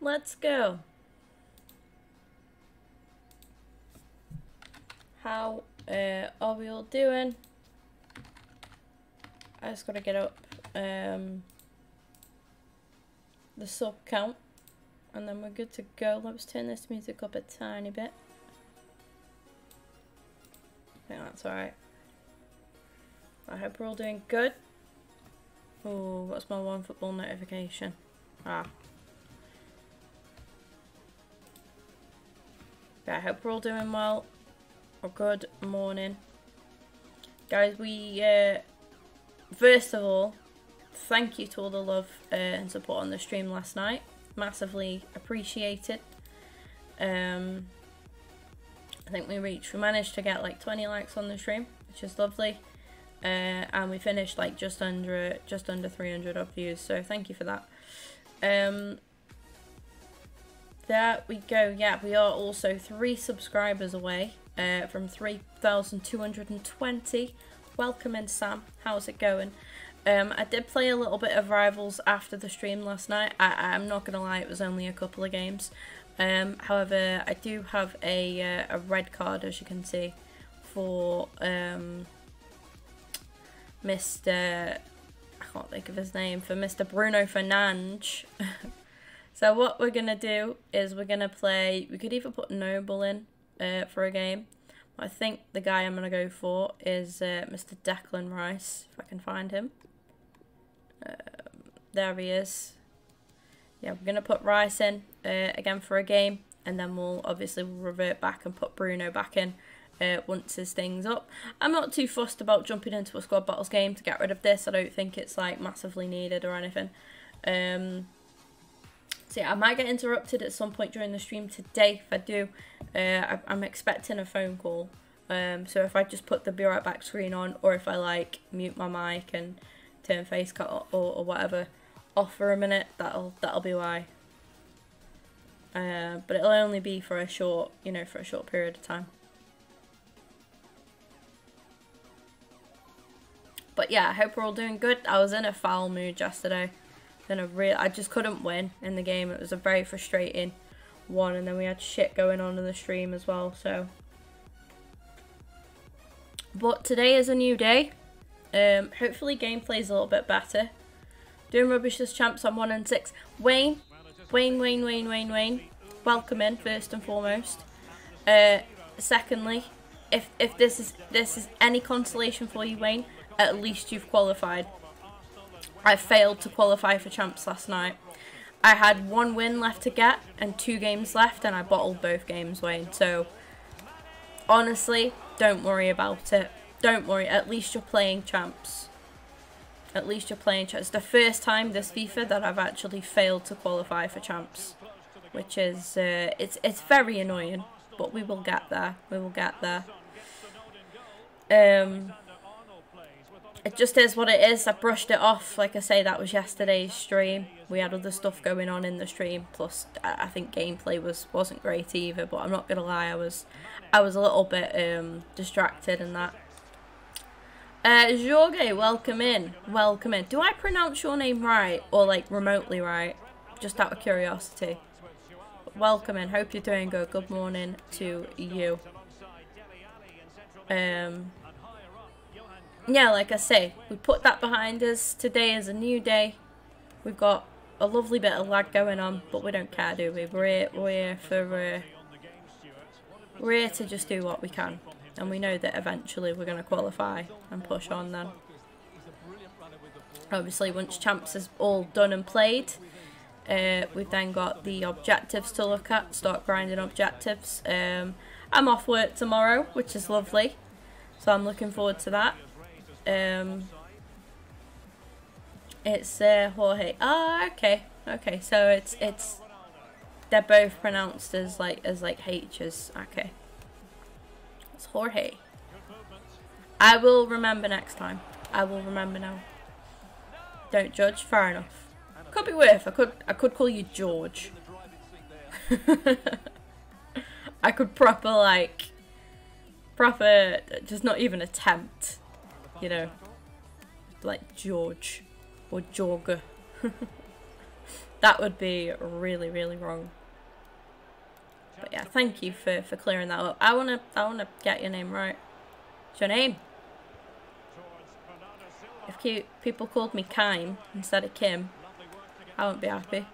let's go. How uh, are we all doing? I just gotta get up um, the sub count and then we're good to go. Let's turn this music up a tiny bit. I think that's alright. I hope we're all doing good. Oh, what's my one football notification? Ah. Yeah, I hope we're all doing well. Or good morning. Guys, we, uh, first of all, thank you to all the love uh, and support on the stream last night. Massively appreciated. Um, I think we reached, we managed to get like 20 likes on the stream, which is lovely. Uh, and we finished like just under just under 300 odd views so thank you for that um there we go yeah we are also three subscribers away uh, from 3220 welcome in sam how's it going um i did play a little bit of rivals after the stream last night I, i'm not gonna lie it was only a couple of games um however i do have a uh, a red card as you can see for um Mr. I can't think of his name for Mr. Bruno Fernandes. so what we're gonna do is we're gonna play. We could either put Noble in uh, for a game. I think the guy I'm gonna go for is uh, Mr. Declan Rice. If I can find him. Um, there he is. Yeah, we're gonna put Rice in uh, again for a game, and then we'll obviously revert back and put Bruno back in uh, once his thing's up. I'm not too fussed about jumping into a squad battles game to get rid of this. I don't think it's like massively needed or anything. Um, so yeah, I might get interrupted at some point during the stream today. If I do, uh, I, am expecting a phone call. Um, so if I just put the be right back screen on, or if I like mute my mic and turn face cut or, or whatever off for a minute, that'll that'll be why. Uh, but it'll only be for a short, you know, for a short period of time. But yeah, I hope we're all doing good. I was in a foul mood yesterday. Then a real, I just couldn't win in the game. It was a very frustrating one, and then we had shit going on in the stream as well. So, but today is a new day. Um, hopefully is a little bit better. Doing rubbish as champs on one and six. Wayne, Wayne, Wayne, Wayne, Wayne, Wayne. Welcome in first and foremost. Uh, secondly, if if this is this is any consolation for you, Wayne, at least you've qualified. I failed to qualify for champs last night. I had one win left to get and two games left and I bottled both games, Wayne. So, honestly, don't worry about it. Don't worry. At least you're playing champs. At least you're playing champs. It's the first time this FIFA that I've actually failed to qualify for champs. Which is, uh, it's, it's very annoying. But we will get there. We will get there. Um, it just is what it is. I brushed it off. Like I say, that was yesterday's stream. We had other stuff going on in the stream. Plus, I think gameplay was wasn't great either. But I'm not gonna lie, I was, I was a little bit um, distracted and that. Uh, Jorge, welcome in. Welcome in. Do I pronounce your name right or like remotely right? Just out of curiosity. Welcome in. Hope you're doing good. Good morning to you. Um, yeah, like I say, we put that behind us. Today is a new day. We've got a lovely bit of lag going on, but we don't care, do we? We're here, we're for, uh, we're here to just do what we can. And we know that eventually we're going to qualify and push on then. Obviously, once Champs is all done and played, uh, we've then got the objectives to look at, start grinding objectives. Um, I'm off work tomorrow, which is lovely. So I'm looking forward to that. Um, it's uh, Jorge. Ah, okay, okay. So it's it's they're both pronounced as like as like H's. Okay, it's Jorge. I will remember next time. I will remember now. Don't judge. Fair enough. Could be worth. I could I could call you George. I could proper like proper just not even attempt you know, like George or Jorga. That would be really, really wrong. But yeah, thank you for, for clearing that up. I wanna I wanna get your name right. What's your name? If people called me Kime instead of Kim, I wouldn't be happy.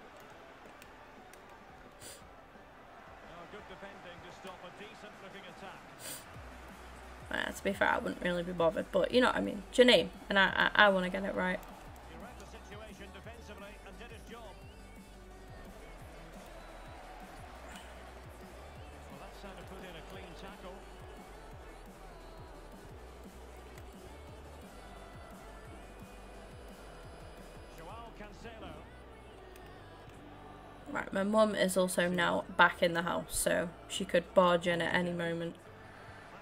Uh, to be fair, I wouldn't really be bothered, but you know what I mean. Name, and I, I, I want to get it right. Right, my mum is also now back in the house, so she could barge in at any moment.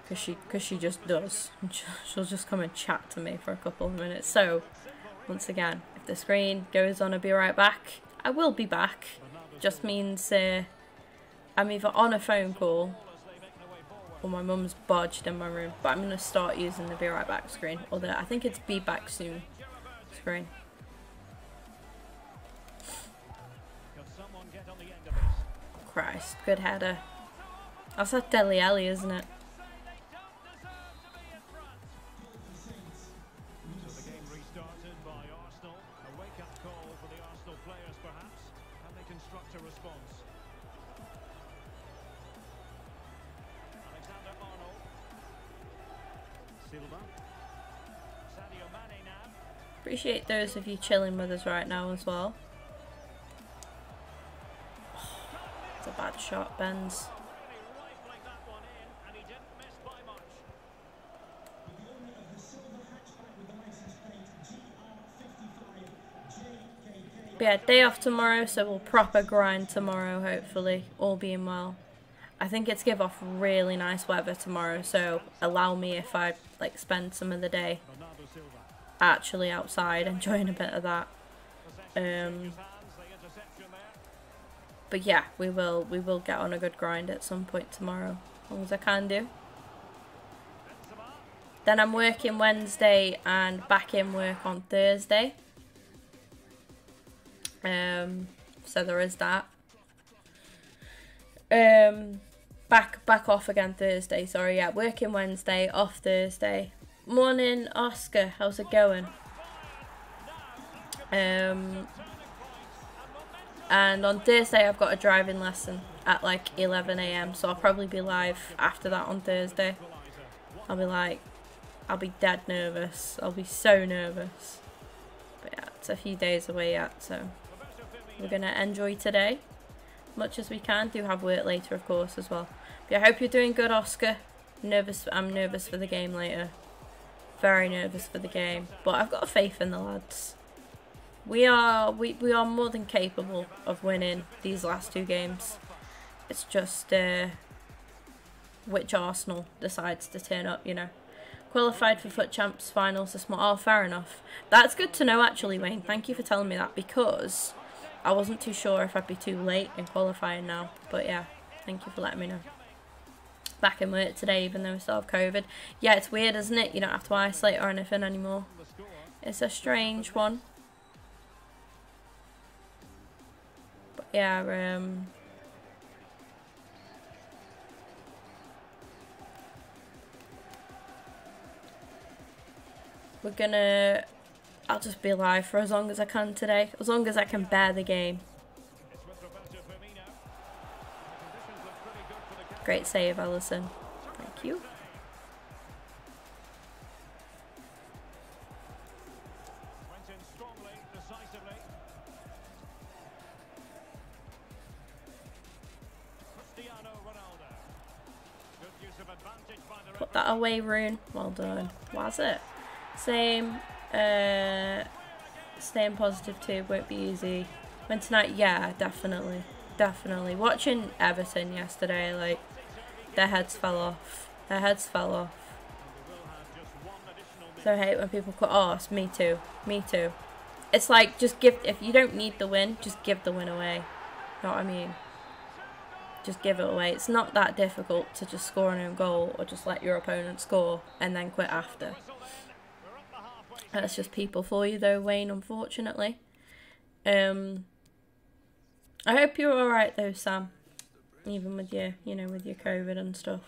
Because she, cause she just does. She'll just come and chat to me for a couple of minutes. So, once again, if the screen goes on, I'll be right back. I will be back. Just means uh, I'm either on a phone call or my mum's barged in my room. But I'm going to start using the be right back screen. Although I think it's be back soon screen. Christ, good header. That's a Dele Alli, isn't it? Appreciate those of you chilling with us right now as well. It's a bad shot, Benz. But yeah, day off tomorrow, so we'll proper grind tomorrow, hopefully, all being well. I think it's give off really nice weather tomorrow, so allow me if I like spend some of the day actually outside enjoying a bit of that. Um, but yeah, we will we will get on a good grind at some point tomorrow, as long as I can do. Then I'm working Wednesday and back in work on Thursday. Um, so there is that. Um, back back off again Thursday. Sorry, yeah, working Wednesday, off Thursday. Morning, Oscar. How's it going? Um, and on Thursday, I've got a driving lesson at like 11am. So I'll probably be live after that on Thursday. I'll be like, I'll be dead nervous. I'll be so nervous. But yeah, it's a few days away yet. So we're going to enjoy today. Much as we can. Do have work later, of course, as well. But I hope you're doing good, Oscar. Nervous. I'm nervous for the game later. Very nervous for the game. But I've got faith in the lads we are we, we are more than capable of winning these last two games. It's just uh, which Arsenal decides to turn up, you know. Qualified for FUT Champs finals this month. Oh, fair enough. That's good to know, actually, Wayne. Thank you for telling me that because I wasn't too sure if I'd be too late in qualifying now. But yeah, thank you for letting me know. Back in work today, even though we still have COVID. Yeah, it's weird, isn't it? You don't have to isolate or anything anymore. It's a strange one. But yeah, um, we're gonna, I'll just be alive for as long as I can today, as long as I can bear the game. Great save, Alisson. Thank you. Put that away, Rune. Well done. Was it? Same. Uh, staying positive too. Won't be easy. When tonight, yeah, definitely. Definitely. Watching Everton yesterday, like, their heads fell off. Their heads fell off. So I hate when people cut off. Me too. Me too. It's like, just give, if you don't need the win, just give the win away. You know what I mean? just give it away. It's not that difficult to just score an own goal or just let your opponent score and then quit after. That's just people for you though, Wayne, unfortunately. Um, I hope you're alright though, Sam. Even with your, you know, with your COVID and stuff.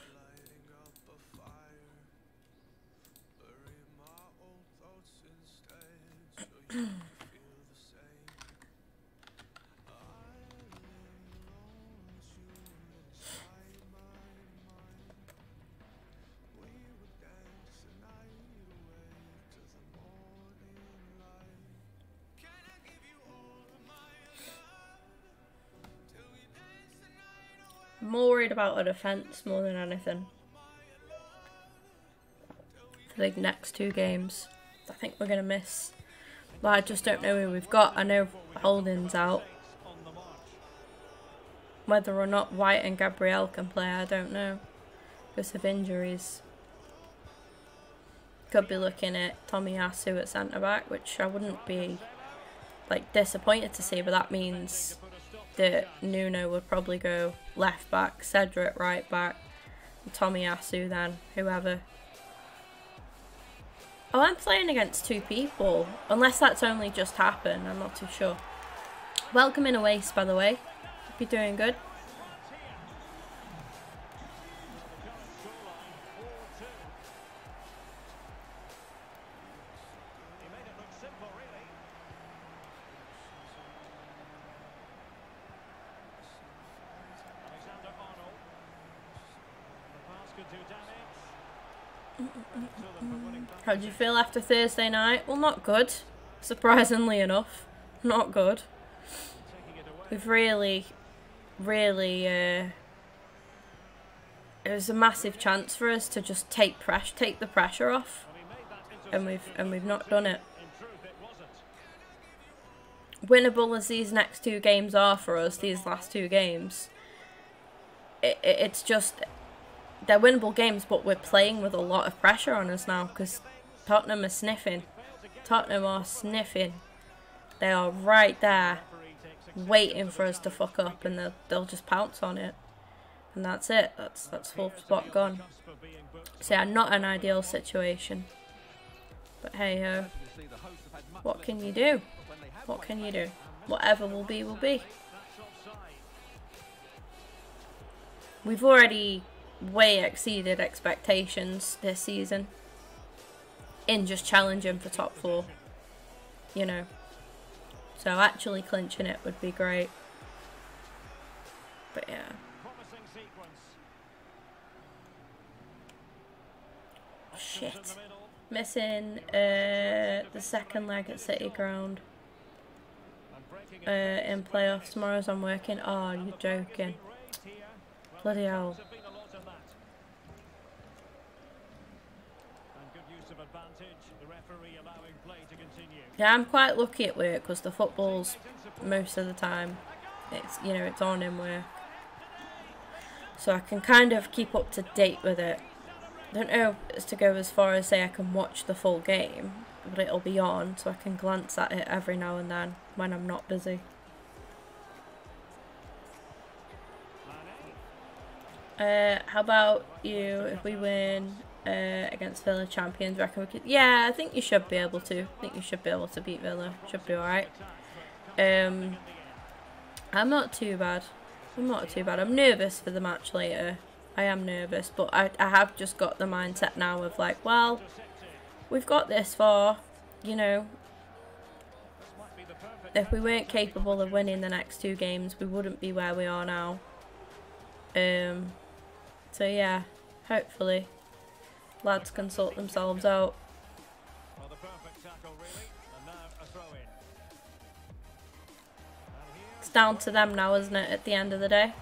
more worried about our defence more than anything. The next two games. I think we're going to miss. But I just don't know who we've got. I know Holding's out. Whether or not White and Gabriel can play, I don't know. Because of injuries. Could be looking at Tomiyasu at centre back, which I wouldn't be like disappointed to see, but that means that Nuno would probably go left back, Cedric right back, Tomiyasu then, whoever. Oh, I'm playing against two people. Unless that's only just happened, I'm not too sure. Welcome in a waste, by the way. Hope you're doing good. Feel after Thursday night? Well, not good. Surprisingly enough. Not good. We've really, really, uh, it was a massive chance for us to just take pressure, take the pressure off. And we've, and we've not done it. Winnable as these next two games are for us, these last two games, it, it, it's just they're winnable games, but we're playing with a lot of pressure on us now because Tottenham are sniffing. Tottenham are sniffing. They are right there, waiting for us to fuck up, and they'll, they'll just pounce on it. And that's it. That's that's full spot gone. So yeah, not an ideal situation. But hey ho, what can you do? What can you do? Whatever will be, will be. We've already way exceeded expectations this season in just challenging for top four. You know. So actually clinching it would be great. But yeah. Shit. Missing uh, the second leg at City Ground. Uh, in playoffs tomorrow as I'm working. Oh, you're joking. Bloody hell. Yeah, I'm quite lucky at work because the football's most of the time, it's you know it's on in work, so I can kind of keep up to date with it. I don't know as to go as far as say I can watch the full game, but it'll be on, so I can glance at it every now and then when I'm not busy. Uh, how about you if we win uh, against Villa champions. Reckon we could? Yeah, I think you should be able to. I think you should be able to beat Villa. Should be alright. Um, I'm not too bad. I'm not too bad. I'm nervous for the match later. I am nervous, but I, I have just got the mindset now of like, well, we've got this far, you know. If we weren't capable of winning the next two games, we wouldn't be where we are now. Um, so yeah, hopefully lads can sort themselves out. It's down to them now, isn't it, at the end of the day?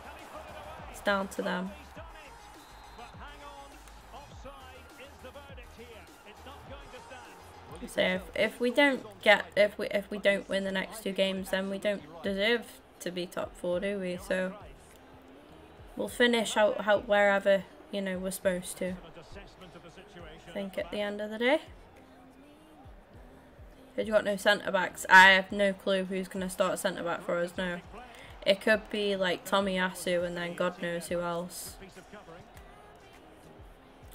It's down to them. So if, if we don't get if we if we don't win the next two games then we don't deserve to be top four, do we? So we'll finish out, out wherever, you know, we're supposed to think, at the end of the day. Because you got no centre backs. I have no clue who's going to start centre back for us now. It could be like Tomiyasu and then God knows who else.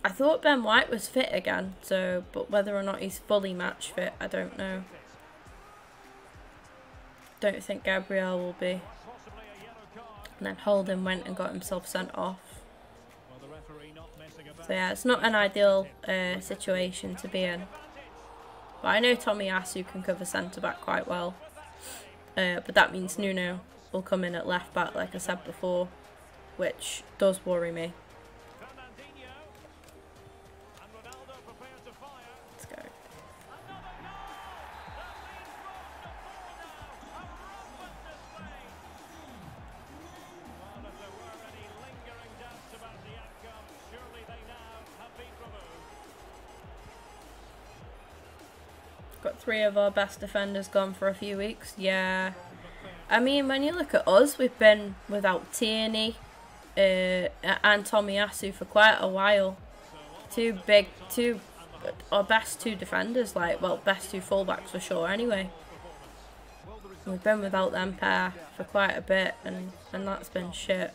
I thought Ben White was fit again, so but whether or not he's fully match fit, I don't know. Don't think Gabriel will be. And then Holding went and got himself sent off. So yeah, it's not an ideal uh, situation to be in. But I know Tomiyasu can cover centre back quite well. Uh, but that means Nuno will come in at left back, like I said before, which does worry me. Three of our best defenders gone for a few weeks. Yeah. I mean, when you look at us, we've been without Tierney uh, and Tomiyasu for quite a while. Two big, two, our best two defenders, like, well, best two fullbacks for sure anyway. We've been without them pair for quite a bit, and, and that's been shit.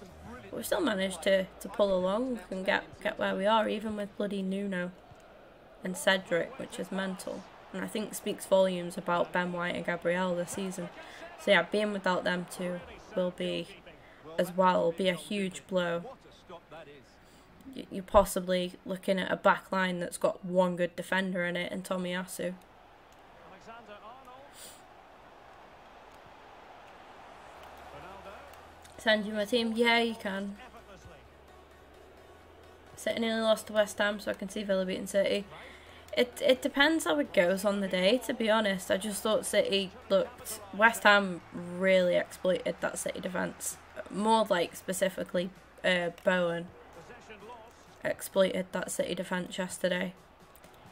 But we still managed to, to pull along and get, get where we are, even with bloody Nuno and Cedric, which is mental and I think speaks volumes about Ben White and Gabriel this season. So yeah, being without them two will be, as well, be a huge blow. You're possibly looking at a back line that's got one good defender in it and Tomiyasu. Send you my team? Yeah, you can. City nearly lost to West Ham, so I can see Villa beating City. It it depends how it goes on the day. To be honest, I just thought City looked West Ham really exploited that City defense. More like specifically, uh, Bowen exploited that City defense yesterday.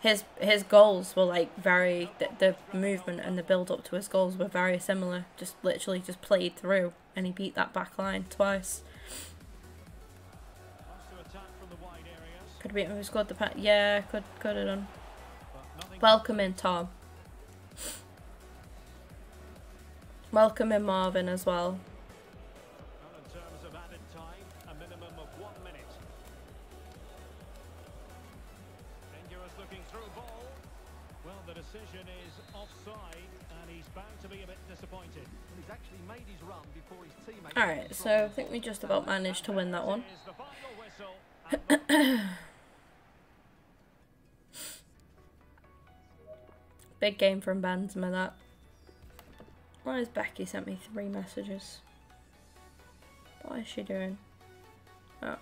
His his goals were like very the, the movement and the build up to his goals were very similar. Just literally just played through, and he beat that back line twice. Could have beaten who scored the pat. Yeah, could could have done. Welcome in, Tom. Welcome in, Marvin, as well. Well, the decision is offside, and he's bound to be a bit disappointed. He's actually made his run before his teammate. All right, so I think we just about managed to win that one. Big game from Benzema, that. Why has Becky sent me three messages? What is she doing? Oh.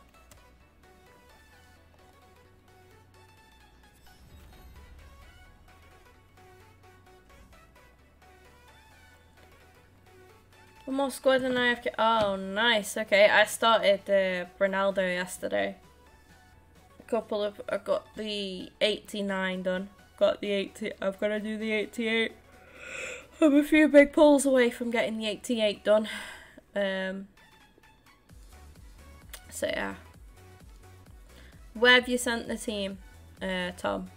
One more squad and I have. Oh, nice. Okay, I started uh, Ronaldo yesterday. A couple of... I got the 89 done got the 80. I've got to do the 88. I'm a few big pulls away from getting the 88 done. Um, so yeah. Where have you sent the team, uh, Tom?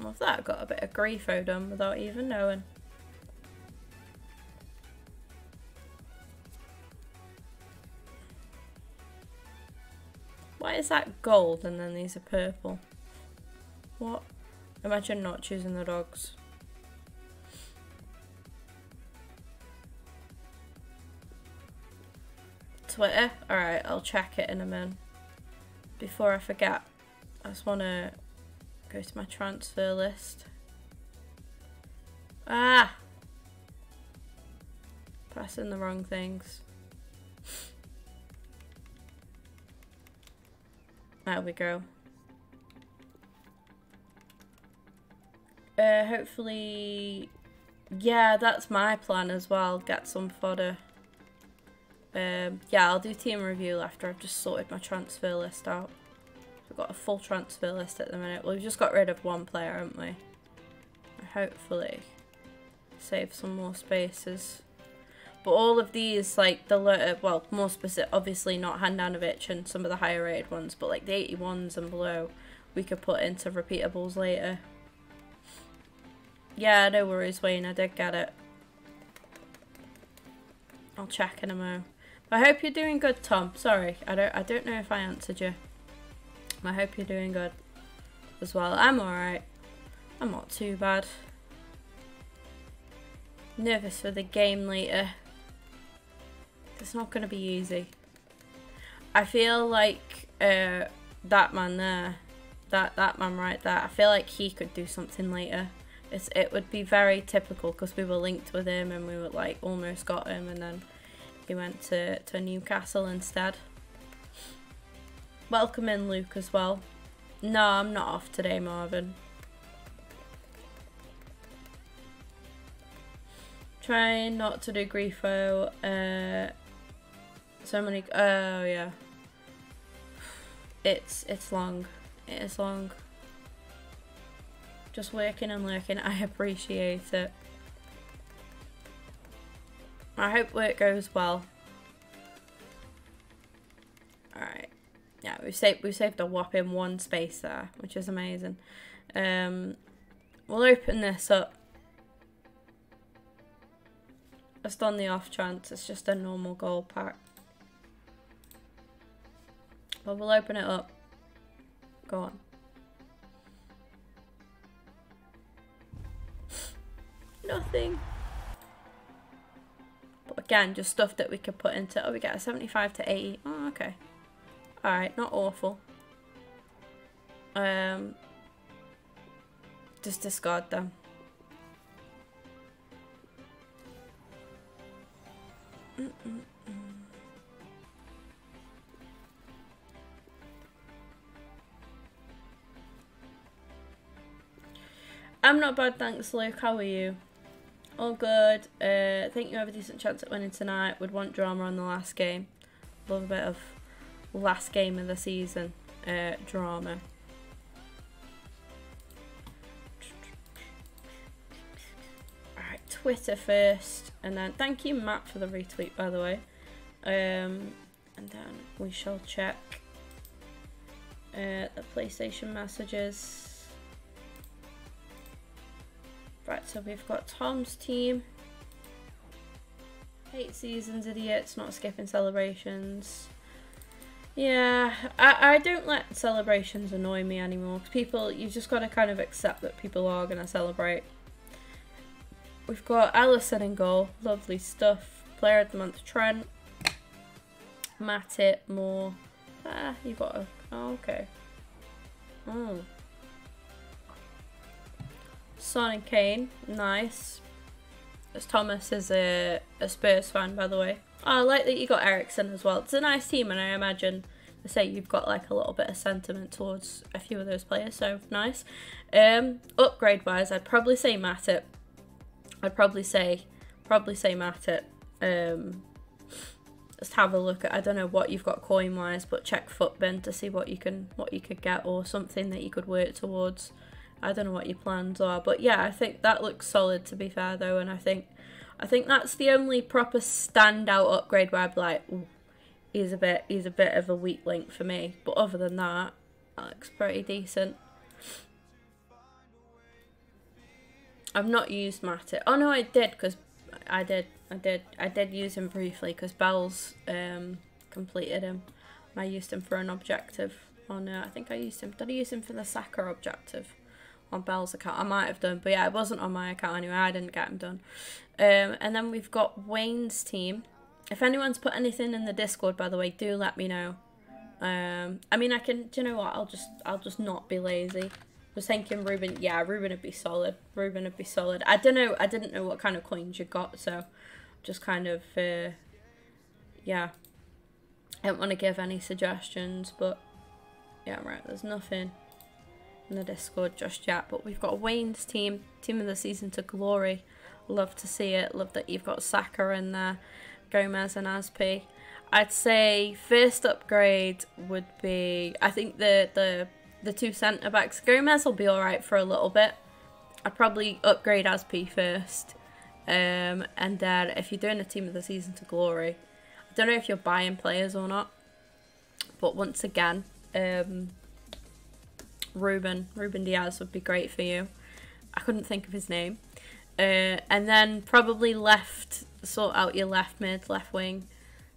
Well, that got a bit of Grifo done without even knowing. Why is that gold and then these are purple? What? Imagine not choosing the dogs. Twitter? Alright, I'll check it in a minute. Before I forget, I just want to go to my transfer list. Ah! Pressing the wrong things. There we go. Uh, hopefully, yeah, that's my plan as well. Get some fodder. Um, yeah, I'll do team review after I've just sorted my transfer list out. We've got a full transfer list at the minute. We've just got rid of one player, haven't we? Hopefully, save some more spaces. But all of these, like the uh, well, more specific, obviously not Handanovic and some of the higher rated ones, but like the 81s and below, we could put into repeatables later. Yeah, no worries, Wayne. I did get it. I'll check in a mo. I hope you're doing good, Tom. Sorry, I don't. I don't know if I answered you. I hope you're doing good. as well. I'm alright. I'm not too bad. Nervous for the game later. It's not going to be easy. I feel like uh, that man there, that, that man right there, I feel like he could do something later. It's, it would be very typical because we were linked with him and we were like almost got him and then he went to, to Newcastle instead. Welcome in Luke as well. No, I'm not off today, Marvin. Trying not to do Grifo. Uh, so many. Oh yeah. It's it's long. It is long. Just working and lurking. I appreciate it. I hope work goes well. Alright. Yeah, we've saved we've saved a whopping one space there, which is amazing. Um we'll open this up just on the off chance it's just a normal gold pack. But we'll open it up. Go on. Nothing. But again, just stuff that we could put into... Oh, we get a 75 to 80. Oh, okay. Alright, not awful. Um, Just discard them. Mm -mm I'm not bad, thanks, Luke. How are you? All good. Uh, think you have a decent chance at winning tonight. Would want drama on the last game. Love a bit of last game of the season uh, drama. Alright, Twitter first, and then thank you, Matt, for the retweet, by the way. Um, and then we shall check uh, the PlayStation messages. Right, so we've got Tom's team. Eight seasons, idiots, not skipping celebrations. Yeah, I, I don't let celebrations annoy me anymore. People, you just got to kind of accept that people are going to celebrate. We've got Alisson in goal. Lovely stuff. Player of the month, Trent. Matip, more. Ah, you got a... Oh, okay. Oh. Son and Kane, nice. As Thomas is a, a Spurs fan, by the way. Oh, I like that you got Eriksen as well. It's a nice team, and I imagine, I say, you've got like a little bit of sentiment towards a few of those players, so nice. Um, upgrade wise, I'd probably say Matip. I'd probably say, probably say Matip. Um, just have a look at. I don't know what you've got coin wise, but check Futbin to see what you can, what you could get, or something that you could work towards. I don't know what your plans are, but yeah, I think that looks solid to be fair though, and I think I think that's the only proper standout upgrade where I'm like, Ooh, he's a bit he's a bit of a weak link for me. But other than that, that looks pretty decent. I've not used Matip. Oh no, I did because I did I did I did use him briefly because Bells um, completed him. I used him for an objective. On uh, I think I used him. Did I use him for the Saka objective? On Bell's account. I might have done, but yeah, it wasn't on my account anyway. I didn't get them done. Um, and then we've got Wayne's team. If anyone's put anything in the Discord, by the way, do let me know. Um, I mean, I can. Do you know what? I'll just, I'll just not be lazy. I Was thinking Ruben. Yeah, Ruben would be solid. Ruben would be solid. I don't know. I didn't know what kind of coins you got, so just kind of, uh, yeah. I don't want to give any suggestions, but yeah, right. There's nothing in the Discord just yet, but we've got Wayne's team, team of the season to glory. Love to see it. Love that you've got Saka in there, Gomez and Azpi. I'd say first upgrade would be I think the the the two centre backs. Gomez will be alright for a little bit. I'd probably upgrade Azpi first. Um, and then if you're doing a team of the season to glory, I don't know if you're buying players or not. But once again, um, Ruben. Ruben Dias would be great for you. I couldn't think of his name. Uh, and then probably left, sort out your left mid, left wing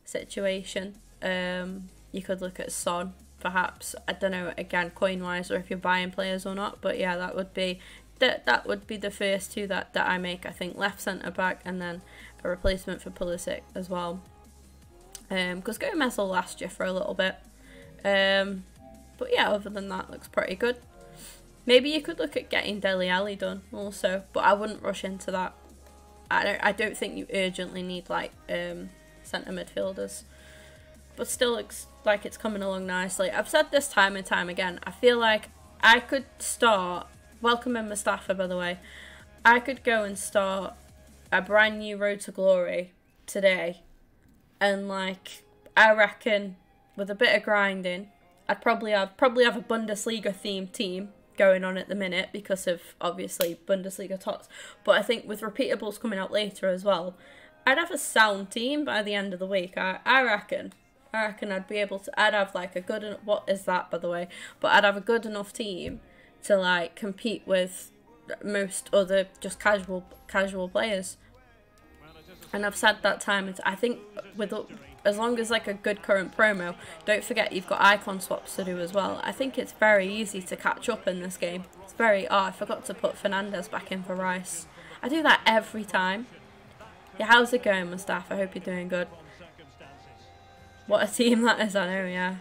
situation. Um, you could look at Son perhaps. I don't know again coin wise or if you're buying players or not, but yeah, that would be that that would be the first two that that I make. I think left centre back and then a replacement for Pulisic as well. Um, because Gomez will last you for a little bit. Um, but yeah, other than that, looks pretty good. Maybe you could look at getting Dele Alli done also, but I wouldn't rush into that. I don't. I don't think you urgently need like um, centre midfielders, but still looks like it's coming along nicely. I've said this time and time again. I feel like I could start. Welcome in Mustafa, by the way. I could go and start a brand new Road to Glory today, and like I reckon with a bit of grinding, I'd probably have probably have a Bundesliga themed team going on at the minute because of obviously Bundesliga tots. But I think with repeatables coming out later as well, I'd have a sound team by the end of the week. I, I reckon. I reckon I'd be able to. I'd have like a good. What is that by the way? But I'd have a good enough team to like compete with most other just casual casual players. And I've said that time. I think with as long as like a good current promo, don't forget you've got icon swaps to do as well. I think it's very easy to catch up in this game. It's very, oh, I forgot to put Fernandes back in for Rice. I do that every time. Yeah, how's it going, Mustafa? I hope you're doing good. What a team that is, I know, yeah.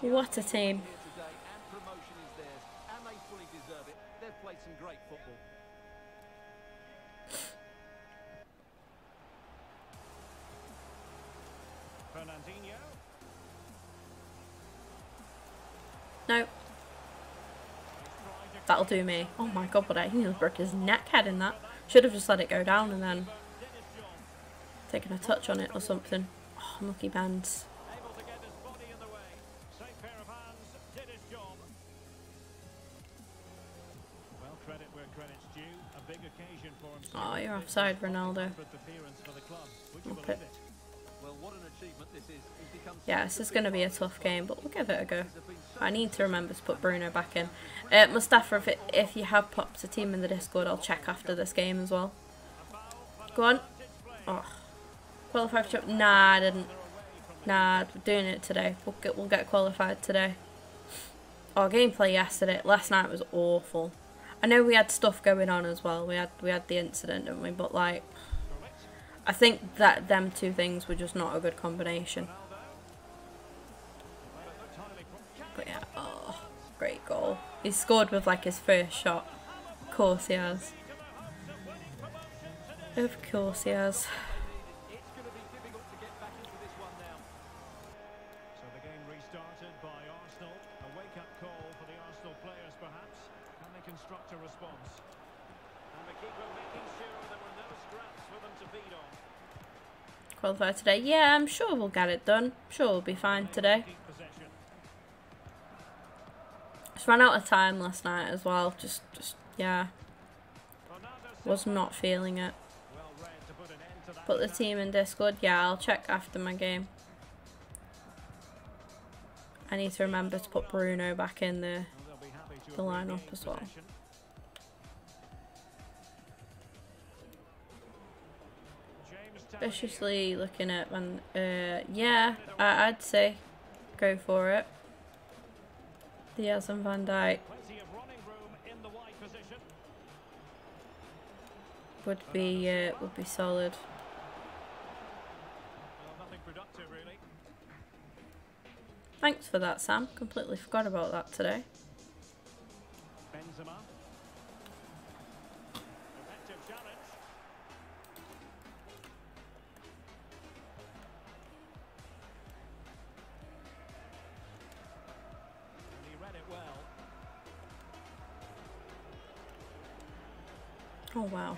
What a team. No. That'll do me. Oh my god, but I he broke his neck head in that. Should have just let it go down and then taken a touch on it or something. Oh, lucky bands. Oh, you're offside, Ronaldo. Okay. Yeah, this is going to be a tough game, but we'll give it a go. I need to remember to put Bruno back in. Uh, Mustafa, if, it, if you have popped a team in the Discord, I'll check after this game as well. Go on. Oh. Qualified for Nah, I didn't. Nah, we're doing it today. We'll get, we'll get qualified today. Our gameplay yesterday, last night was awful. I know we had stuff going on as well. We had we had the incident, didn't we? But like, I think that them two things were just not a good combination. But yeah, oh, great goal. He scored with like his first shot. Of course he has. Of course he has. Qualify today. Yeah, I'm sure we'll get it done. I'm sure we'll be fine today. Just ran out of time last night as well. Just, just, yeah. Was not feeling it. Put the team in Discord. Yeah, I'll check after my game. I need to remember to put Bruno back in the, the lineup as well. Viciously looking at when, uh, yeah, I, I'd say go for it. Dias and Van Dijk would be uh, would be solid. Thanks for that, Sam. Completely forgot about that today. Oh, wow.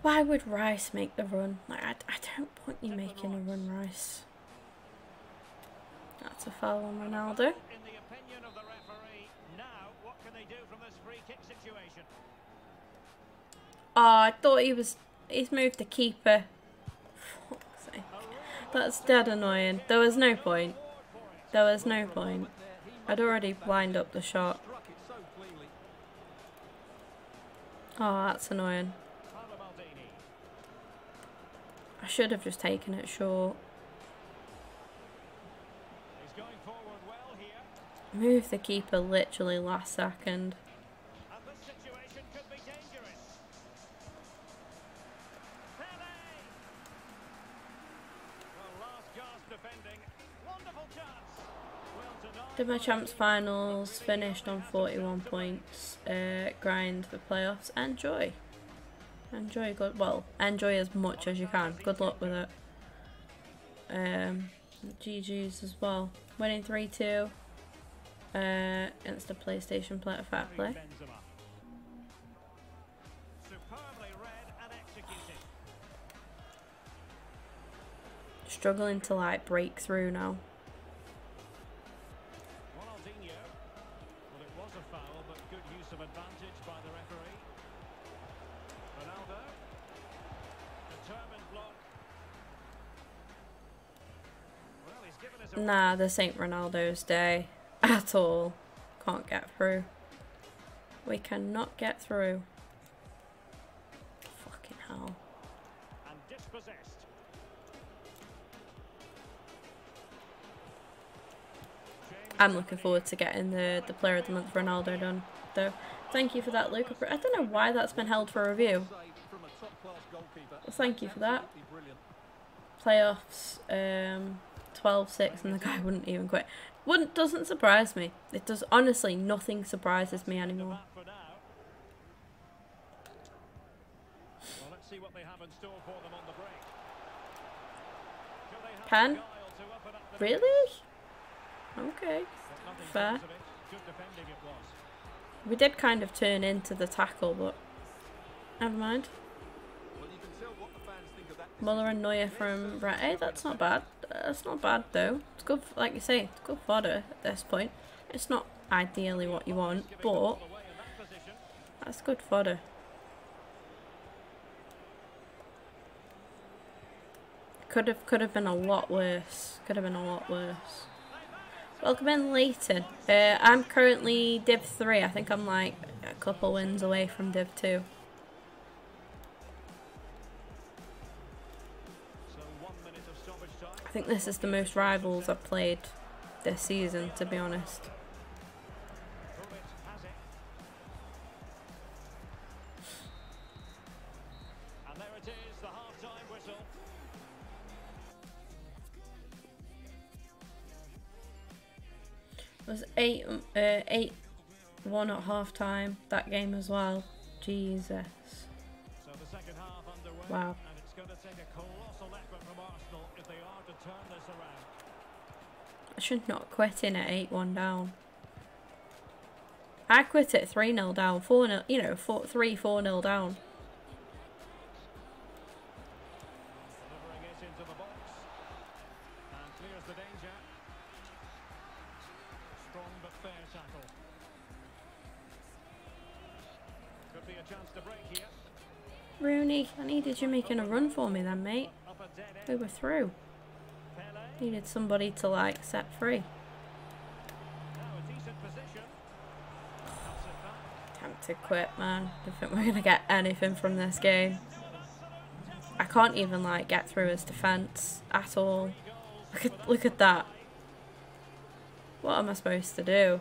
Why would Rice make the run? Like, I, I don't want you making a run, Rice. That's a foul on Ronaldo. In the opinion of the referee, now what can they do from this free kick situation? Oh, I thought he was... He's moved the keeper. That's dead annoying. There was no point. There was no point. I'd already lined up the shot. Oh, that's annoying. I should have just taken it short. Move the keeper literally last second. Did my champs finals finished on 41 points. Uh, grind the playoffs. Enjoy. Enjoy good. Well, enjoy as much as you can. Good luck with it. Um, GG's as well. Winning 3 2. Uh, against the PlayStation player fair play. Struggling to like break through now. Nah, this ain't Ronaldo's day at all. Can't get through. We cannot get through. Fucking hell. I'm looking forward to getting the, the Player of the Month Ronaldo done, though. Thank you for that, Luca. I don't know why that's been held for review. Save from a top-class goalkeeper. Well, thank you for that. Playoffs, um, 12-6, and the guy wouldn't even quit. Wouldn't doesn't surprise me. It does honestly nothing surprises me anymore. That for now. Well, let's see what they have in store for them on the break. Will they have the Pen? guile to open up the Really? Okay. Fair. comes of it. Good defending it was. We did kind of turn into the tackle, but never mind. Well, you can tell what the fans think of that. Muller and Neuer from right. Hey, that's not bad that's not bad though. It's good, for, like you say, it's good fodder at this point. It's not ideally what you want, but that's good fodder. Could have, could have been a lot worse. Could have been a lot worse. Welcome in, Leighton. Uh, I'm currently Div 3. I think I'm like a couple wins away from Div 2. Think this is the most rivals I've played this season, to be honest. It. There it is, the half-time whistle. Was eight, um, uh, eight, one at half time. That game as well. Jesus. So the second half underway. Wow. I should not quit in at eight one down. I quit at three 0 down, four 0 You know, four, three, four 0 down. Delivering it into the box. And clears the danger. Strong but fair tackle. Could be a chance to break here. Rooney, I needed you making a run for me then, mate. Up a dead We were through. Needed somebody to like set free. To quit, man. Don't think we're gonna get anything from this game. I can't even like get through his defense at all. Look at look at that. What am I supposed to do?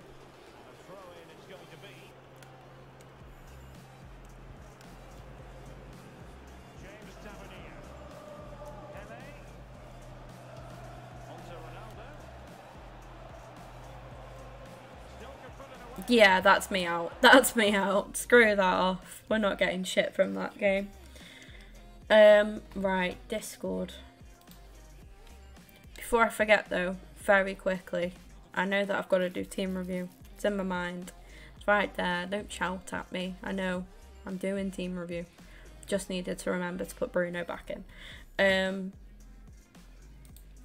Yeah, that's me out. That's me out. Screw that off. We're not getting shit from that game. Um, right, Discord. Before I forget though, very quickly, I know that I've got to do team review. It's in my mind. It's right there. Don't shout at me. I know. I'm doing team review. Just needed to remember to put Bruno back in. Um.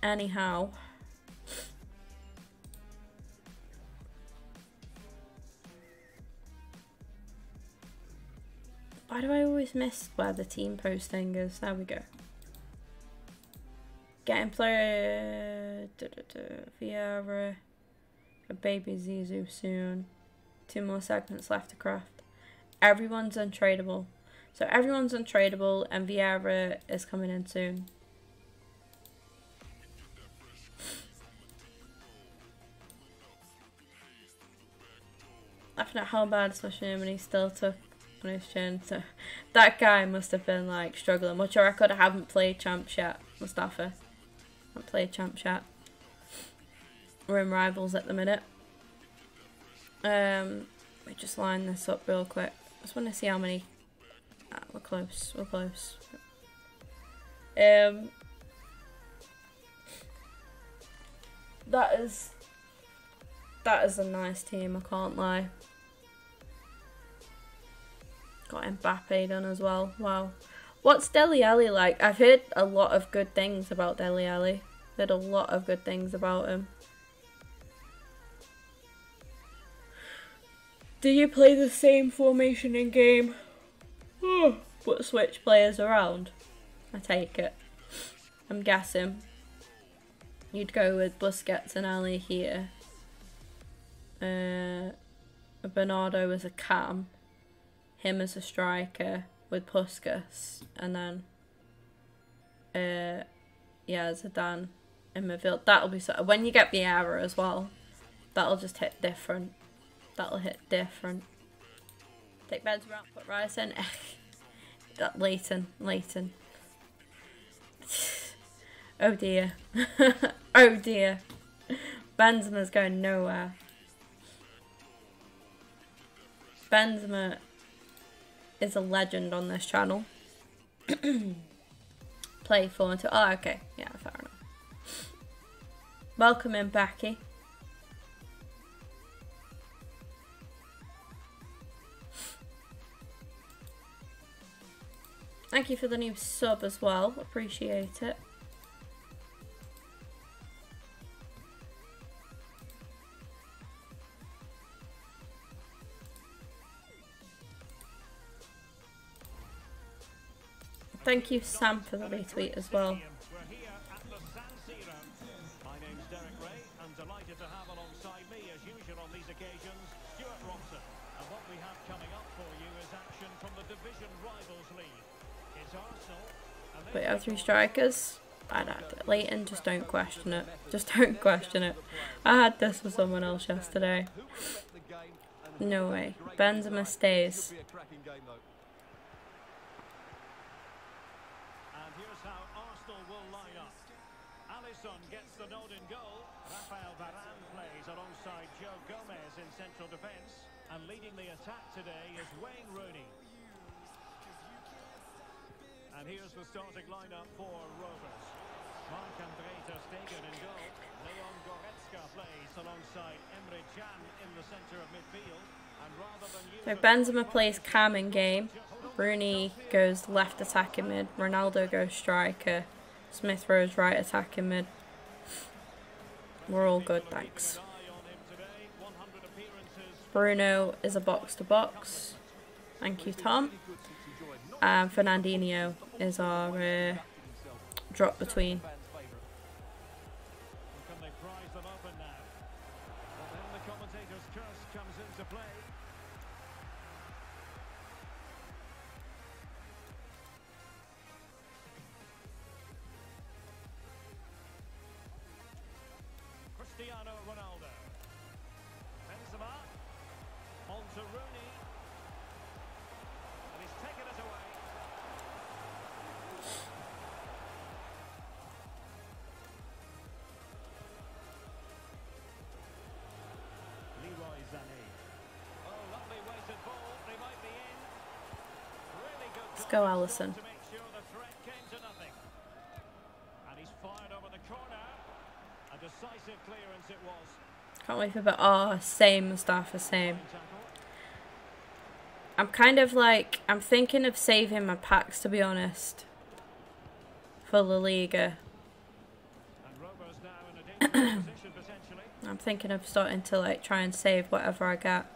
Anyhow. Why do I always miss where the team posting is? There we go. Getting player da, da, da, Vieira, a baby Zizou soon. Two more segments left to craft. Everyone's untradeable. So everyone's untradeable and Vieira is coming in soon. Laughing at how bad when he still took So that guy must have been like struggling. What's your record? I haven't played champs yet, Mustafa. I haven't played champs yet. We're in rivals at the minute. Um, we just line this up real quick. Just want to see how many. Ah, we're close. We're close. Um, that is that is a nice team. I can't lie. Got Mbappe done as well. Wow. What's Dele Alli like? I've heard a lot of good things about Dele Alli. Heard a lot of good things about him. Do you play the same formation in game? but switch players around? I take it. I'm guessing. You'd go with Busquets and Alli here. Uh, Bernardo as a cam. Him as a striker with Puskas. And then, uh, yeah, Zidane in midfield. That'll be so. When you get Vieira as well, that'll just hit different. That'll hit different. Take Benzema out, put Rice in. that Leighton, Leighton. oh dear. oh dear. Benzema's going nowhere. Benzema is a legend on this channel. Play four and two. Oh, okay. Yeah, fair enough. Welcome in, Becky. Thank you for the new sub as well. Appreciate it. The Division Rivals League. It's Arsenal. and they But have three strikers. Add it. Leighton, just don't question it. Just don't question it. I had this with someone else yesterday. No way. Benzema stays. And here's how Arsenal will line up. Alisson gets the nod in goal. Rafael Varane plays alongside Joe Gomez in central defence. And leading the attack today is Wayne Rooney. And here's the starting lineup for Rovers. Marc-Andre Ter Stegen in goal. Leon Goretzka plays alongside Emre Can in the centre of midfield. And rather than So Benzema plays cam in game. Rooney goes left attacking mid. Ronaldo goes striker. Smith Rowe's right attacking mid. We're all good, thanks. Bruno is a box to box. Thank you, Tom. And Fernandinho is our uh, drop between. Clearance it was. Can't wait for but oh same Mustafa, same. I'm kind of like I'm thinking of saving my packs to be honest. For La Liga. And Rovers now in a dangerous position potentially. I'm thinking of starting to like try and save whatever I get.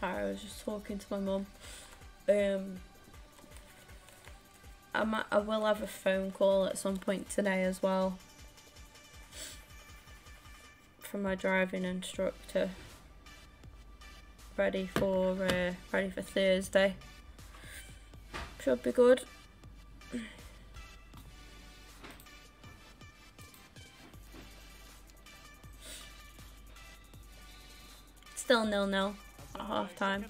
Sorry, I was just talking to my mum. Um, I might, I will have a phone call at some point today as well from my driving instructor. Ready for uh, ready for Thursday. Should be good. Still nil nil half time.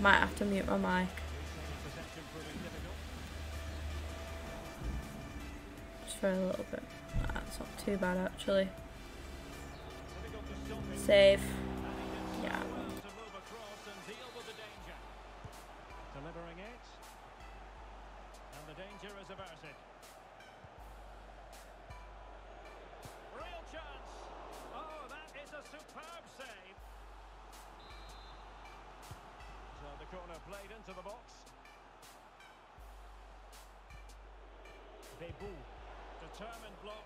Might have to mute my mic. Just for a little bit. That's not too bad actually. Save. Delivering it. And the danger is averted. Real chance. Oh, that is a superb save. So the corner played into the box. Bebu. Determined block.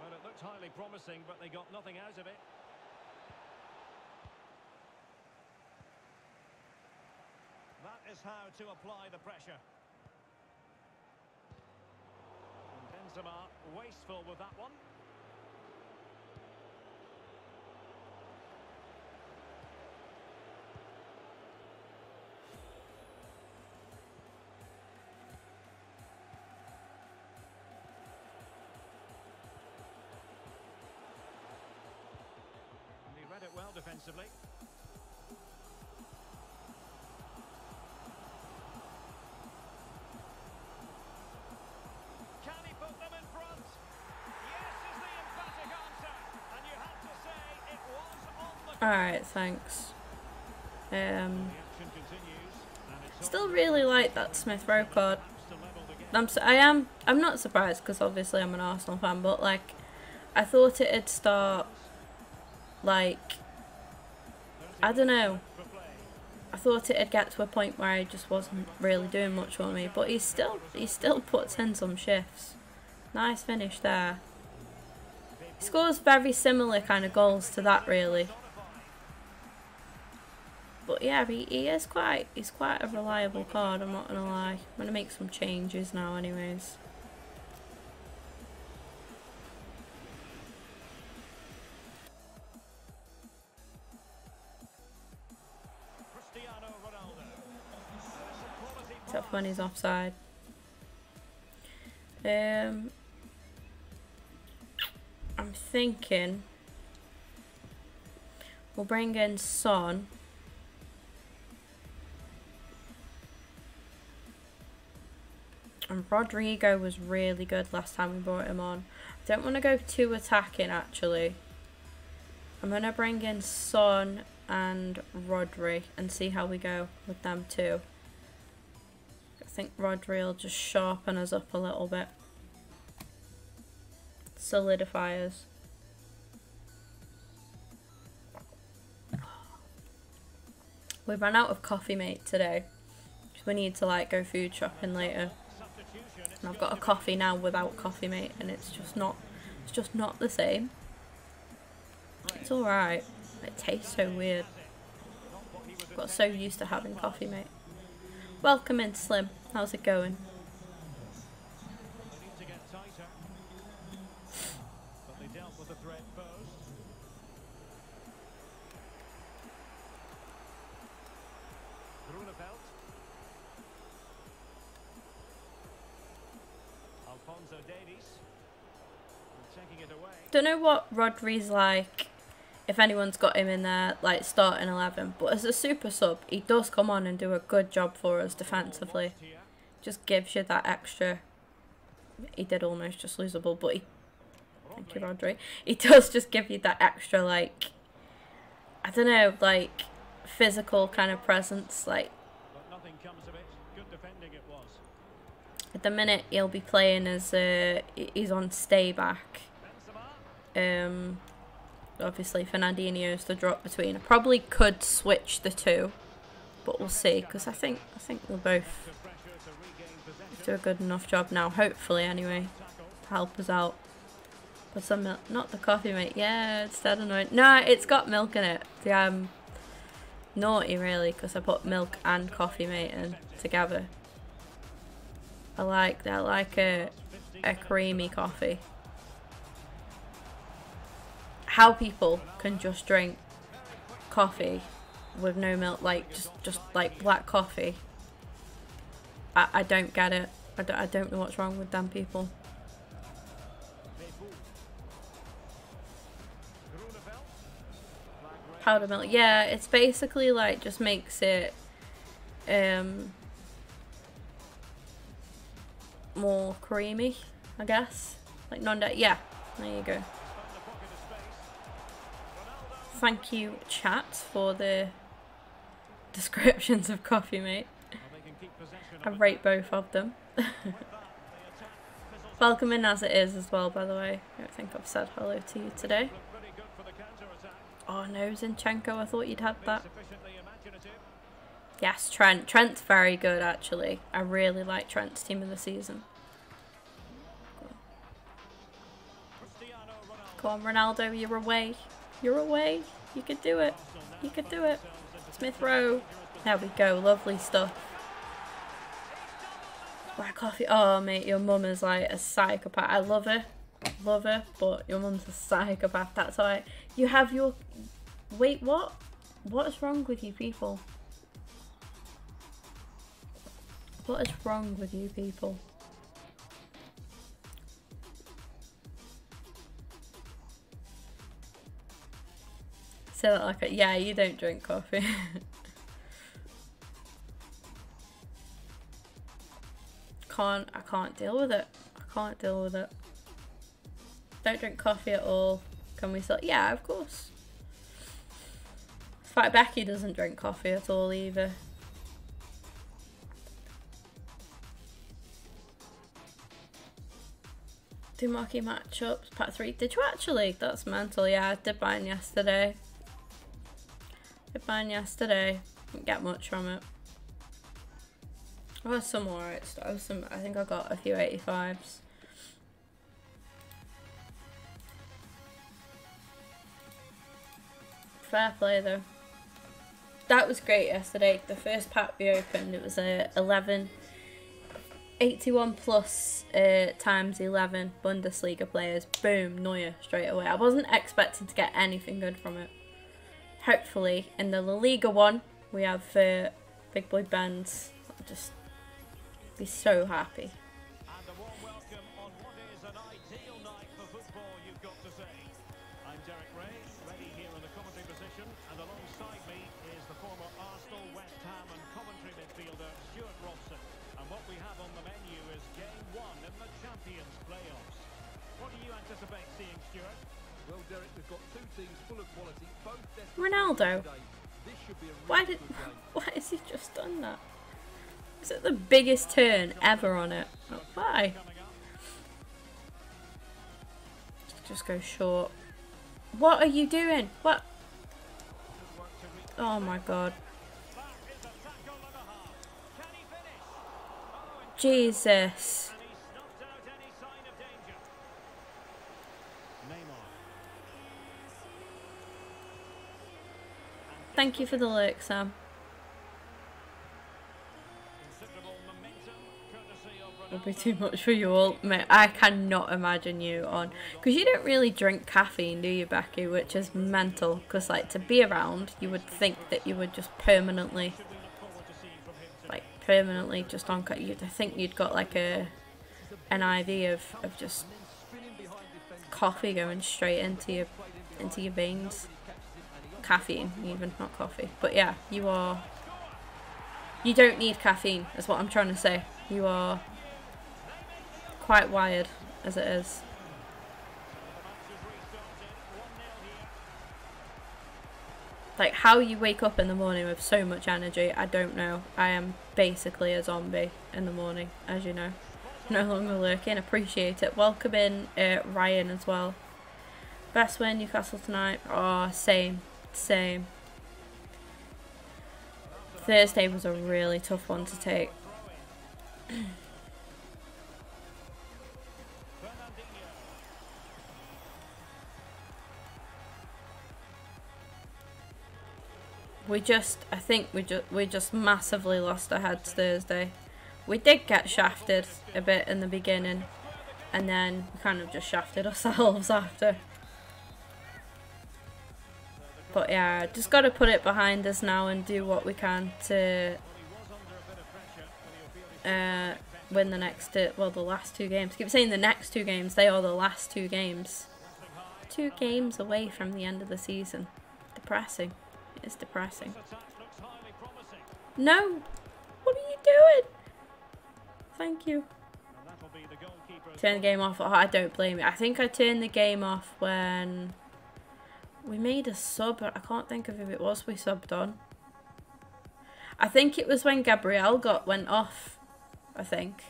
Well, it looked highly promising, but they got nothing out of it. That is how to apply the pressure. And Benzema wasteful with that one. It well defensively. Can he put them in front? Yes is the emphatic answer. And you have to say it was on the Alright, thanks. Um, The action continues. And it's still really like that Smith Rowe card. perhaps to level the game. I'm su- I am I'm not surprised because obviously I'm an Arsenal fan, but like I thought it'd start like I don't know. I thought it'd get to a point where he just wasn't really doing much for me, but he still he still puts in some shifts. Nice finish there. He scores very similar kind of goals to that really. But yeah, he, he is quite he's quite a reliable card, I'm not gonna lie. I'm gonna make some changes now anyways. Except he's offside. Um, I'm thinking we'll bring in Son. And Rodrigo was really good last time we brought him on. I don't want to go too attacking actually. I'm going to bring in Son and Rodri and see how we go with them too. I think Rodri will just sharpen us up a little bit. Solidify us. We ran out of coffee mate today. We need to like go food shopping later. And I've got a coffee now without coffee mate and it's just not it's just not the same. It's alright. It tastes so weird. Got so used to having coffee mate. Welcome in Slim. How's it going? Don't know what Rodri's like if anyone's got him in there like starting 11 but as a super sub he does come on and do a good job for us defensively. Just gives you that extra he did almost just lose the ball but he thank you Rodri he does just give you that extra like I don't know like physical kind of presence like But nothing comes of it. Good defending it was. at the minute he'll be playing as uh, he's on stay back. Um, obviously Fernandinho's the drop between. I probably could switch the two, but we'll see because I think I think we're both do a good enough job now. Hopefully, anyway, to help us out. Put some milk, not the coffee mate. Yeah, it's dead annoying. No, it's got milk in it. Yeah, I'm um, naughty really because I put milk and coffee mate in together. I like I like a a creamy coffee. How people can just drink coffee with no milk, like just just like black coffee. I, I don't get it. I don't, I don't know what's wrong with damn people. Powder milk. Yeah, it's basically like just makes it um, more creamy, I guess. Like non-dairy, Yeah, there you go. Thank you, chat, for the descriptions of coffee, mate. I rate both of them. Welcoming as it is as well, by the way. I don't think I've said hello to you today. Oh no, Zinchenko, I thought you'd had that. Yes, Trent. Trent's very good, actually. I really like Trent's team of the season. Come on, Ronaldo, you're away. You're away. You could do it. You could do it. Smith Rowe. There we go. Lovely stuff. Black coffee. Oh, mate, your mum is like a psychopath. I love her. Love her, but your mum's a psychopath. That's why you have your... Wait, what? What is wrong with you people? What is wrong with you people? That like yeah, you don't drink coffee. can't, I can't deal with it. I can't deal with it. Don't drink coffee at all. Can we still, yeah, of course. In fact, Becky doesn't drink coffee at all either. Do marquee matchups, part three. Did you actually? That's mental. Yeah, I did mine yesterday. Did mine yesterday. Didn't get much from it. I was some alright stuff. Some, I think I got a few 85s. Fair play though. That was great yesterday. The first pack we opened, it was a 11, 81 plus uh, times 11 Bundesliga players. Boom, Neuer straight away. I wasn't expecting to get anything good from it. Hopefully, in the La Liga one, we have uh, Big Boy Benz. Just be so happy. And a warm welcome on what is an ideal night for football, you've got to say. I'm Derek Ray, ready here in the commentary position, and alongside me is the former Arsenal, West Ham and Coventry midfielder Stuart Robson. And what we have on the menu is game one in the Champions playoffs. What do you anticipate seeing, Stuart? Well, Derek, we've got two teams full of quality, both desperate Ronaldo. This should be a really Why did? Why has he just done that? Is it the biggest turn ever on it? Oh, why? Just go short. What are you doing? What? Oh my god. Jesus. Thank you for the lurk, Sam. It'll be too much for you all. I cannot imagine you on. Because you don't really drink caffeine, do you, Becky? Which is mental. Because, like, to be around, you would think that you would just permanently, like, permanently just on. You'd I think you'd got, like, a an IV of, of just coffee going straight into your into your veins. Caffeine, even, not coffee. But yeah, you are. You don't need caffeine, is what I'm trying to say. You are quite wired as it is. Like how you wake up in the morning with so much energy, I don't know. I am basically a zombie in the morning, as you know. No longer lurking, appreciate it. Welcome in uh, Ryan as well. Best win Newcastle tonight. Oh, same, same. Thursday was a really tough one to take. We just, I think we just, we just massively lost our heads Thursday. We did get shafted a bit in the beginning, and then we kind of just shafted ourselves after. But yeah, just got to put it behind us now and do what we can to uh, win the next, uh, well, the last two games. keep saying the next two games, they are the last two games. Two games away from the end of the season. Depressing. It's depressing. No! What are you doing? Thank you. Turn the game off. Oh, I don't blame you. I think I turned the game off when we made a sub. I can't think of who it was we subbed on. I think it was when Gabriel got went off. I think.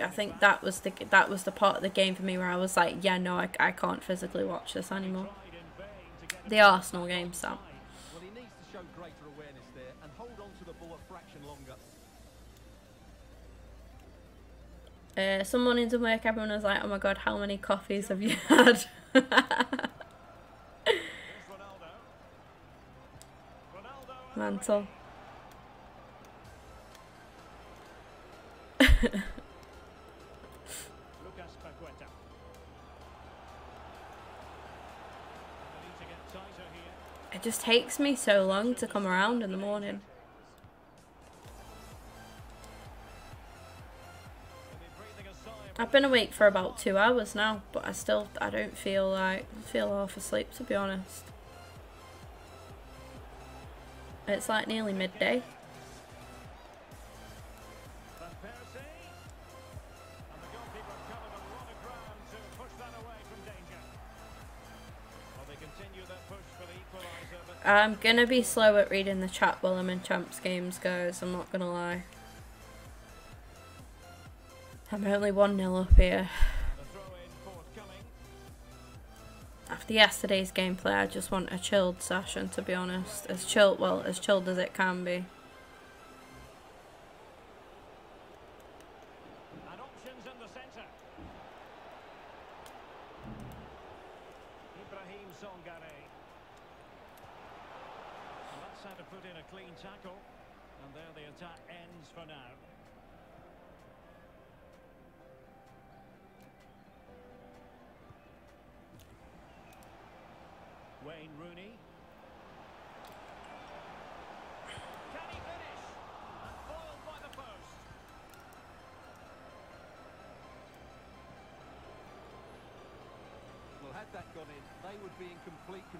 I think that was the that was the part of the game for me where I was like, yeah, no, I, I can't physically watch this anymore. Tried in vain to get it The Arsenal game, Sam. offside. Well, he needs to show greater awareness there and hold on to the ball a fraction longer. Uh, some mornings at work, everyone was like, oh my god, how many coffees have you had? Here's just takes me so long to come around in the morning. I've been awake for about two hours now, but I still I don't feel like feel half asleep to be honest. It's like nearly midday. I'm gonna be slow at reading the chat while I'm in champs games, guys. I'm not gonna lie. I'm only one 0 up here. After yesterday's gameplay, I just want a chilled session, to be honest. As chilled, well, as chilled as it can be.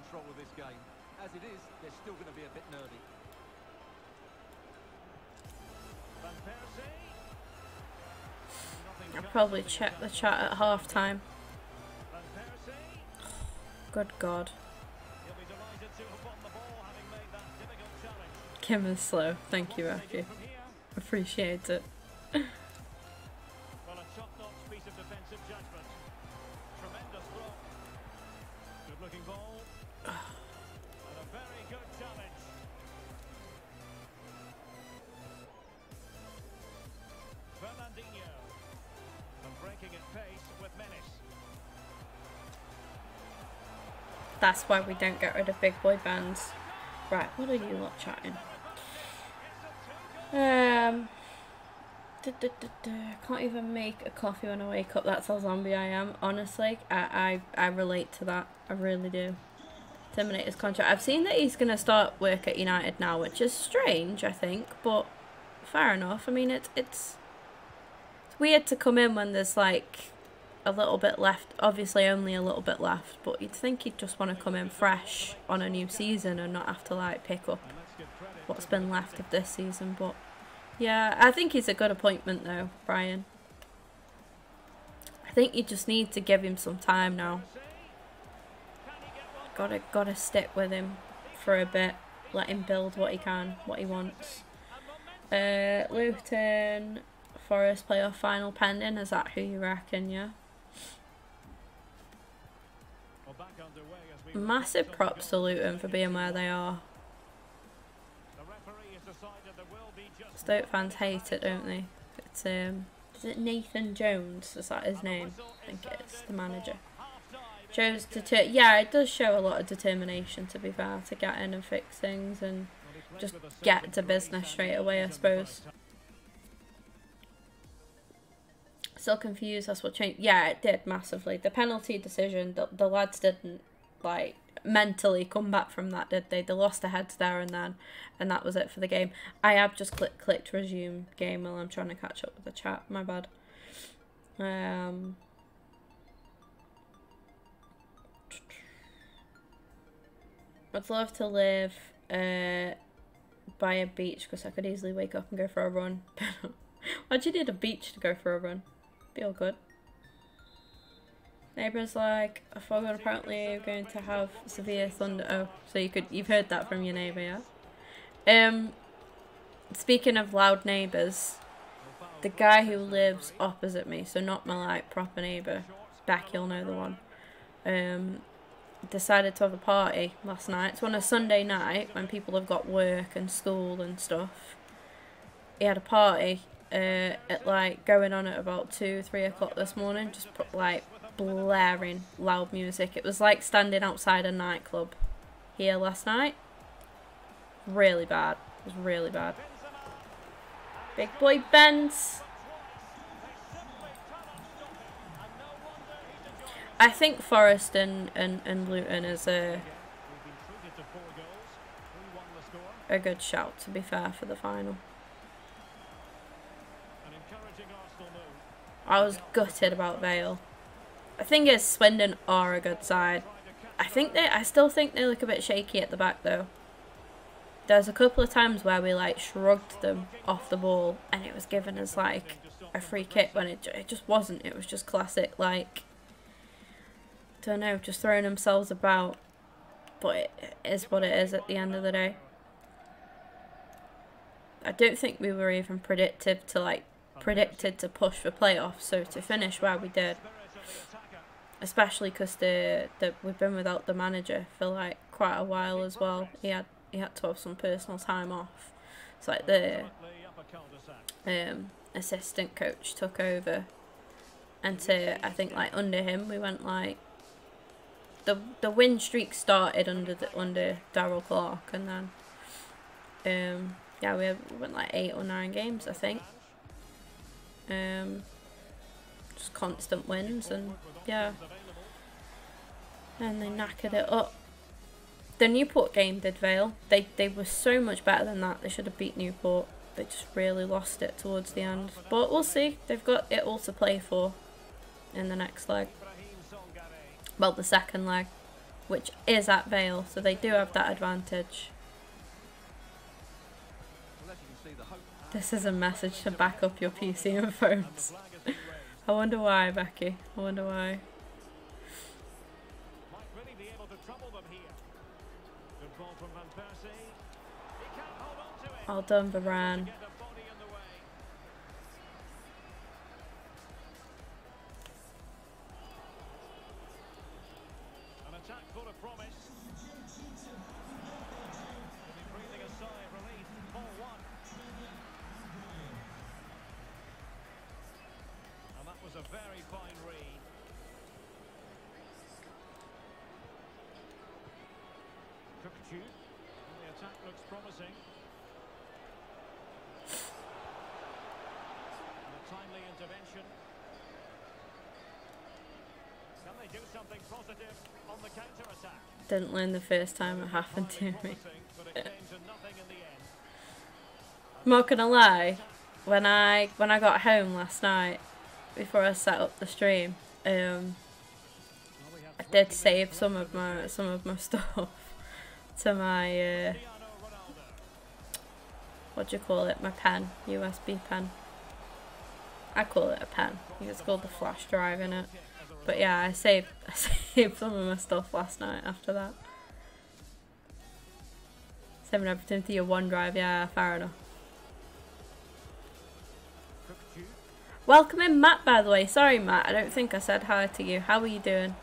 Control of this game. As it is, they're still going to be a bit nervy. Van Persie. I'll probably of the check the chat at half time. Van Persie. Good God. He'll be delighted to have won the ball, having made that difficult challenge. Kim is slow. Thank you, What do they do Aki. Appreciate it. That's why we don't get rid of big boy Benz. Right, what are you lot chatting? Um, duh, duh, duh. I can't even make a coffee when I wake up. That's how zombie I am. Honestly, I I, I relate to that. I really do. Terminate his contract. I've seen that he's gonna start work at United now, which is strange, I think, but fair enough. I mean, it's it's it's weird to come in when there's like a little bit left. Obviously, only a little bit left, but you'd think he'd just want to come in fresh on a new season and not have to like pick up what's been left of this season. But yeah, I think he's a good appointment though, Brian. I think you just need to give him some time now. Gotta gotta stick with him for a bit. Let him build what he can, what he wants. Uh, Luton, Forest playoff final pending. Is that who you reckon? Yeah. Massive props to. Luton for being where they are. Stoke fans hate it, don't they? It's um, is it Nathan Jones? Is that his name? I think it is the manager. Shows deter. Yeah, it does show a lot of determination. To be fair, to get in and fix things and just get to business straight away, I suppose. Still confused. That's what changed. Yeah, it did massively. The penalty decision. The, the lads didn't like mentally come back from that, did they? They lost their heads there and then, and that was it for the game. I have just clicked clicked resume game while I'm trying to catch up with the chat. My bad. Um. I'd love to live uh, by a beach because I could easily wake up and go for a run. Why'd you need a beach to go for a run? Be all good. Neighbours like, I forgot apparently you're going to have severe thunder. Oh, so you could, you've heard that from your neighbour, yeah? Um, speaking of loud neighbours, the guy who lives opposite me, so not my like proper neighbour, back you'll know the one, um, decided to have a party last night. It's on a Sunday night when people have got work and school and stuff. He had a party uh, at like going on at about two, three o'clock this morning. Just like blaring loud music. It was like standing outside a nightclub here last night. Really bad. It was really bad. Big boy Benz. I think Forest and, and, and Luton is a, We've been treated to four goals. 3-1 the score. a good shout, to be fair, for the final. I was gutted about Vale. The thing is, Swindon are a good side. I think they, I still think they look a bit shaky at the back though. There's a couple of times where we like shrugged them off the ball, and it was given as like a free kick when it it just wasn't. It was just classic like, don't know, just throwing themselves about. But it is what it is at the end of the day. I don't think we were even predicted to like predicted to push for playoffs. So to finish where we did, especially because the, the we've been without the manager for like quite a while as well. He had he had to have some personal time off. It's like the um, assistant coach took over, and to I think like under him we went like the the win streak started under the under Daryl Clark, and then um yeah we, we went like eight or nine games I think. Um, just constant wins and yeah, and they knackered it up. The Newport game did Vale. They they were so much better than that. They should have beat Newport. They just really lost it towards the end. But we'll see. They've got it all to play for in the next leg. Well, the second leg, which is at Vale, so they do have that advantage. This is a message to back up your PC and phones. Flag has been raised. I wonder why, Becky. I wonder why. Might really be Didn't learn the first time it happened to me. I'm not gonna lie. When I when I got home last night, before I set up the stream, um, I did save some of my some of my stuff to my uh, what do you call it? My pen, USB pen. I call it a pen. It's called the flash drive in it. But yeah, I saved I saved some of my stuff last night after that. Saving everything to your OneDrive, yeah, fair enough. Welcome in, Matt, by the way. Sorry, Matt, I don't think I said hi to you. How are you doing?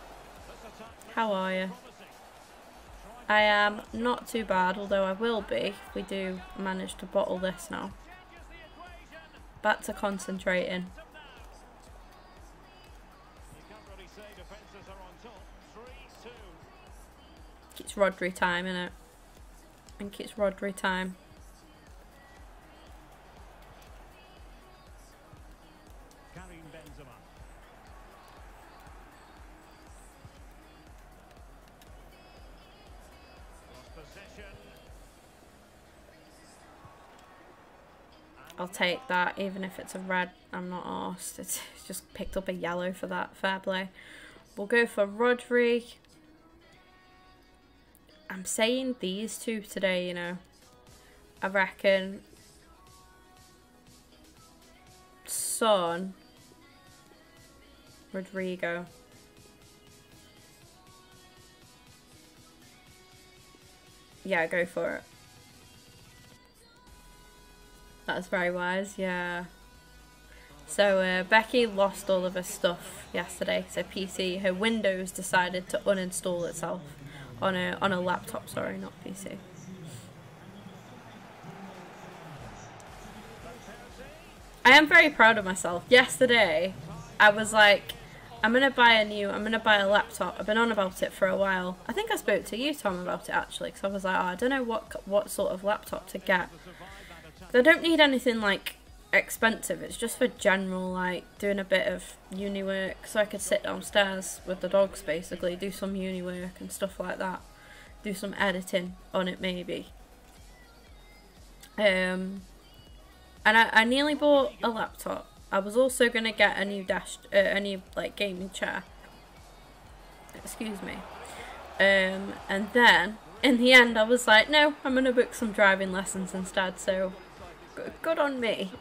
How are you? I am not too bad, although I will be if we do manage to bottle this now. Back to concentrating. It's Rodri time, innit? I think it's Rodri time. Karim Benzema. Lost possession. I'll take that, even if it's a red. I'm not asked. It's it's just picked up a yellow for that. Fair play. We'll go for Rodri. I'm saying these two today, you know. I reckon Son Rodrigo. Yeah, go for it. That's very wise, yeah. So uh, Becky lost all of her stuff yesterday. So PC, her Windows decided to uninstall itself on a on a laptop. Sorry, not PC. I am very proud of myself. Yesterday, I was like, I'm gonna buy a new, I'm gonna buy a laptop. I've been on about it for a while. I think I spoke to you, Tom, about it actually, because I was like, oh, I don't know what what sort of laptop to get. I don't need anything like expensive. It's just for general, like doing a bit of uni work, so I could sit downstairs with the dogs, basically, do some uni work and stuff like that. Do some editing on it, maybe. Um, and I, I nearly bought a laptop. I was also gonna get a new dash, uh, a new like gaming chair. Excuse me. Um, and then in the end, I was like, no, I'm gonna book some driving lessons instead. So good on me.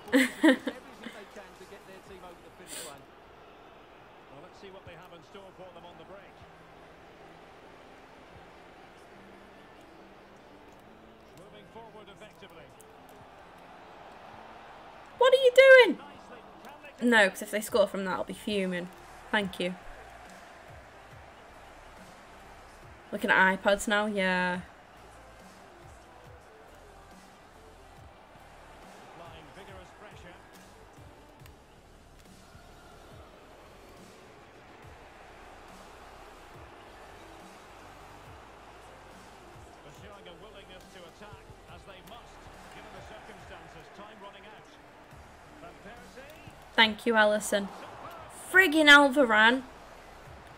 What are you doing? No, because if they score from that, I'll be fuming. Thank you. Looking at iPads now, yeah. Thank you, Allison. Friggin' Alvaran.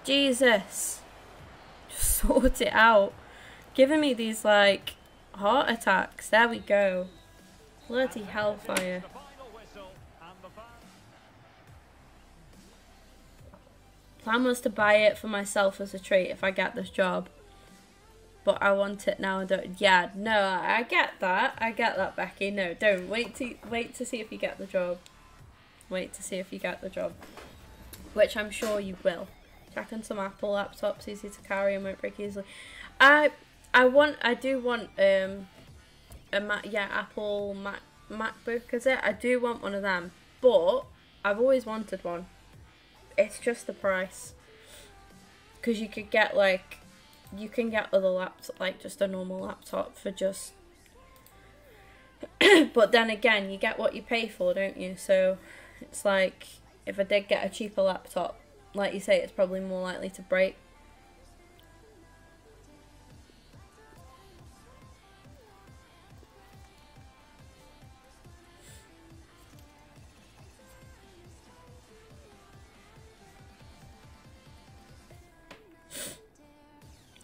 Jesus. Just sort it out. Giving me these, like, heart attacks. There we go. Bloody hellfire. Plan was to buy it for myself as a treat if I get this job. But I want it now. Don't. Yeah, no, I get that. I get that, Becky. No, don't wait to wait to see if you get the job. Wait to see if you get the job, which I'm sure you will. Checking some Apple laptops, easy to carry and won't break easily. I I want. I do want um a Mac. Yeah, Apple Mac MacBook is it? I do want one of them, but I've always wanted one it's just the price because you could get like you can get other laptop like just a normal laptop for just but then again you get what you pay for don't you so it's like if i did get a cheaper laptop like you say it's probably more likely to break.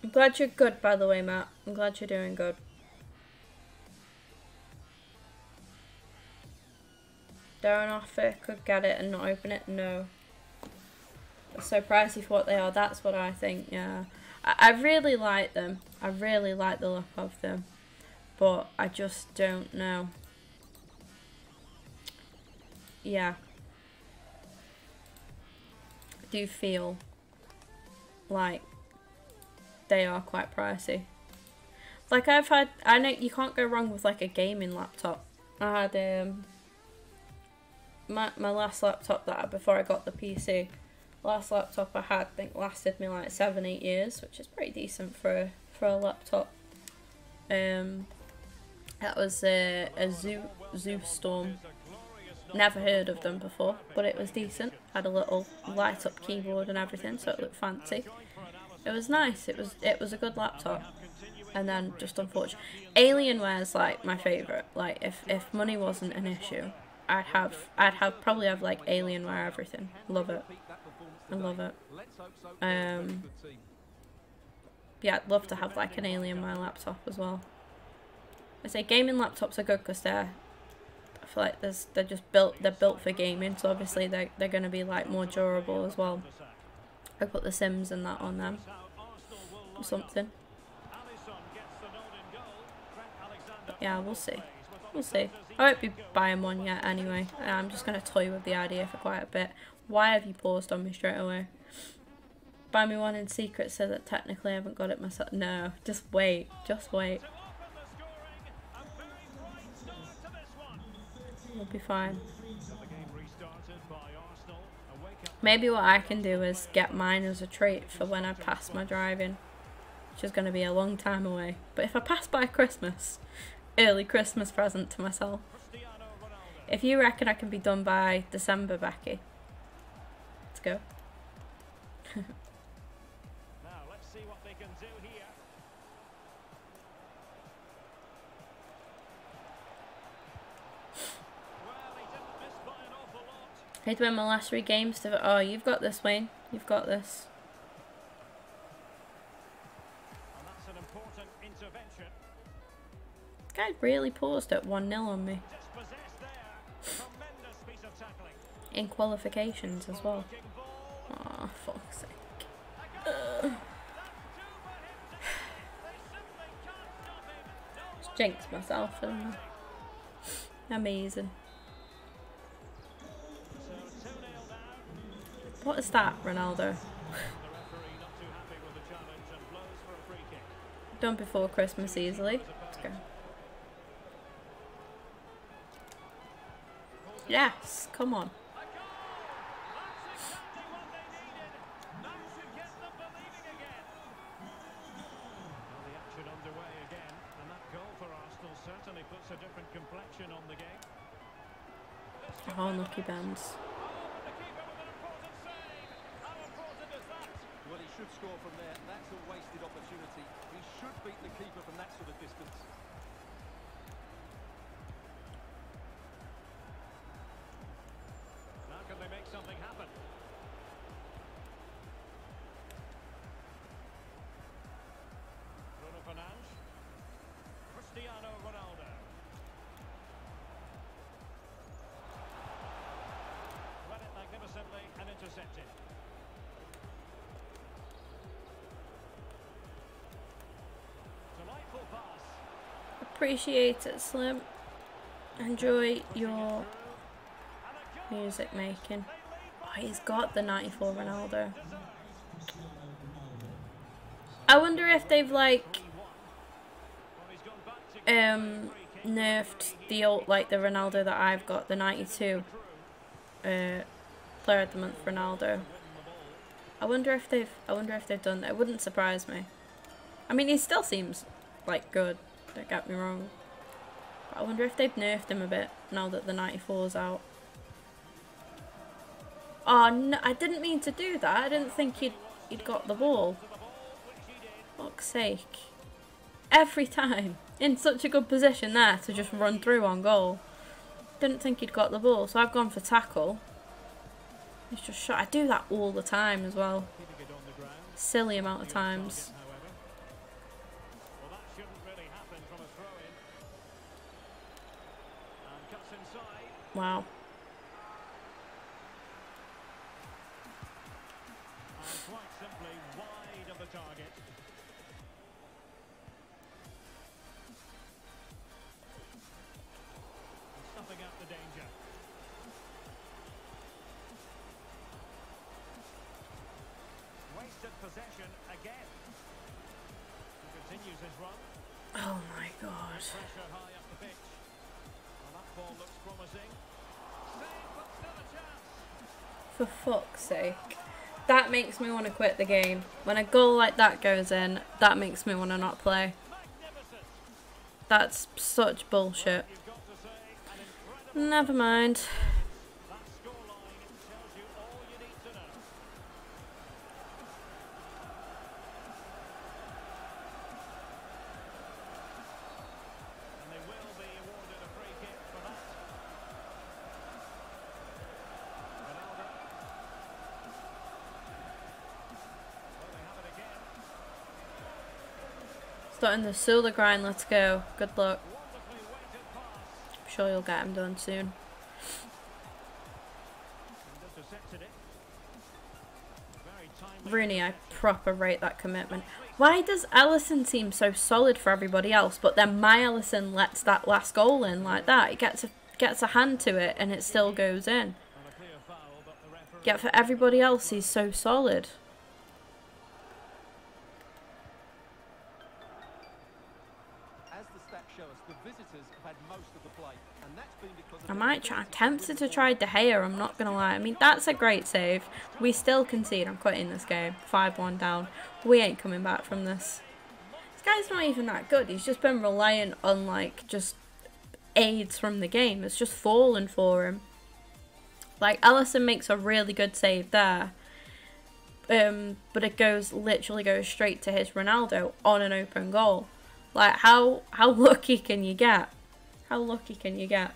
I'm glad you're good by the way matt. I'm glad you're doing good Darren offer could get it and not open it. No. They're so pricey for what they are. That's what I think. Yeah, I, I really like them. I really like the look of them, but I just don't know. Yeah. I do feel like they are quite pricey. Like I've had, I know you can't go wrong with like a gaming laptop. I had um my my last laptop that I, before I got the PC, last laptop I had I think lasted me like seven eight years, which is pretty decent for a, for a laptop. Um, that was a a Zoo Zoostorm. Never heard of them before, but it was decent. Had a little light up keyboard and everything, so it looked fancy. It was nice. It was it was a good laptop. And then just unfortunate, Alienware's like my favorite. Like if if money wasn't an issue, I'd have I'd have probably have like Alienware everything. Love it. I love it. Um. Yeah, I'd love to have like an Alienware laptop as well. I say gaming laptops are good because they're I feel like there's they're just built they're built for gaming, so obviously they they're gonna be like more durable as well. I put the Sims and that on them something. Yeah, we'll see. We'll see. I won't be buying one yet anyway. I'm just going to toy with the idea for quite a bit. Why have you paused on me straight away? Buy me one in secret so that technically I haven't got it myself. No, just wait. Just wait. We'll be fine. Maybe what I can do is get mine as a treat for when I pass my driving. Which is going to be a long time away. But if I pass by Christmas, early Christmas present to myself. If you reckon I can be done by December, Becky, let's go. Now let's see what they can do here. Well, he didn't miss by an awful lot. I'd win my last three games to. Oh, you've got this, Wayne. You've got this. Guy really paused at 1 0 on me. In qualifications as well. Ball. Oh, fuck's sake. Just jinxed myself amazing. So 2-0. What is that, Ronaldo? Done before Christmas easily. Let's go. Game. come on. Oh, lucky bands. Intercepted. Delightful pass. Appreciate it, Slim. Enjoy your music making. Oh, he's got the 94 Ronaldo. I wonder if they've like um nerfed the old like the Ronaldo that I've got, the 92 uh player of the month Ronaldo. I wonder if they've I wonder if they've done that. It wouldn't surprise me. I mean he still seems like good, don't get me wrong. But I wonder if they've nerfed him a bit now that the 94's out. Oh no, I didn't mean to do that. I didn't think he'd he'd got the ball. Fuck's sake. Every time. In such a good position there to just run through on goal. Didn't think he'd got the ball, so I've gone for tackle. Just shot. I do that all the time as well. keeping it on the ground. Silly amount of times. However, sake. That makes me want to quit the game. When a goal like that goes in, that makes me want to not play. That's such bullshit. Never mind. Starting the solo grind, let's go. Good luck. I'm sure you'll get him done soon. Rooney, I proper rate that commitment. Why does Allison seem so solid for everybody else, but then my Allison lets that last goal in like that? He gets a gets a hand to it and it still goes in. Yet for everybody else, he's so solid. Might try. I'm tempted to try De Gea. I'm not gonna lie. I mean, that's a great save. We still concede. I'm quitting this game. Five one down. We ain't coming back from this. This guy's not even that good. He's just been reliant on like just aids from the game. It's just fallen for him. Like Allison makes a really good save there. Um, but it goes literally goes straight to his Ronaldo on an open goal. Like how how lucky can you get? How lucky can you get?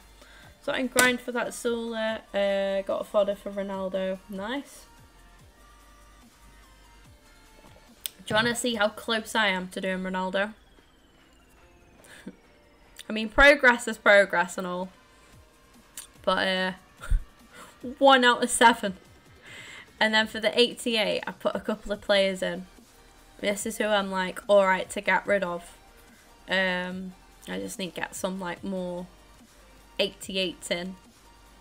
So I grind for that Sula. Uh, got a fodder for Ronaldo. Nice. Do you want to see how close I am to doing Ronaldo? I mean, progress is progress and all. But, uh, one out of seven. And then for the 88, I put a couple of players in. This is who I'm like, alright to get rid of. Um, I just need to get some like more 88s in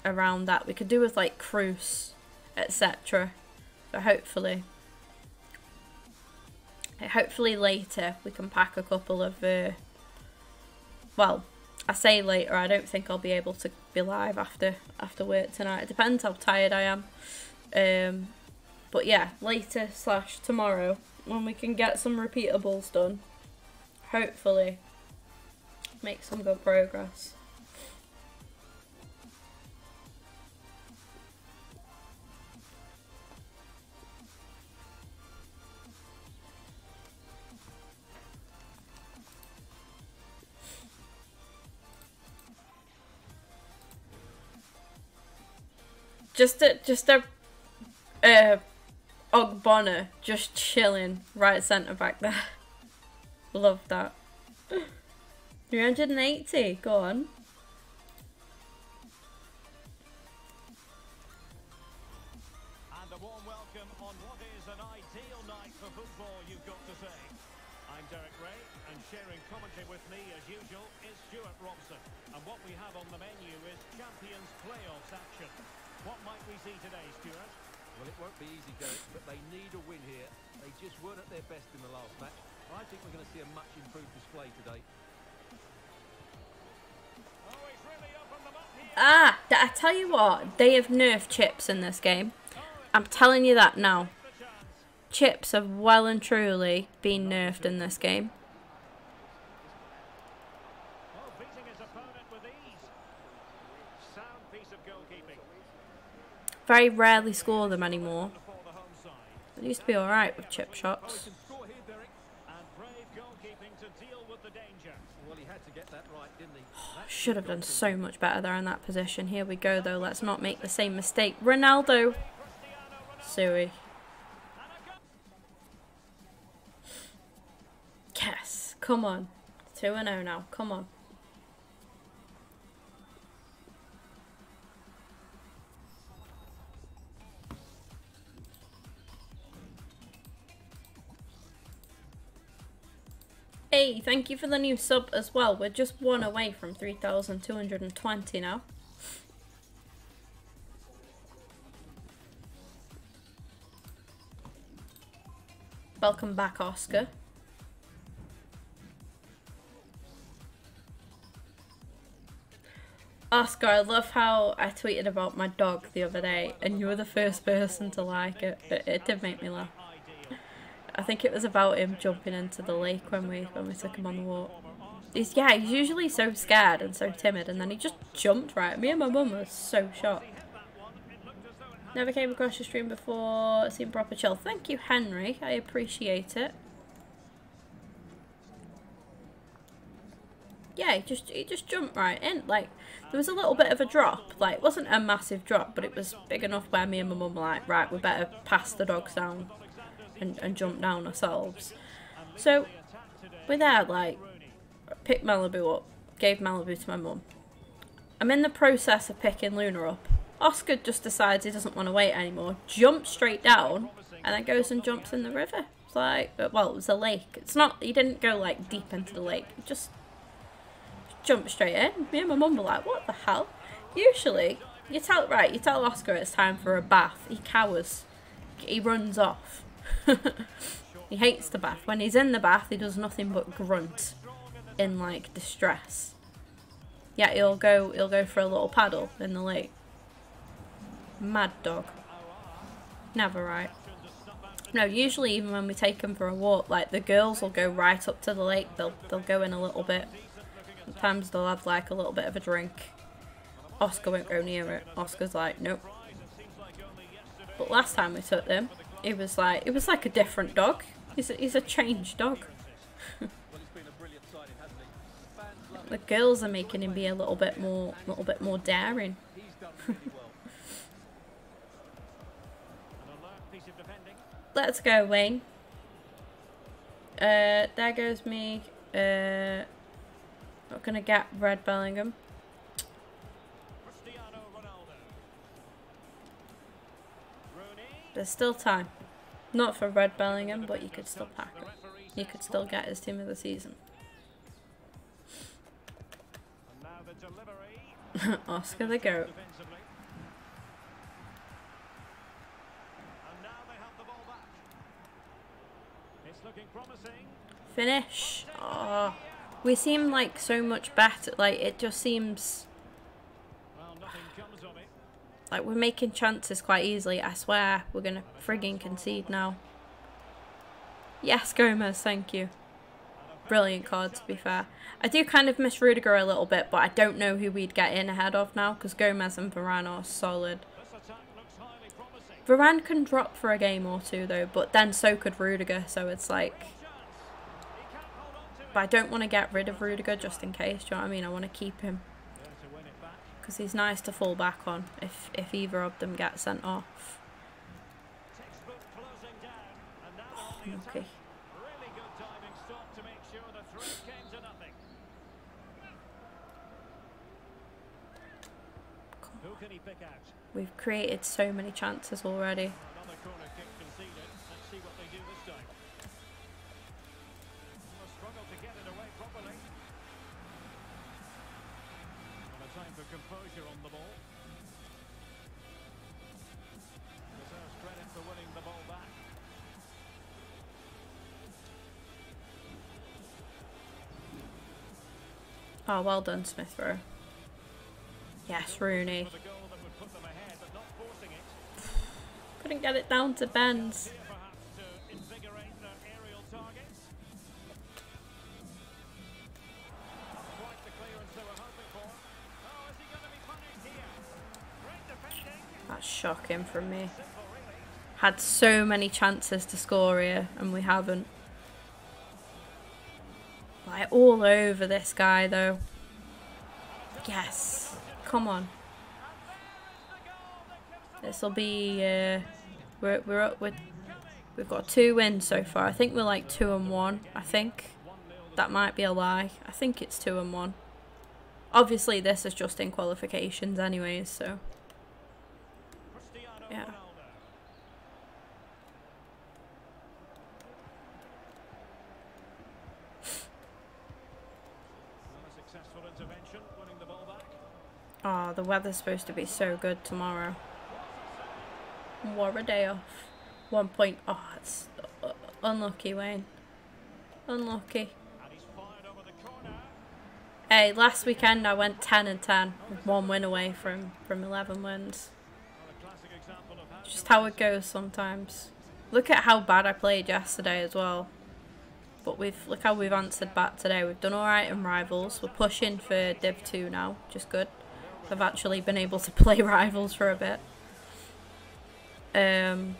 around that. We could do with like Cruz, etc. But hopefully, hopefully later we can pack a couple of. Uh, well, I say later. I don't think I'll be able to be live after after work tonight. It depends how tired I am. Um, but yeah, later slash tomorrow when we can get some repeatables done. Hopefully, make some good progress. Just a just a uh Ogbonna just chilling right centre back there. Love that. 380, go on. See today, Stuart? Well, it won't be easy, Derek, but they need a win here. They just weren't at their best in the last match. I think we're going to see a much improved display today. Oh, he's really opened them up here. Ah, I tell you what, they have nerfed chips in this game. I'm telling you that now. Chips have well and truly been nerfed in this game. Oh, beating his opponent with ease. Sound piece of goalkeeping Very rarely score them anymore. for the home side. It used to be alright with chip shots. Can score here, Derek. And brave goalkeeping to deal with the danger. Well, he had to get that right, didn't he? That's Should have done so much better there in that position. Here we go though, let's not make the same mistake. Ronaldo. Sui. Yes, come on. 2 and 0 now, come on. Hey, thank you for the new sub as well. We're just one away from 3,220 now. Welcome back, Oscar. Oscar, I love how I tweeted about my dog the other day, and you were the first person to like it. It, it did make me laugh. I think it was about him jumping into the lake when we when we took him on the walk. He's yeah, he's usually so scared and so timid, and then he just jumped right. at Me and my mum were so shocked. Never came across your stream before. Seemed proper chill. Thank you, Henry. I appreciate it. Yeah, just he just jumped right in. Like there was a little bit of a drop. Like it wasn't a massive drop, but it was big enough where me and my mum were like, right, we better pass the dogs down and, and jump down ourselves. So we're there, like picked Malibu up, gave Malibu to my mum. I'm in the process of picking Luna up. Oscar just decides he doesn't want to wait anymore, jumps straight down, and then goes and jumps in the river. was like, uh, well, it was a lake. It's not, he didn't go like deep into the lake. He just jumped straight in. Me and my mum were like, what the hell? Usually, you tell, right, you tell Oscar it's time for a bath. He cowers. He runs off. he hates the bath. When he's in the bath, he does nothing but grunt in like distress. Yeah, he'll go, he'll go for a little paddle in the lake. Mad dog. Never right. No, usually even when we take him for a walk, like the girls will go right up to the lake. They'll they'll go in a little bit. Sometimes they'll have like a little bit of a drink. Oscar won't go near it. Oscar's like, nope. But last time we took them, it was like it was like a different dog. He's a, he's a changed dog. The girls are making him be a little bit more, little bit more daring. Let's go, Wayne. Uh, there goes me. Uh, not gonna get Red Bellingham. There's still time. Not for Red Bellingham, but you could still pack him. You could still get his team of the season. Oscar the goat. Finish. Oh, we seem like so much better. Like it just seems Well, nothing comes of it. Like we're making chances quite easily. I swear we're gonna frigging concede now. Yes, Gomez, thank you. Brilliant card, to be fair. I do kind of miss Rudiger a little bit, but I don't know who we'd get in ahead of now because Gomez and Varane are solid. Varane can drop for a game or two though, but then so could Rudiger, so it's like. To. But I don't want to get rid of Rudiger just in case. Do you know what I mean? I want to keep him There to win it back. Because he's nice to fall back on if if either of them get sent off. Textbook closing down. And now they're on the attack. Okay. Really good diving stop to make sure the threat came to nothing. Who can he pick out? We've created so many chances already. Hoping for. Oh, Yes, Rooney. Couldn't get it down to defending. That's shocking from me. Had so many chances to score here, and we haven't. All over this guy, though. Yes. Come on. This will be. Uh, we're we're up with. We've got two wins so far. I think we're like two and one. I think that might be a lie. I think it's two and one. Obviously, this is just in qualifications, anyways. So Yeah. Ronaldo. Not a successful intervention, winning the ball back. Oh, the weather's supposed to be so good tomorrow. What a day off. One point. Oh, it's uh, unlucky, Wayne. Unlucky. Hey, last weekend I went 10 and 10 one win away from, from 11 wins. Just how it goes sometimes. Look at how bad I played yesterday as well. But we've look how we've answered back today. We've done alright in rivals. We're pushing for Div 2 now, just good. I've actually been able to play rivals for a bit. Um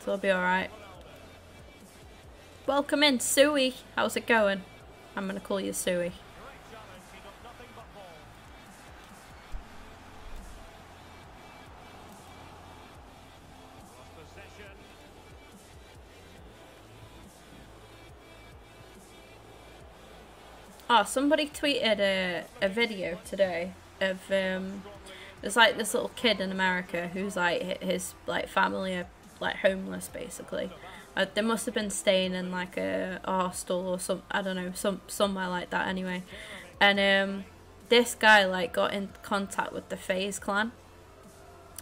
So I'll be alright. Welcome in, Suey. How's it going? I'm gonna call you Suey. Oh, somebody tweeted a, a video today of um there's like this little kid in America who's like his like family are like homeless basically. Uh, they must have been staying in like a, a hostel or some I don't know some somewhere like that anyway, and um, this guy like got in contact with the FaZe clan,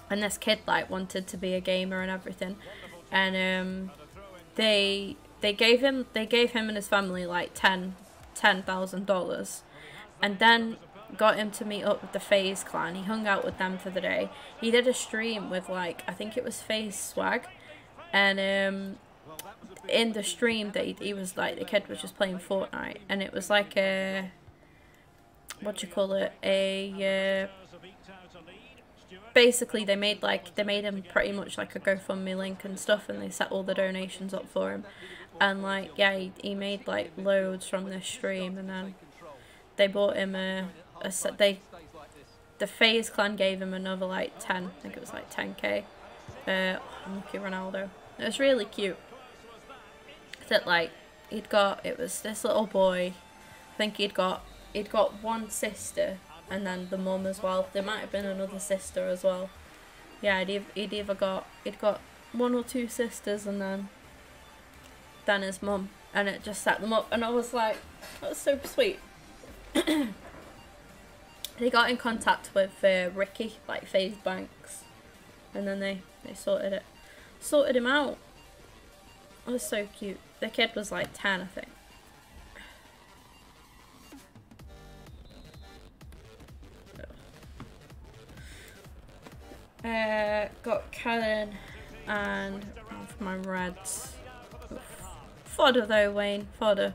and this kid like wanted to be a gamer and everything, and um, they they gave him they gave him and his family like ten ten thousand dollars, and then got him to meet up with the FaZe clan. He hung out with them for the day. He did a stream with like I think it was FaZe Swag, and um, in the stream that he, he was like the kid was just playing Fortnite, and it was like a what you call it a. Uh, basically they made like they made him pretty much like a GoFundMe link and stuff and they set all the donations up for him and like yeah he, he made like loads from this stream and then they bought him a, a they the FaZe clan gave him another like 10 I think it was like 10k uh Ronaldo it was really cute that like he'd got it was this little boy I think he'd got he'd got one sister and then the mum as well. There might have been another sister as well. Yeah, he'd, he'd either got he'd got one or two sisters and then then his mum, and it just set them up, and I was like, that was so sweet. they got in contact with uh, Ricky, like FaZe Banks, and then they they sorted it, sorted him out. It was so cute. The kid was like ten, I think. Uh, got Kellen and oh, my Reds. Fodder though, Wayne. Fodder.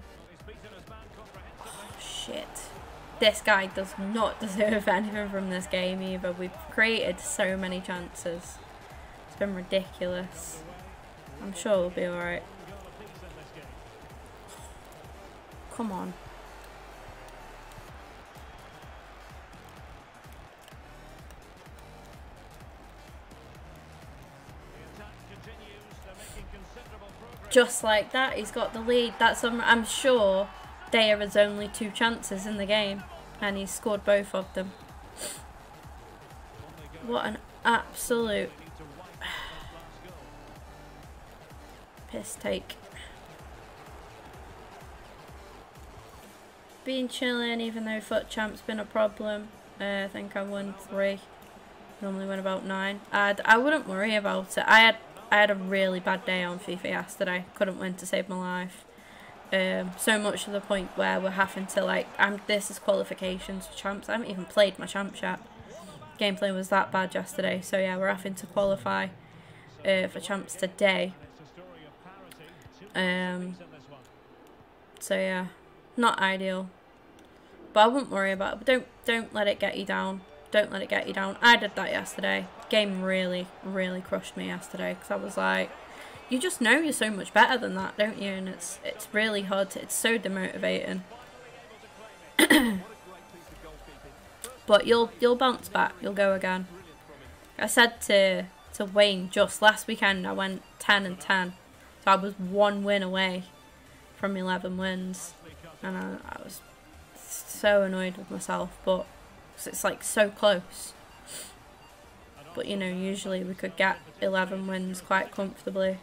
This guy does not deserve anything from this game either. We've created so many chances. It's been ridiculous. I'm sure we'll be alright. Come on. just like that, he's got the lead. That's um, I'm sure there is only two chances in the game, and he scored both of them. What an absolute piss take. Been chilling, even though FUT Champ's been a problem. Uh, I think I won three. Normally win about nine. I'd, I wouldn't worry about it. I had I had a really bad day on FIFA yesterday. Couldn't win to save my life. Um, so much to the point where we're having to like, I'm, this is qualifications for champs. I haven't even played my champ yet. Gameplay was that bad yesterday. So yeah, we're having to qualify uh, for champs today. Um, so yeah, not ideal. But I wouldn't worry about it. But don't don't let it get you down. Don't let it get you down. I did that yesterday. Game really, really crushed me yesterday because I was like, you just know you're so much better than that, don't you? And it's it's really hard. To, it's so demotivating. but you'll you'll bounce back. You'll go again. I said to to Wayne just last weekend I went 10 and 10. So I was one win away from 11 wins. And I, I was so annoyed with myself, but it's like so close. But you know, usually we could get 11 wins quite comfortably.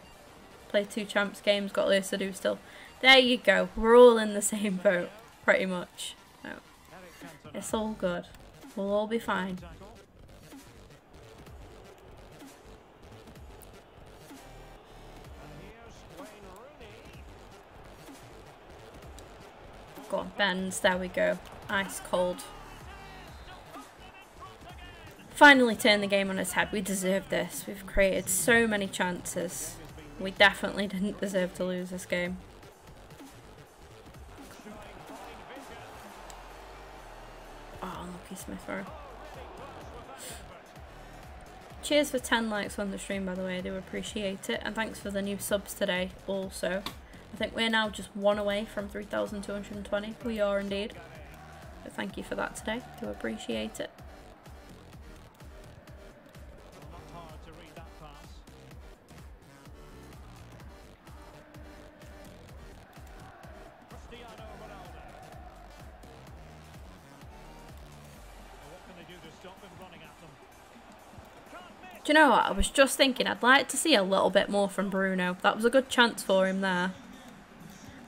Play two champs games, got loads to do still. There you go. We're all in the same boat, pretty much. So, it's all good. We'll all be fine. Go on, Benz. There we go. Ice cold finally turn the game on its head. We deserve this. We've created so many chances. We definitely didn't deserve to lose this game. Oh, unlucky Smith. Cheers for 10 likes on the stream, by the way. I do appreciate it. And thanks for the new subs today, also. I think we're now just one away from 3,220. We are indeed. So thank you for that today. Do appreciate it. Do you know what? I was just thinking I'd like to see a little bit more from Bruno. That was a good chance for him there.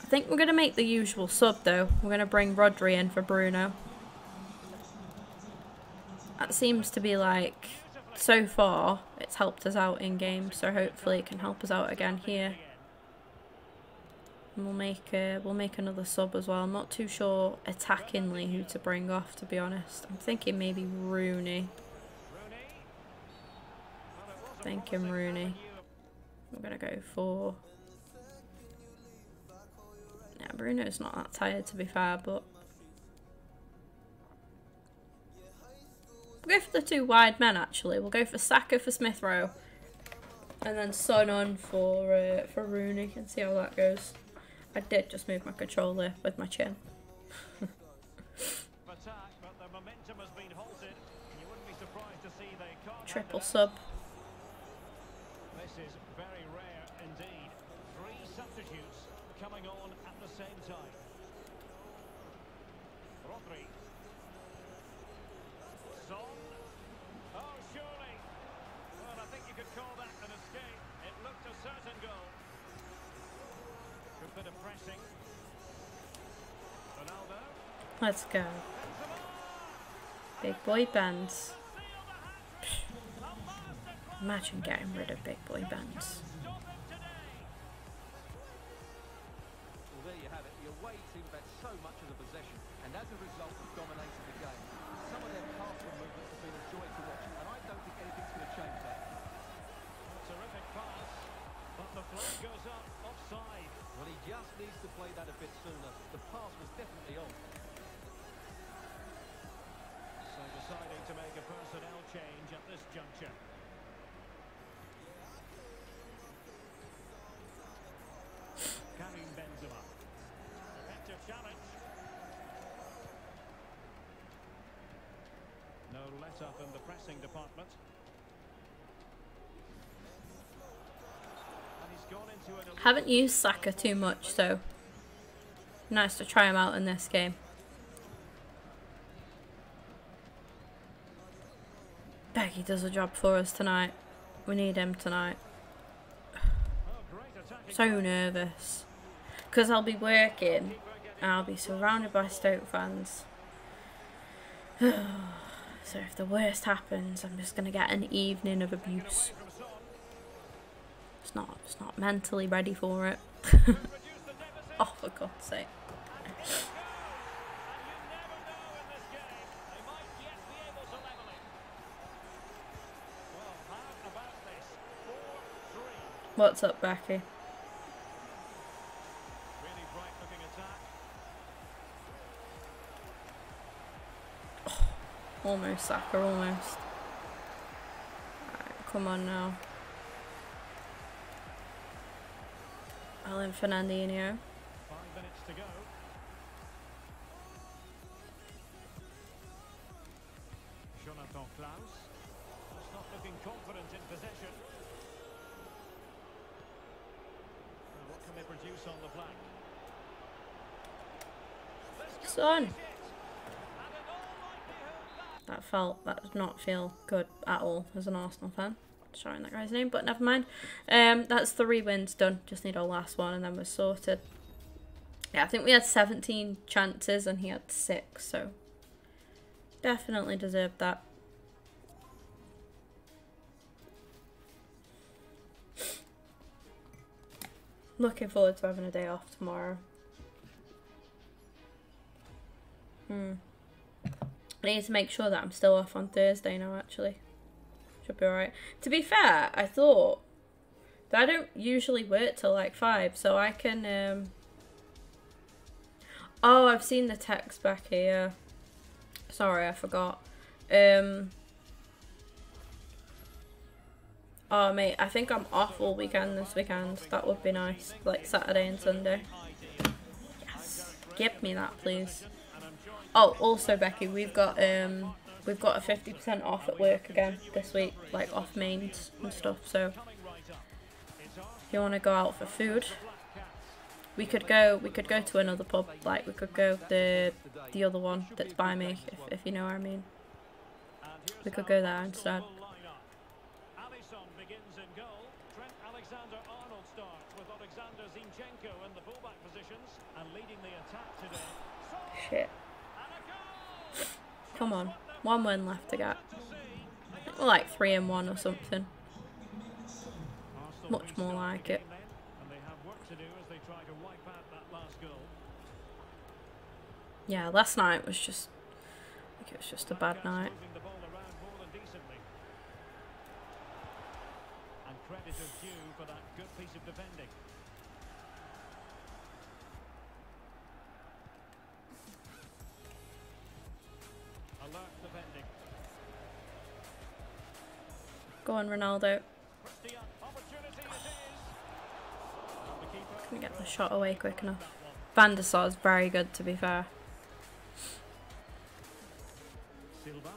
I think we're going to make the usual sub though. We're going to bring Rodri in for Bruno. That seems to be like, so far, it's helped us out in game. So hopefully it can help us out again here. And we'll make uh, we'll make another sub as well. I'm not too sure attackingly who to bring off to be honest. I'm thinking maybe Rooney. Thinking Rooney. We're gonna go for. Yeah, Bruno's not that tired to be fair, but we'll go for the two wide men. Actually, we'll go for Saka for Smith Rowe, and then Son on for uh, for Rooney, and see how that goes. I did just move my controller with my chin. Triple but that. Terrific pass, but the flag goes up offside. Well, he just needs to play that a bit sooner. Deciding to make a personnel change at this juncture. Karim Benzema. Challenge. No let up in the pressing department. Haven't used Saka too much, so nice to try him out in this game. Becky does a job for us tonight. We need him tonight. So nervous. Because I'll be working and I'll be surrounded by Stoke fans. so if the worst happens, I'm just going to get an evening of abuse. It's not, it's not mentally ready for it. Oh, for God's sake. What's up, Becky? Really bright looking attack. Almost, Saka, almost. Alright, come on now. Alan Fernandinho. Five minutes to go. Felt, that did not feel good at all as an Arsenal fan. Showing that guy's name, but never mind. Um, that's three wins done. Just need our last one and then we're sorted. Yeah, I think we had 17 chances and he had six, so definitely deserved that. Looking forward to having a day off tomorrow. Hmm. I need to make sure that I'm still off on Thursday now, actually. Should be alright. To be fair, I thought that I don't usually work till like 5, so I can. Um... Oh, I've seen the text back here. Sorry, I forgot. Um. Oh, mate, I think I'm off all weekend this weekend. That would be nice. Like Saturday and Sunday. Yes. Give me that, please. Oh, also Becky, we've got um we've got a fifty percent off at work again this week, like off mains and stuff. So if you want to go out for food, we could go. We could go to another pub. Like we could go the the other one that's by me, if if you know what I mean. We could go there instead. Zinchenko in the fullback positions and leading the attack today. Son, Shit. and a goal! Come on. One win left to get. like three and one or something. Much more like it. Yeah, last night was just. Think it was just a bad night. And credit is due for that good piece of defending. Go on, Ronaldo. Cristiano, opportunity it is. And the keeper Couldn't get the shot away quick enough. Van der Sar is very good, to be fair. Silva.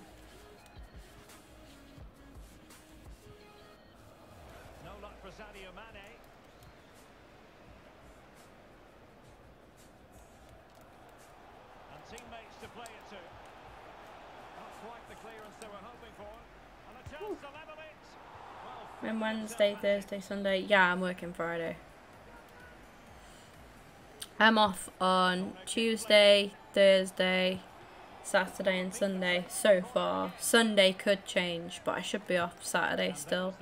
Wednesday, Thursday, Sunday. Yeah, I'm working Friday. I'm off on Tuesday, Thursday, Saturday, and Sunday so far. Sunday could change, but I should be off Saturday still.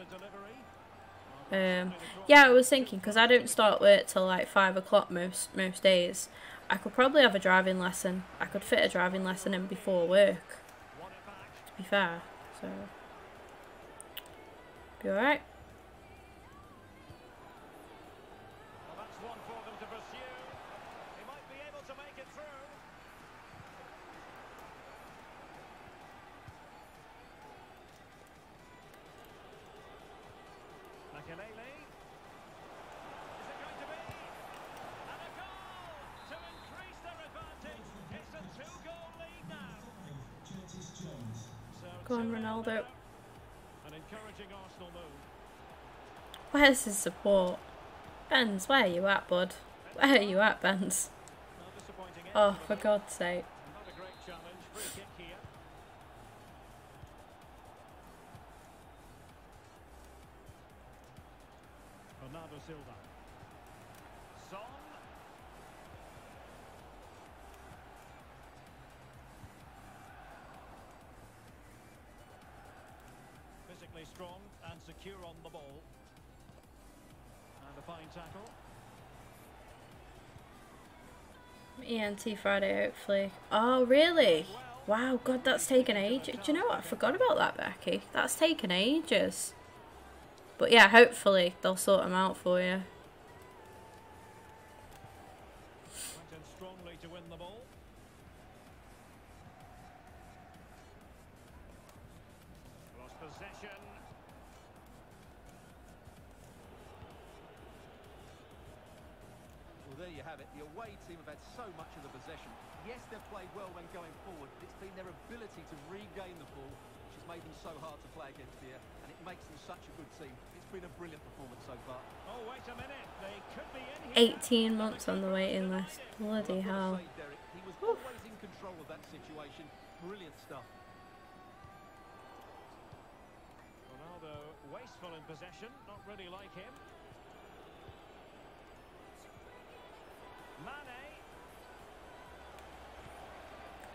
Um, yeah, I was thinking because I don't start work till like five o'clock most most days. I could probably have a driving lesson. I could fit a driving lesson in before work. To be fair, so be alright. Ronaldo. An encouraging Arsenal move. Where's his support? Benz, where are you at, bud? Where are you at, Benz? Not disappointing end Oh, for. God's sake. ENT Friday, hopefully. Oh, really? Wow, God, that's taken ages. Do you know what? I forgot about that, Becky. That's taken ages. But yeah, hopefully they'll sort them out for you. Away team have had so much of the possession. Yes, they've played well when going forward, but it's been their ability to regain the ball which has made them so hard to play against here, and it makes them such a good team. It's been a brilliant performance so far. Oh, wait a minute. They could be in here. 18 months on the waiting list. Bloody I've hell. say, Derek, he was always in control of that situation. Brilliant stuff. Ronaldo wasteful in possession. Not really like him.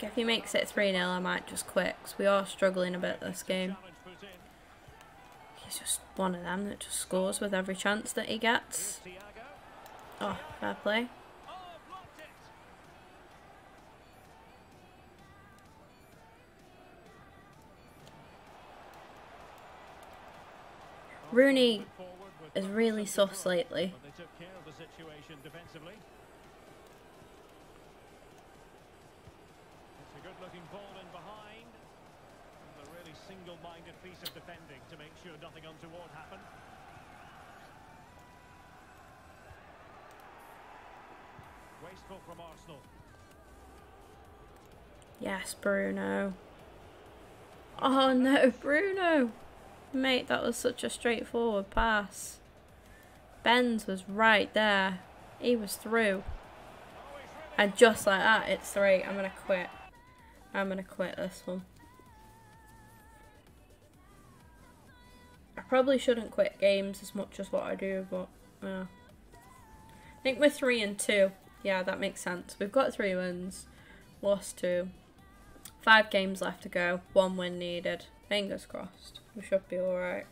If he makes it 3 0, I might just quit because we are struggling a bit this game. He's just one of them that just scores with every chance that he gets. Oh, fair play. Rooney is really sus lately. Good-looking ball in behind. And a really single-minded piece of defending to make sure nothing untoward happened. Wasteful from Arsenal. Yes, Bruno. Oh no, Bruno! Mate, that was such a straightforward pass. Benz was right there. He was through. And just like that, it's three. I'm gonna quit. I'm gonna quit this one. I probably shouldn't quit games as much as what I do, but yeah. I think we're three and two. Yeah, that makes sense. We've got three wins, lost two. Five games left to go. One win needed. Fingers crossed. We should be alright.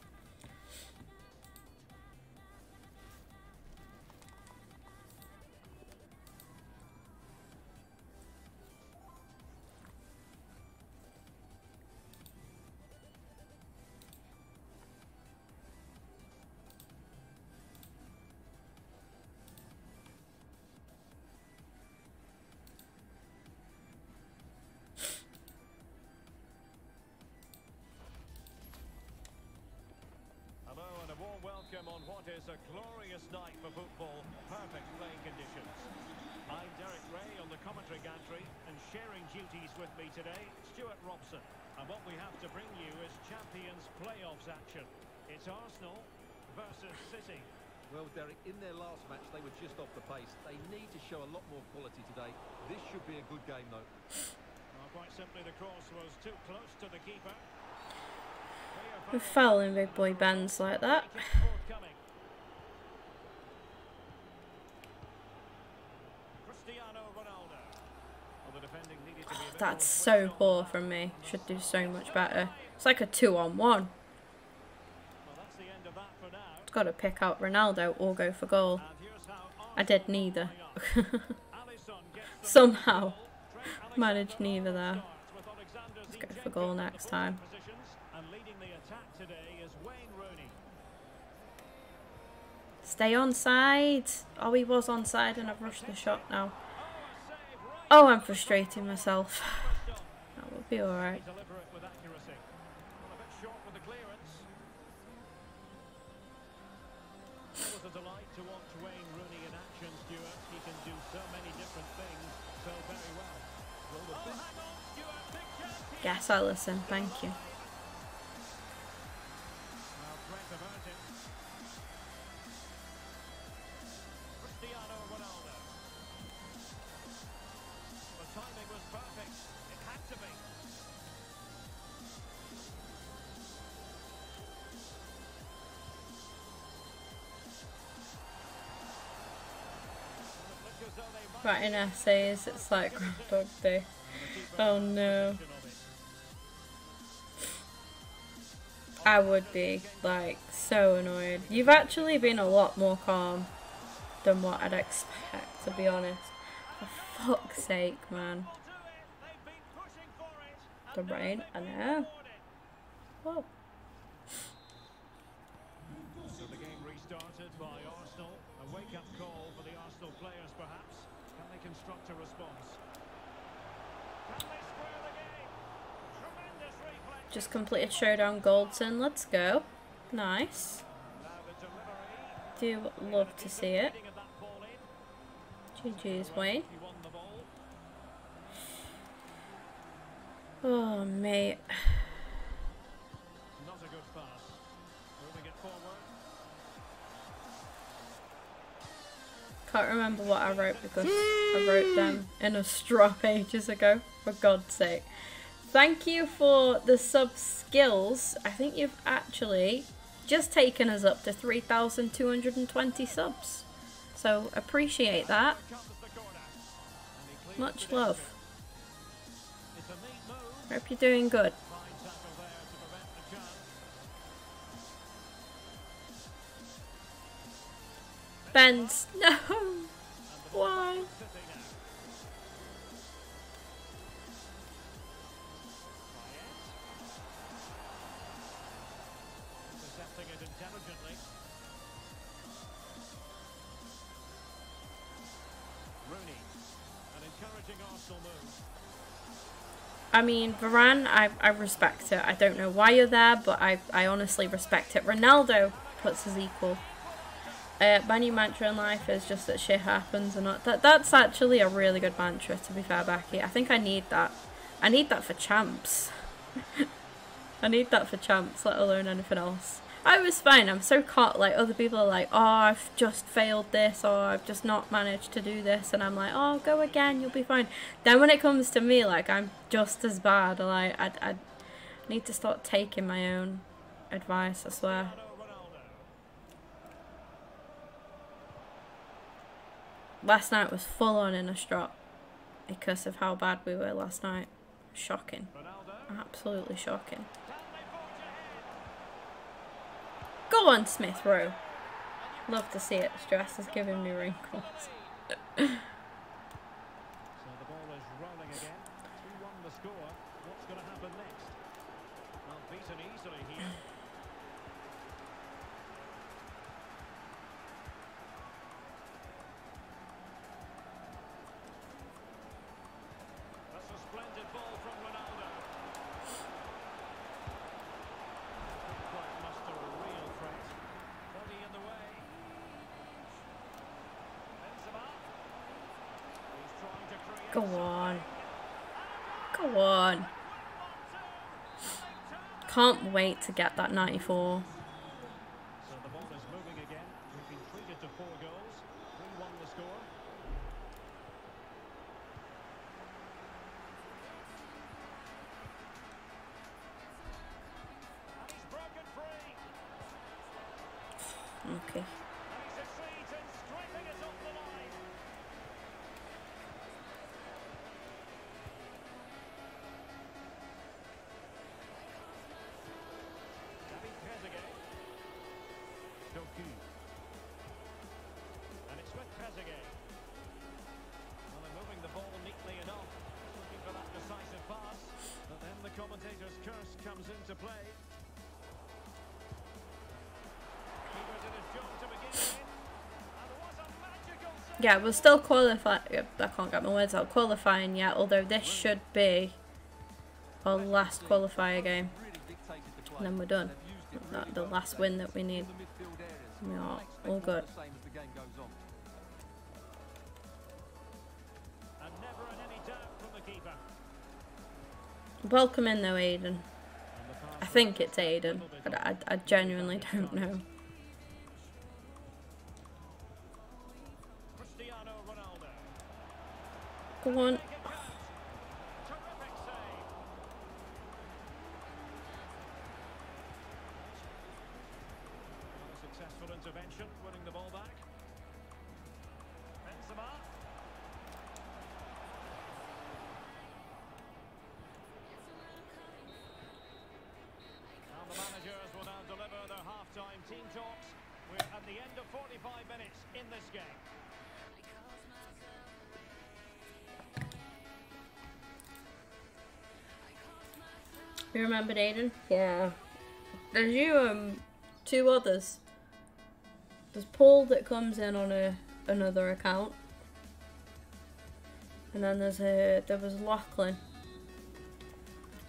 Pace. They need to show a lot more quality today. This should be a good game, though. Well, quite simply, the cross was too close to the keeper. We're fouling big boy bands like that. Forthcoming. Cristiano Ronaldo. Well, the defending needed to be a bit That's so poor from me. Should do so much better. It's like a two on one. Well, that's the end of that for now. Got to pick out Ronaldo or go for goal. I did neither. Somehow managed neither there. Let's go for goal next time. Stay on side. Oh, he was on side and I've rushed the shot now. Oh, I'm frustrating myself. That will be alright. Looked as though they might Writing essays, it's like Groundhog Day. Oh no. I would be, like, so annoyed. You've actually been a lot more calm than what I'd expect, to be honest. For fuck's sake, man. The rain, I know. Whoa. Just completed Showdown Goldson. Let's go. Nice. Do love to see it. GG's, Wayne. Oh, mate. Can't remember what I wrote because I wrote them in a straw ages ago, for God's sake. Thank you for the sub skills. I think you've actually just taken us up to 3,220 subs. So appreciate that. Much love. Hope you're doing good. Benz, no! Why? I mean, Varane, I, I respect it. I don't know why you're there, but I, I honestly respect it. Ronaldo puts his equal. Uh, my new mantra in life is just that shit happens and not that. That's actually a really good mantra, to be fair, Becky. I think I need that. I need that for champs. I need that for champs, let alone anything else. I was fine. I'm so caught. Like other people are like, "Oh, I've just failed this, or I've just not managed to do this," and I'm like, "Oh, go again. You'll be fine." Then when it comes to me, like I'm just as bad. Like I, I need to start taking my own advice. I swear. Last night was full on in a strop because of how bad we were last night. Shocking. Absolutely shocking. Can they forge ahead? Go on, Smith Rowe. Love to see it. Stress is giving me wrinkles. Go on. Go on. Can't wait to get that 94. Yeah, we're still qualifying. I can't get my words out. Qualifying yet, although this should be our last qualifier game. And then we're done. Really the last win that we need. We all good. Welcome in though, Aiden. I think it's Aiden. I. I, I genuinely don't know. Go on. Remembered Aiden? Yeah. There's you um two others. There's Paul that comes in on a another account. And then there's a there was Lachlan.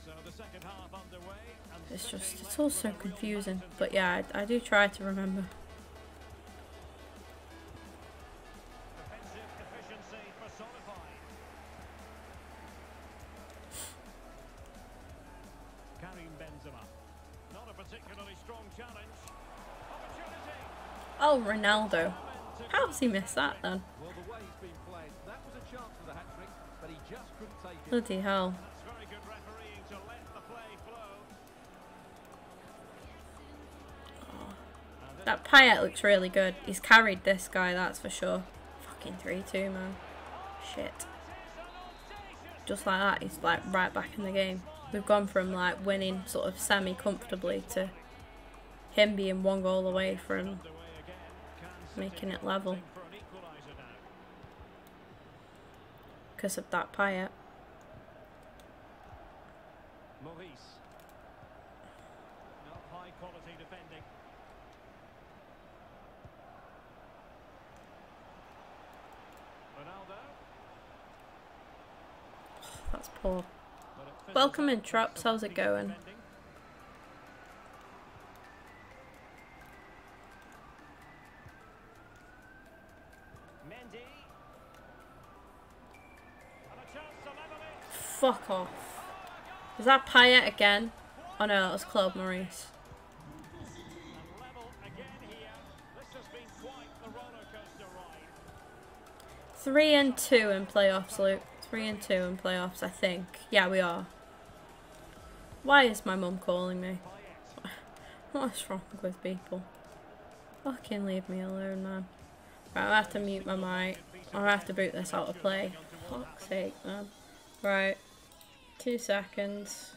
So the second half underway. It's just it's all so confusing. But yeah, I, I do try to remember. Very good refereeing to let the play flow. And this That Payet looks really good. He's carried this guy, that's for sure. Fucking 3-2, man. Shit. Just like that, he's like right back in the game. We've gone from like winning sort of semi-comfortably to him being one goal away from making it level hoping for an equaliser now. because of that Payet. Maurice. Not high quality defending. Ronaldo. That's poor. but it fizzles Welcome in. Traps. How's it going? Fuck off. Is that Payet again? Oh no, that was Claude Maurice. Three and two in playoffs, Luke. Three and two in playoffs, I think. Yeah, we are. Why is my mum calling me? What's wrong with people? Fucking leave me alone, man. Right, I'll have to mute my mic. I'll have to boot this out of play. Fuck's sake, man. Right. Two seconds.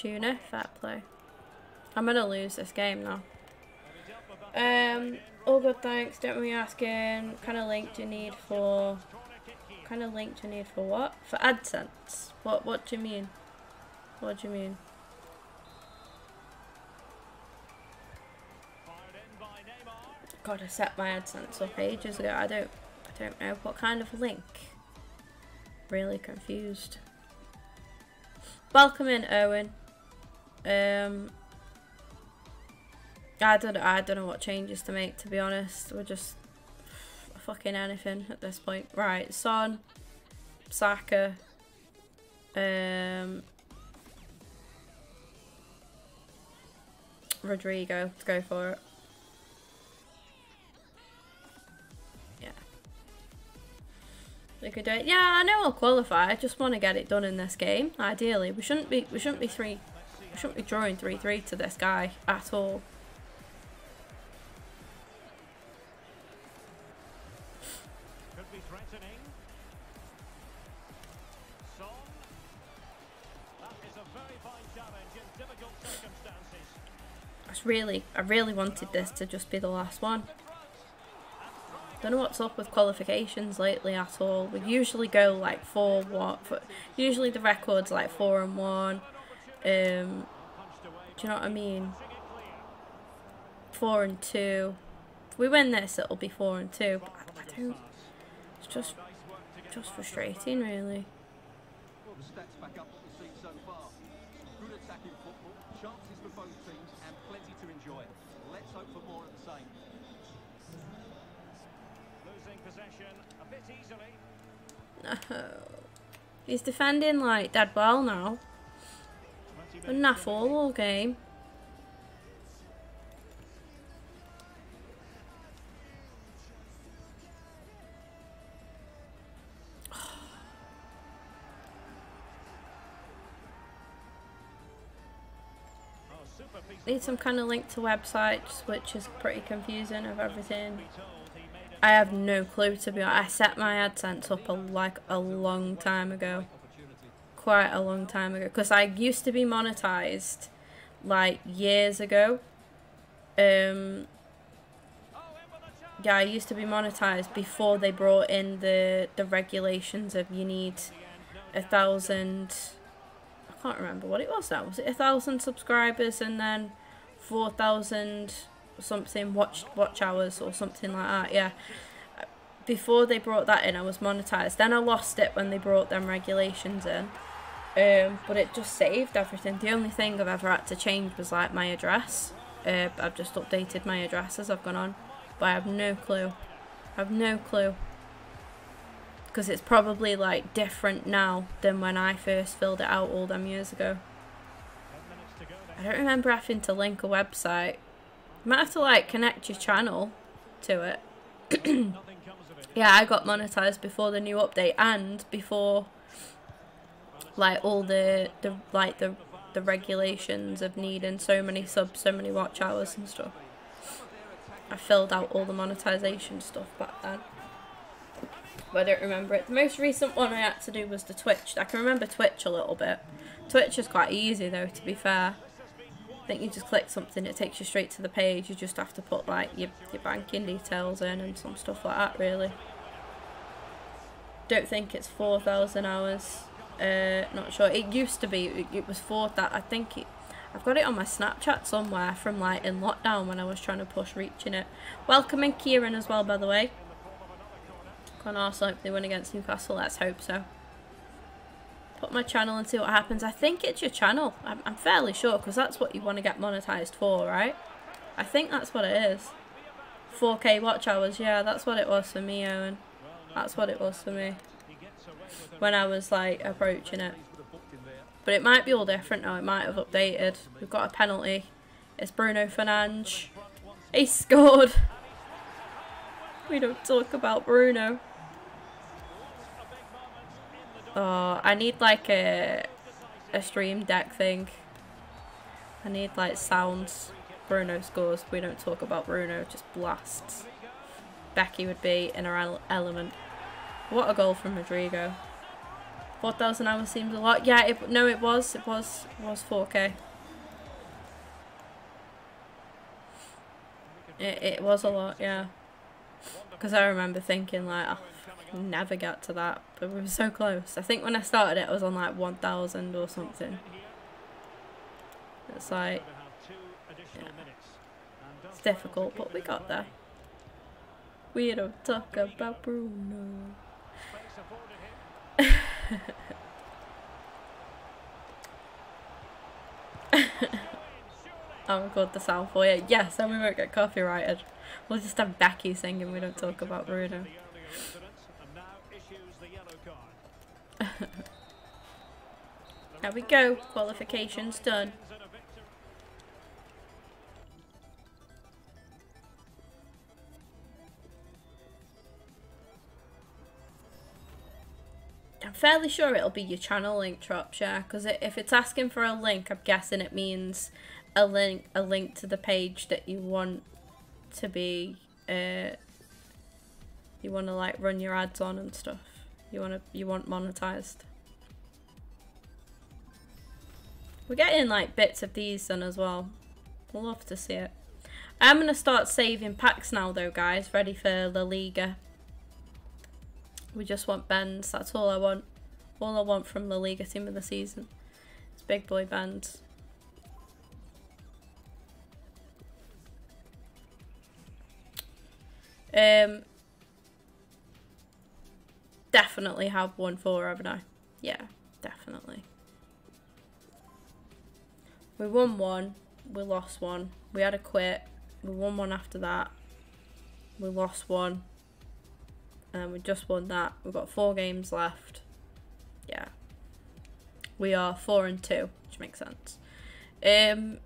Tuna, fat play. I'm gonna lose this game now. Um, all good, thanks. Don't be asking. Kind of link do you need for? Kind of link do you need for what? For AdSense. What? What do you mean? What do you mean? God, I set my AdSense up ages ago. I don't. I don't know what kind of link. Really confused. Welcome in, Owen. Um. I don't. I don't know what changes to make. To be honest, we're just fucking anything at this point. Right, Son, Saka, um, Rodrigo. Let's go for it. Yeah. We could do it. Yeah, I know I'll qualify. I just want to get it done in this game. Ideally, we shouldn't be. We shouldn't be three. Shouldn't be drawing three three to this guy at all. Could be threatening. Son. That is a very fine challenge in difficult circumstances. I really, I really wanted this to just be the last one. Don't know what's up with qualifications lately at all. We usually go like four what? Usually the record's like four and one. Um, do you know what I mean? Four and two. If we win this, it'll be four and two. I, I. It's just, just frustrating, really. No. He's defending like dead well now. 20 Been minutes naff all game. Need some kind of link to websites, which is pretty confusing of everything. I have no clue to be honest. I set my AdSense up a, like a long time ago. Quite a long time ago. Because I used to be monetized like years ago. Um, yeah, I used to be monetized before they brought in the, the regulations of you need a thousand. I can't remember what it was now. Was it a thousand subscribers and then four thousand something watch watch hours or something like that? Yeah. Before they brought that in, I was monetized. Then I lost it when they brought them regulations in. Um, but it just saved everything. The only thing I've ever had to change was like my address. Uh, I've just updated my address as I've gone on, but I have no clue. I have no clue because it's probably like different now than when I first filled it out all them years ago. 10 minutes to go I don't remember having to link a website. You might have to like connect your channel to it. Nothing comes of it. Yeah, I got monetized before the new update and before like all the the like the the regulations of needing so many subs, so many watch hours and stuff. I filled out all the monetization stuff back then. But I don't remember it. The most recent one I had to do was the Twitch. I can remember Twitch a little bit. Twitch is quite easy though, to be fair. I think you just click something, it takes you straight to the page. You just have to put like your, your banking details in and some stuff like that, really. Don't think it's 4,000 hours. Uh, not sure. It used to be, it, was 4,000. I think it, I've got it on my Snapchat somewhere from like in lockdown when I was trying to push reaching it. Welcome in Kieran as well, by the way. Can also hope they win against Newcastle. Let's hope so. Put my channel and see what happens. I think it's your channel. I'm, I'm fairly sure because that's what you want to get monetized for, right? I think that's what it is. 4K watch hours. Yeah, that's what it was for me, Owen. That's what it was for me. When I was like approaching it. But it might be all different now. It might have updated. We've got a penalty. It's Bruno Fernandes. He scored. We don't talk about Bruno. Oh, I need like a a stream deck thing. I need like sounds. Bruno scores. We don't talk about Bruno. Just blasts. Becky would be in her element. What a goal from Rodrigo. 4,000 hours seems a lot. Yeah, it, no, it was. It was. It was 4K. It, it was a lot, yeah. Because I remember thinking, like, oh, I'll never get to that. But we were so close. I think when I started it, I was on, like, 1,000 or something. It's like... Yeah. It's difficult, but we got there. We don't talk about Bruno. I'll record the sound for you. Yes, and we won't get copyrighted. We'll just have Becky singing, we don't talk about Bruno. there we go, qualifications done. I'm fairly sure it'll be your channel link, Tropshare, because if it's asking for a link, I'm guessing it means a link a link to the page that you want to be uh, you want to like run your ads on and stuff. You want to you want monetized. We're getting like bits of these done as well. We'll love to see it. I'm gonna start saving packs now though, guys. Ready for La Liga. We just want Benz. That's all I want. All I want from La Liga team of the season. It's big boy Benz. Um, definitely have one four, haven't I? Yeah, definitely. We won one. We lost one. We had a quit. We won one after that. We lost one and we just won that. We've got four games left. Yeah. We are four and two, which makes sense. Um,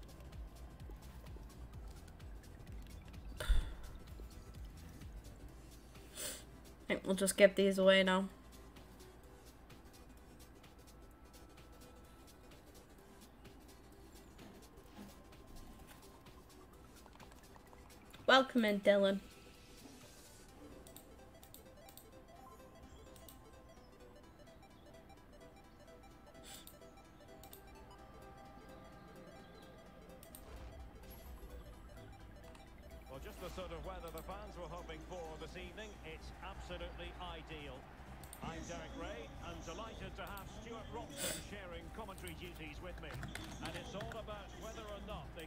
I think we'll just give these away now. Welcome in, Dylan.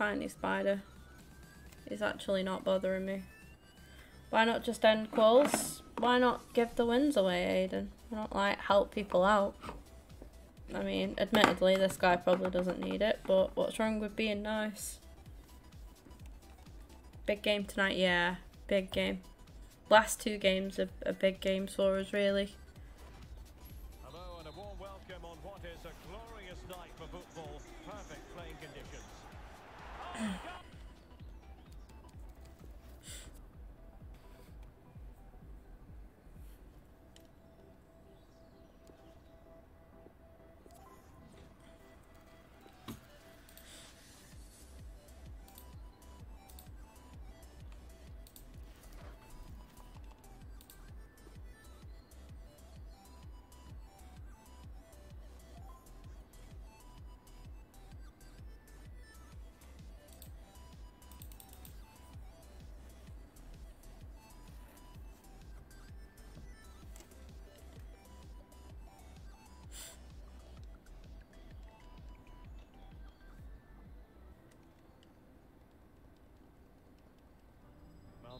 tiny spider. It's actually not bothering me. Why not just end calls? Why not give the wins away, Aiden? Why not, like, help people out? I mean, admittedly, this guy probably doesn't need it, but what's wrong with being nice? Big game tonight, yeah. Big game. Last two games are, are big games for us, really.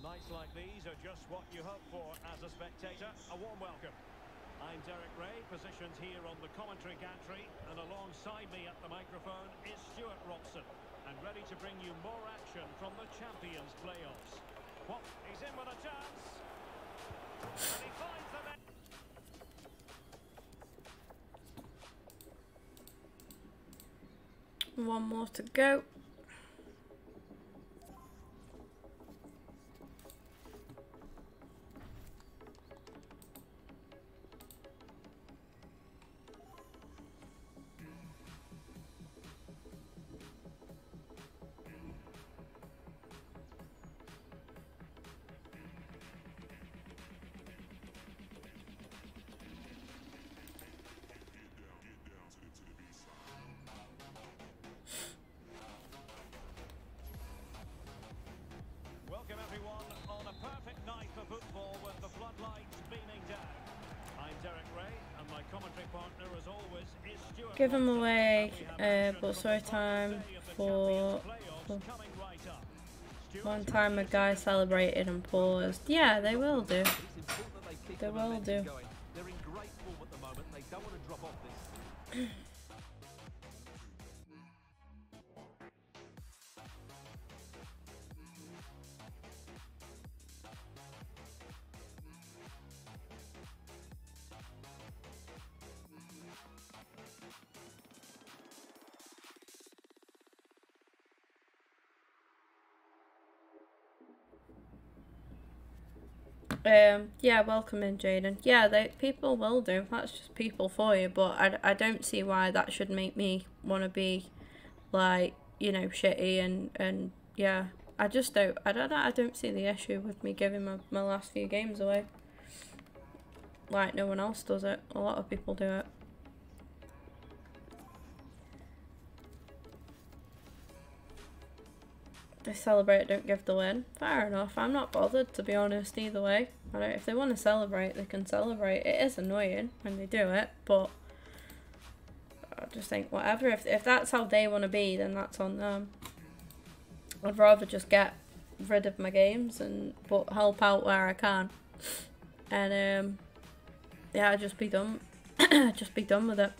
Nights like these are just what you hope for as a spectator. A warm welcome. I'm Derek Ray, positioned here on the commentary gantry, and alongside me at the microphone is Stuart Robson, and ready to bring you more action from the Champions playoffs. Well, he's in with a chance, and he finds the net. One more to go. Stuart. Give 'em Robson. away, And we have uh, but sorry time the for-. Stuart, One time a guy celebrated and paused. Yeah, they will do. They the will do. Um, yeah, welcome in, Jaden. Yeah, they people will do. That's just people for you. But I, I don't see why that should make me want to be, like, you know, shitty and and yeah. I just don't. I don't. I don't see the issue with me giving my my last few games away. Like no one else does it. A lot of people do it. They celebrate, don't give the win. Fair enough. I'm not bothered to be honest either way. If they want to celebrate, they can celebrate. It is annoying when they do it, but I just think whatever. If if that's how they want to be, then that's on them. I'd rather just get rid of my games and but help out where I can, and um, yeah, just be done. just be done with it.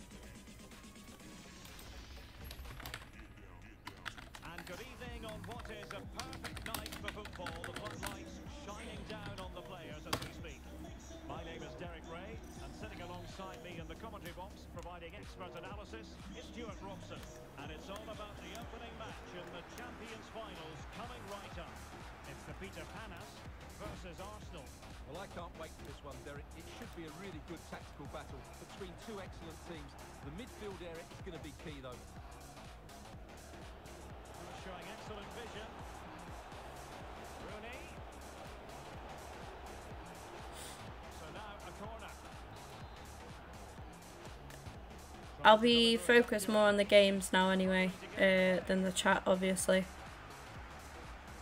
I'll be focused more on the games now anyway, uh, than the chat obviously.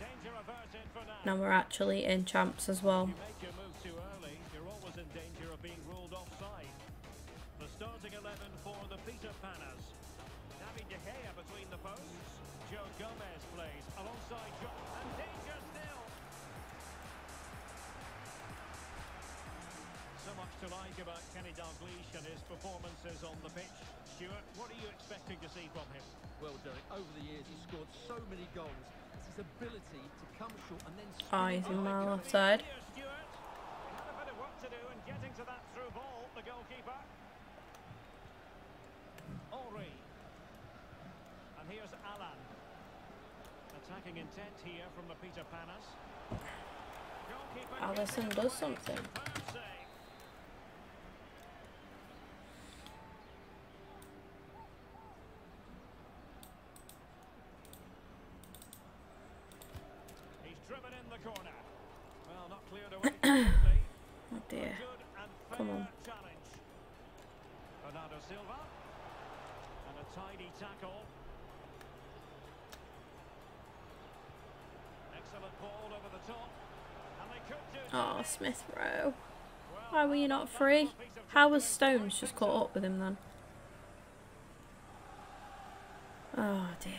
Danger averted for now. Now we're actually in champs as well. Something. Superb save. He's driven in the corner. Well, not cleared away completely. Oh dear. Good and fair Come on. challenge. Bernardo Silva. And a tidy tackle. Excellent ball over the top. And they could do Oh, Smith Rowe. Why were you not free? How was Stones just caught up with him then? Oh dear.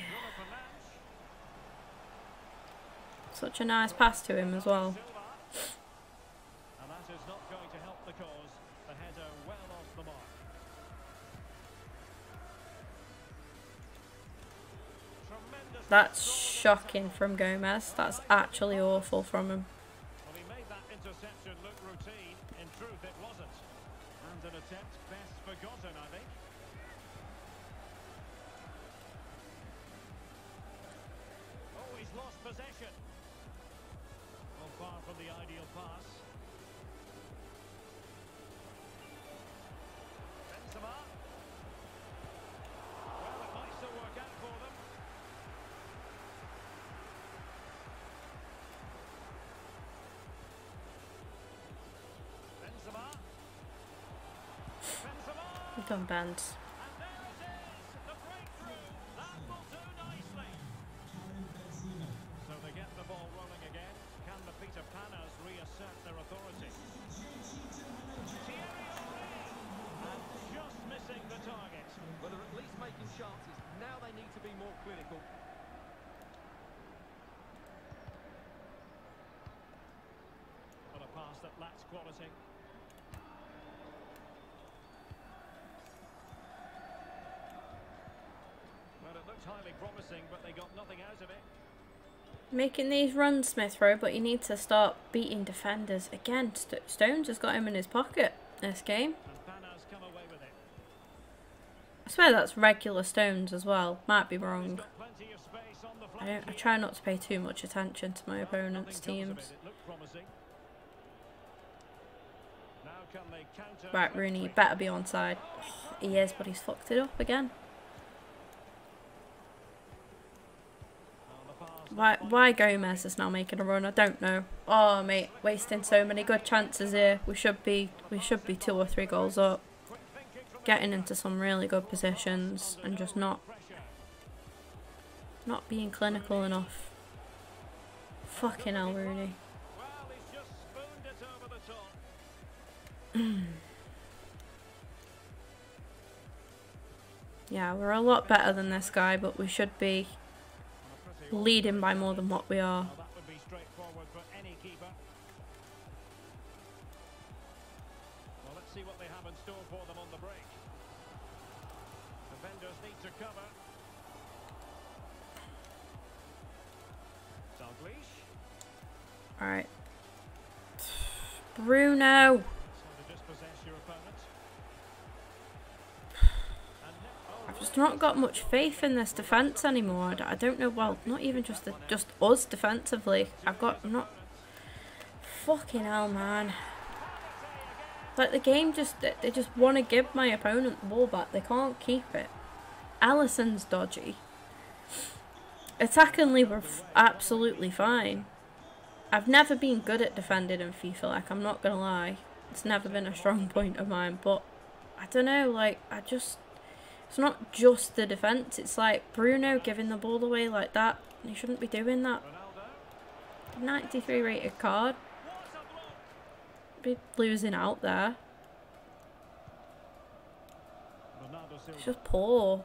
Such a nice pass to him as well. That's shocking from Gomez. That's actually awful from him. Interception look routine. In truth, it wasn't. And an attempt best forgotten, I think. Oh, he's lost possession. Well, far from the ideal pass. We've bands. Making these runs, Smith Rowe, but you need to start beating defenders. Again, St- Stones has got him in his pocket this game. I swear that's regular Stones as well. Might be wrong. I, don't, I try not to pay too much attention to my opponent's teams. Right, Rooney, better be on side. he is, but he's fucked it up again. Well, the pass Why, why Gomez is now making a run? I don't know. Oh, mate, wasting so many good chances here. We should be, we should be two or three goals up, getting into some really good positions, and just not, not being clinical enough. Fucking hell, Rooney. Yeah, we're a lot better than this guy, but we should be leading by more than what we are. Well, that just not got much faith in this defence anymore. I don't know, well, not even just the, just us defensively. I've got, I'm not... Fucking hell, man. Like, the game just, they, just want to give my opponent the ball back. They can't keep it. Alisson's dodgy. Attackingly, we're absolutely fine. I've never been good at defending in FIFA, like, I'm not gonna lie. It's never been a strong point of mine, but I don't know, like, I just... It's not just the defence, it's like Bruno giving the ball away like that. He shouldn't be doing that. 93 rated card. Be losing out there. It's just poor.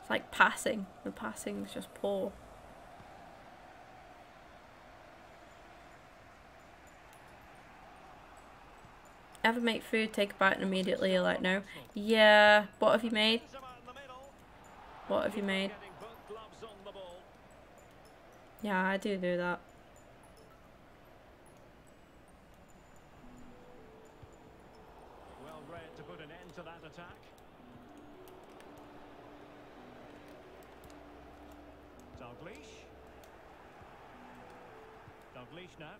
It's like passing. The passing's just poor. Ever make food, take a bite and immediately you're like, no. Yeah, what have you made? What have you made? Yeah, I do do that. Well read to put an end to that attack. Dalglish. Dalglish now.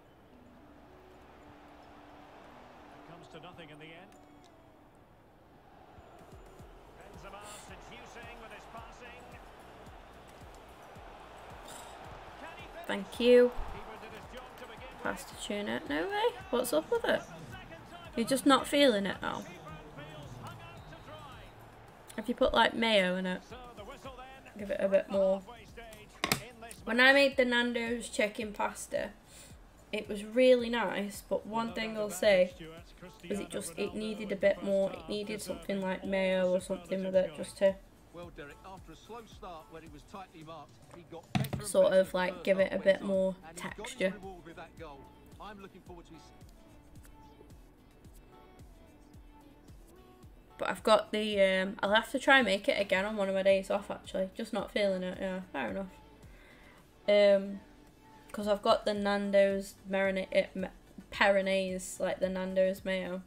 It comes to nothing in the end. Benzema seducing with his passing. Can he finish? Thank you. Keeper did his job to begin with. Pass to tune it. No way. What's up with it? You're just not feeling it now. keeper feels hung out to dry. If you put like mayo in it, So the whistle then. give it a bit more. Halfway stage in this When I made the Nando's chicken pasta, it was really nice, but one thing I'll say is it just it needed a bit more. It needed something like mayo or something with it just to Well, Derek, after a slow start when it was tightly marked, he got better Sort of, like, give it a bit more and he got his texture. reward with that goal. I'm looking forward to his But I've got the, um, I'll have to try and make it again on one of my days off actually. Just not feeling it, yeah, fair enough. Um, because I've got the Nando's marinade, uh, Perinaise, like the Nando's mayo.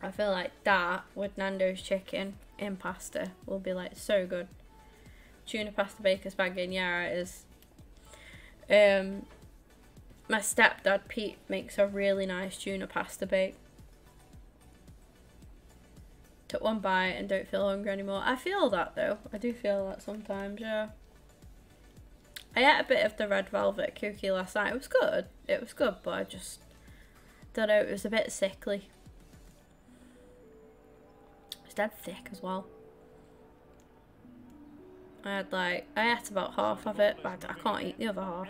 I feel like that with Nando's chicken in pasta will be like so good. Tuna pasta baker's bagnara is. Um, my stepdad Pete makes a really nice tuna pasta bake. Took one bite and don't feel hungry anymore. I feel that though. I do feel that sometimes, yeah. I ate a bit of the red velvet cookie last night. It was good. It was good, but I just don't know. It was a bit sickly. It's dead thick as well. I had like I ate about half of it, but I can't eat the other half.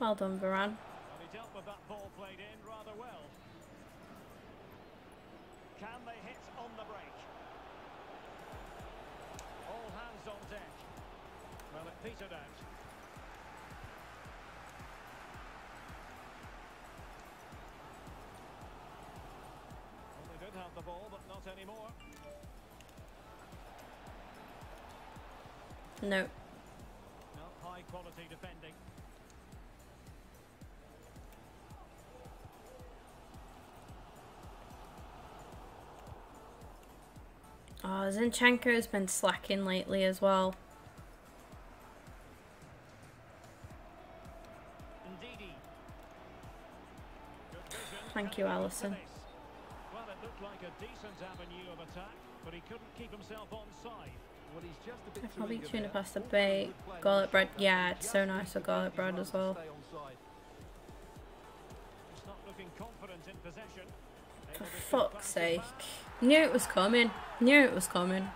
Well done, Varane. Well, dealt with that ball played in rather well. Can they hit on the break? All hands on deck. Well, it petered out. Well, they did have the ball, but not anymore. No. No, high quality defending. Uh, oh, Zinchenko's been slacking lately as well. Thank you, this. Well, it looked like a decent avenue of attack, but he couldn't keep himself onside. Well, he's just a bit Probably tuna pasta bake, garlic bread. Yeah, it's so nice with garlic bread as well. Just not looking confident in possession. For fuck's sake. Knew it was coming. Knew it was coming.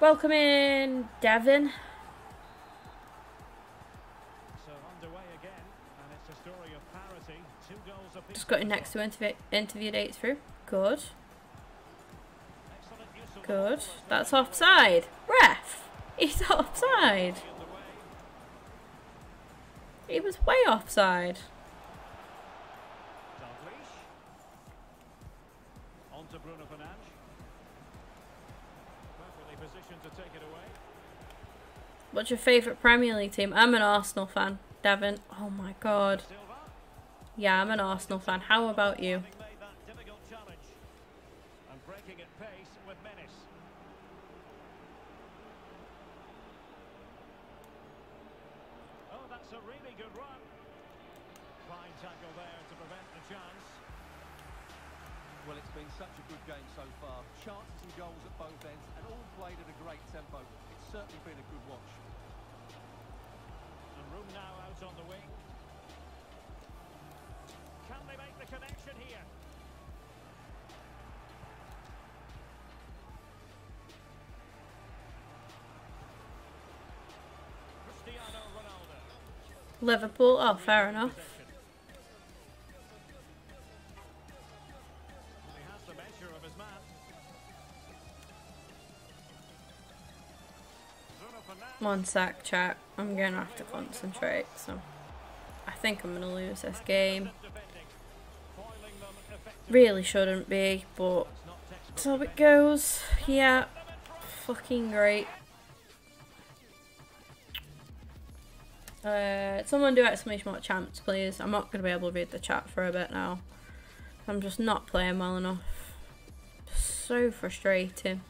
Welcome in, Devon. Just got your next two interview, interview dates through. Good. Good. That's offside. Ref. He's offside. He was way offside. What's your favourite Premier League team? I'm an Arsenal fan. Devon. Oh my god. Yeah, I'm an Arsenal fan. How about you? Having made that difficult challenge. And breaking at pace with menace. Oh, that's a really good run. Fine tackle there to prevent the chance. Well, it's been such a good game so far. Chances and goals at both ends, and all played at a great tempo. It's certainly been a good watch. And room now out on the wing. Can they make the connection here? Liverpool. Oh, fair enough. One sec, chat. I'm gonna have to concentrate. So, I think I'm gonna lose this game. Really shouldn't be, but so it goes. Yeah, fucking great. Uh, someone do exclamation mark champs, please. I'm not gonna be able to read the chat for a bit now. I'm just not playing well enough. So frustrating.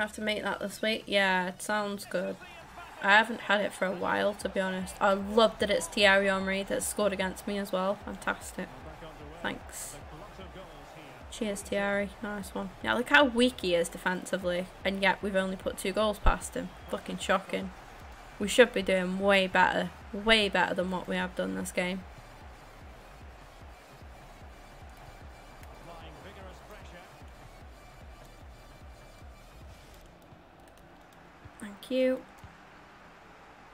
Have to make that this week. Yeah, it sounds good. I haven't had it for a while, to be honest. I love that it's Thierry Henry that scored against me as well. Fantastic. Thanks. Cheers, Thierry. Nice one. Yeah, look how weak he is defensively, and yet we've only put two goals past him. Fucking shocking. we should be doing way better, way better than what we have done this game. You.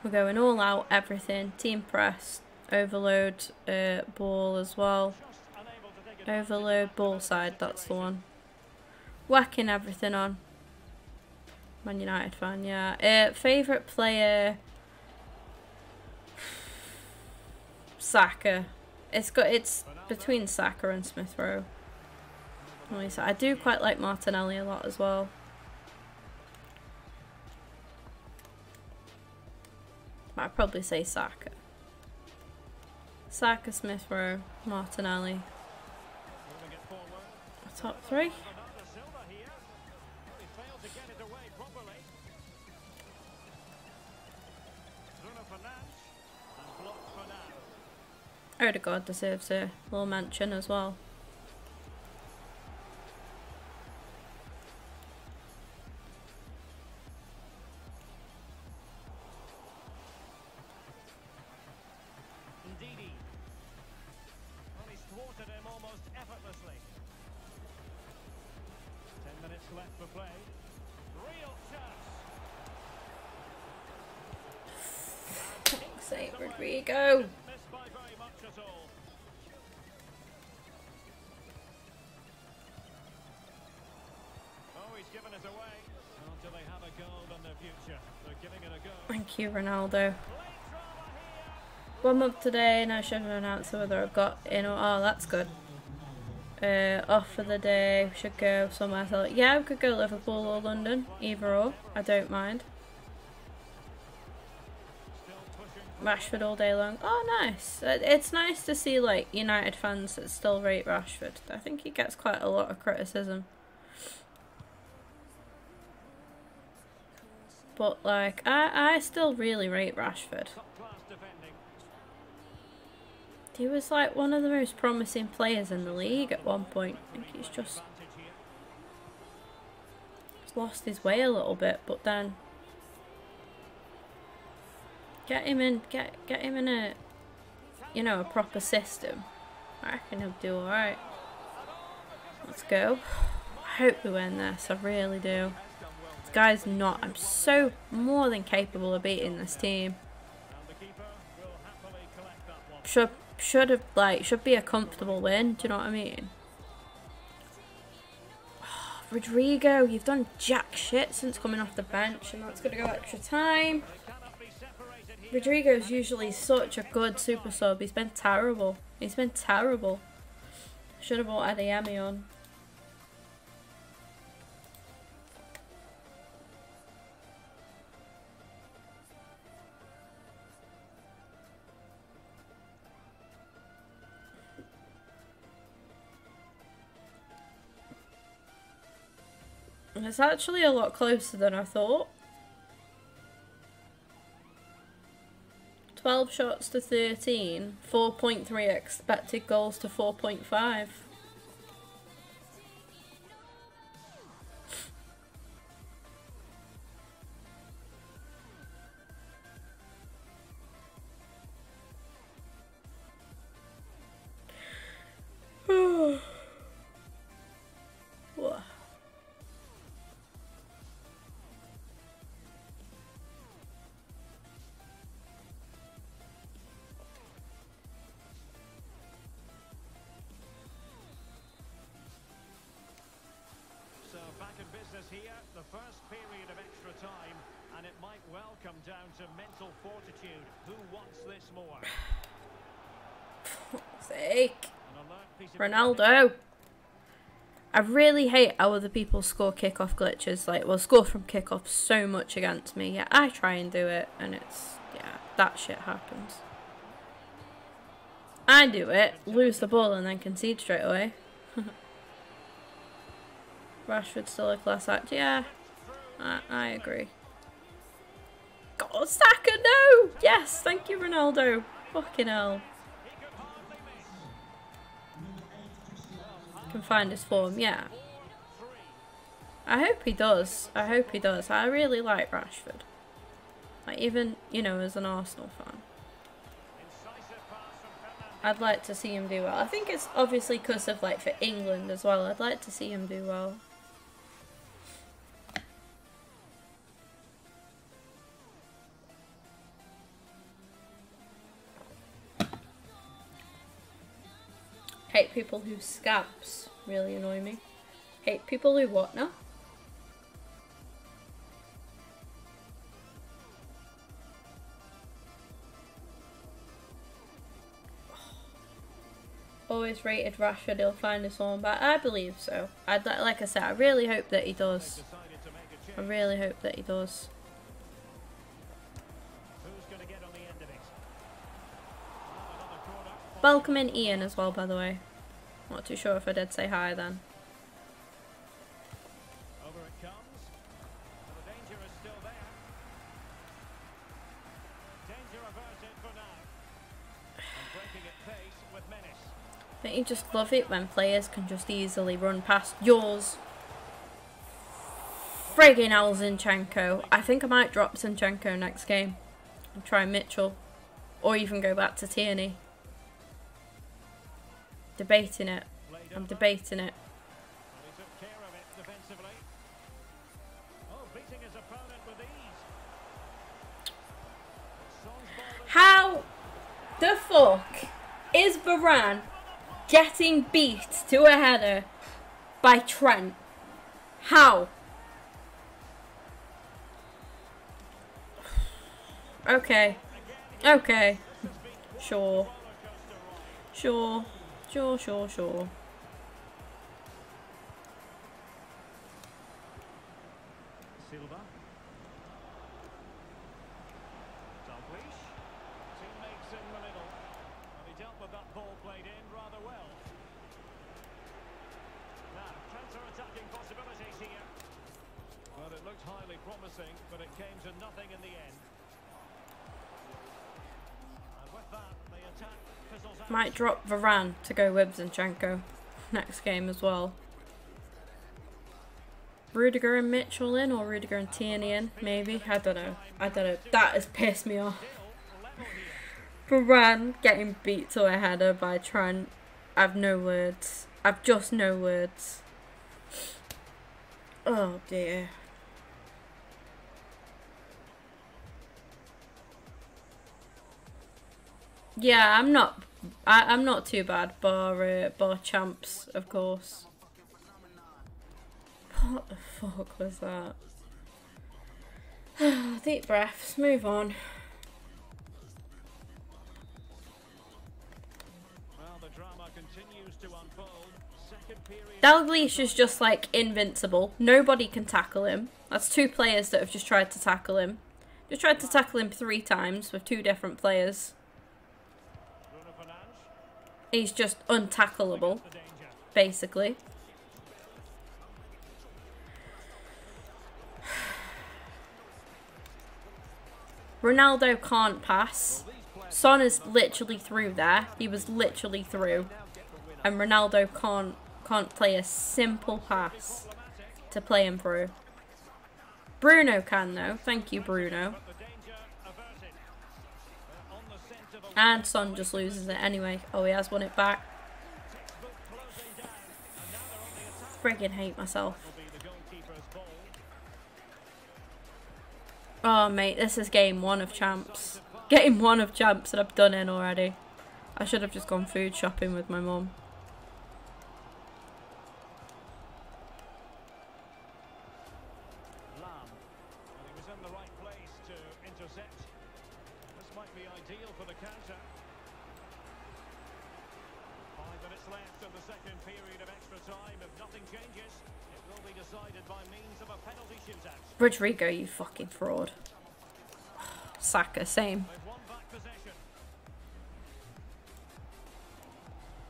We're going all out, everything. Team press, overload, uh, ball as well. Overload, ball side, that's the one. Whacking everything on. Man United fan, yeah. Uh, favourite player? Saka. It's got it's between Saka and Smith Rowe. I do quite like Martinelli a lot as well. I'd probably say Saka. Saka, Smith Rowe, Martinelli. Top three. Odegaard deserves a little mention as well. Ronaldo. One month today, and I should have announced whether I've got in or oh, that's good. Uh, off for the day, should go somewhere. So yeah, we could go Liverpool or London, either or. I don't mind. Rashford all day long. Oh, nice. Uh, It's nice to see like United fans that still rate Rashford. I think he gets quite a lot of criticism. But like, I I still really rate Rashford. He was like one of the most promising players in the league at one point. I think he's just he's lost his way a little bit, but then get him in get get him in a you know a proper system. I reckon he'll do all right. Let's go. I hope we win this. I really do. Guy's not. I'm so more than capable of beating this team. Should should have like should be a comfortable win. Do you know what I mean? Rodrigo, you've done jack shit since coming off the bench, and that's gonna go extra time. Rodrigo's usually such a good super sub. He's been terrible. He's been terrible. Should have brought Adeyemi on. It's actually a lot closer than I thought. 12 shots to 13, 4.3 expected goals to 4.5. the first period of extra time, and it might well come down to mental fortitude. Who wants this more? Sake. An alert piece of Ronaldo. I really hate how other people score kickoff glitches, like, well, score from kickoff so much against me. Yeah, I try and do it, and it's, yeah, that shit happens. I do it, lose the ball, and then concede straight away. Rashford still a class act. Yeah, I, I agree. God, Saka, no! Yes, thank you, Ronaldo. Fucking hell. Can find his form, yeah. I hope he does. I hope he does. I really like Rashford. Like even, you know, as an Arsenal fan. I'd like to see him do well. I think it's obviously because of like for England as well. I'd like to see him do well. Hate people who scabs really annoy me. Hate people who what now? always rated Rashford he'll find his form back. I believe so. Li- like I said, I really hope that he does. I really hope that he does. Welcome in Ian as well, by the way. Not too sure if I did say hi then. Over it comes. The danger is still there. Danger averted for now. And breaking at pace with menace. Don't you just love it when players can just easily run past yours? Friggin' hell, Zinchenko. I think I might drop Zinchenko next game. And try Mitchell. Or even go back to Tierney. Debating it. I'm debating it. How the fuck is Varane getting beat to a header by Trent? How? Okay. Okay. Sure. Sure. Sure, sure, sure. Might drop Varane to go with Zinchenko next game as well. Rudiger and Mitchell in, or Rudiger and Tierney in, maybe. I don't know. I don't know. That has pissed me off. Varane getting beat to a header by Trent. I've no words. I've just no words. Oh dear. Yeah, I'm not. I, I'm not too bad, bar uh, bar champs, of course. What the fuck was that? Deep breaths. Move on. Well, the drama continues to unfold. Second period. Dalglish is just like invincible. Nobody can tackle him. That's two players that have just tried to tackle him. Just tried to tackle him three times with two different players. He's just untackleable, basically. Ronaldo can't pass. Son is literally through there. He was literally through. And Ronaldo can't can't play a simple pass to play him through. Bruno can though. Thank you, Bruno. And Son just loses it anyway. Oh, he has won it back. Friggin' hate myself. Oh, mate, this is game one of champs. Game one of champs, and I've done it already. I should have just gone food shopping with my mum. Rodrigo, you fucking fraud. Saka, same.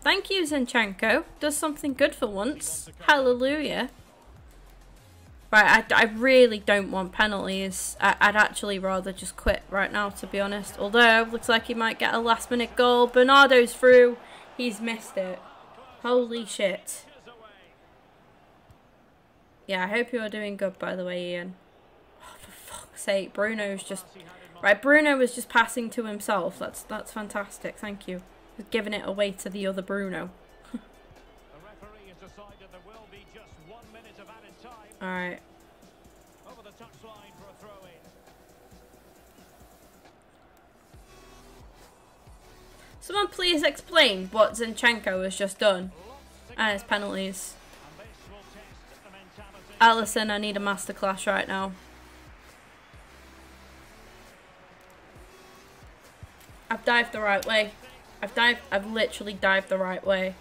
Thank you, Zinchenko. Does something good for once. Hallelujah. Right, I, I really don't want penalties. I, I'd actually rather just quit right now, to be honest. Although, looks like he might get a last minute goal. Bernardo's through. He's missed it. Holy shit. Yeah, I hope you're doing good, by the way, Ian. Fuck's sake, Bruno's just Right, Bruno was just passing to himself. That's that's fantastic. Thank you. He's giving it away to the other Bruno. Just Alright. Someone please explain what Zinchenko has just done. And his penalties. Alisson, I need a masterclass right now. I've dived the right way. I've dived, I've literally dived the right way.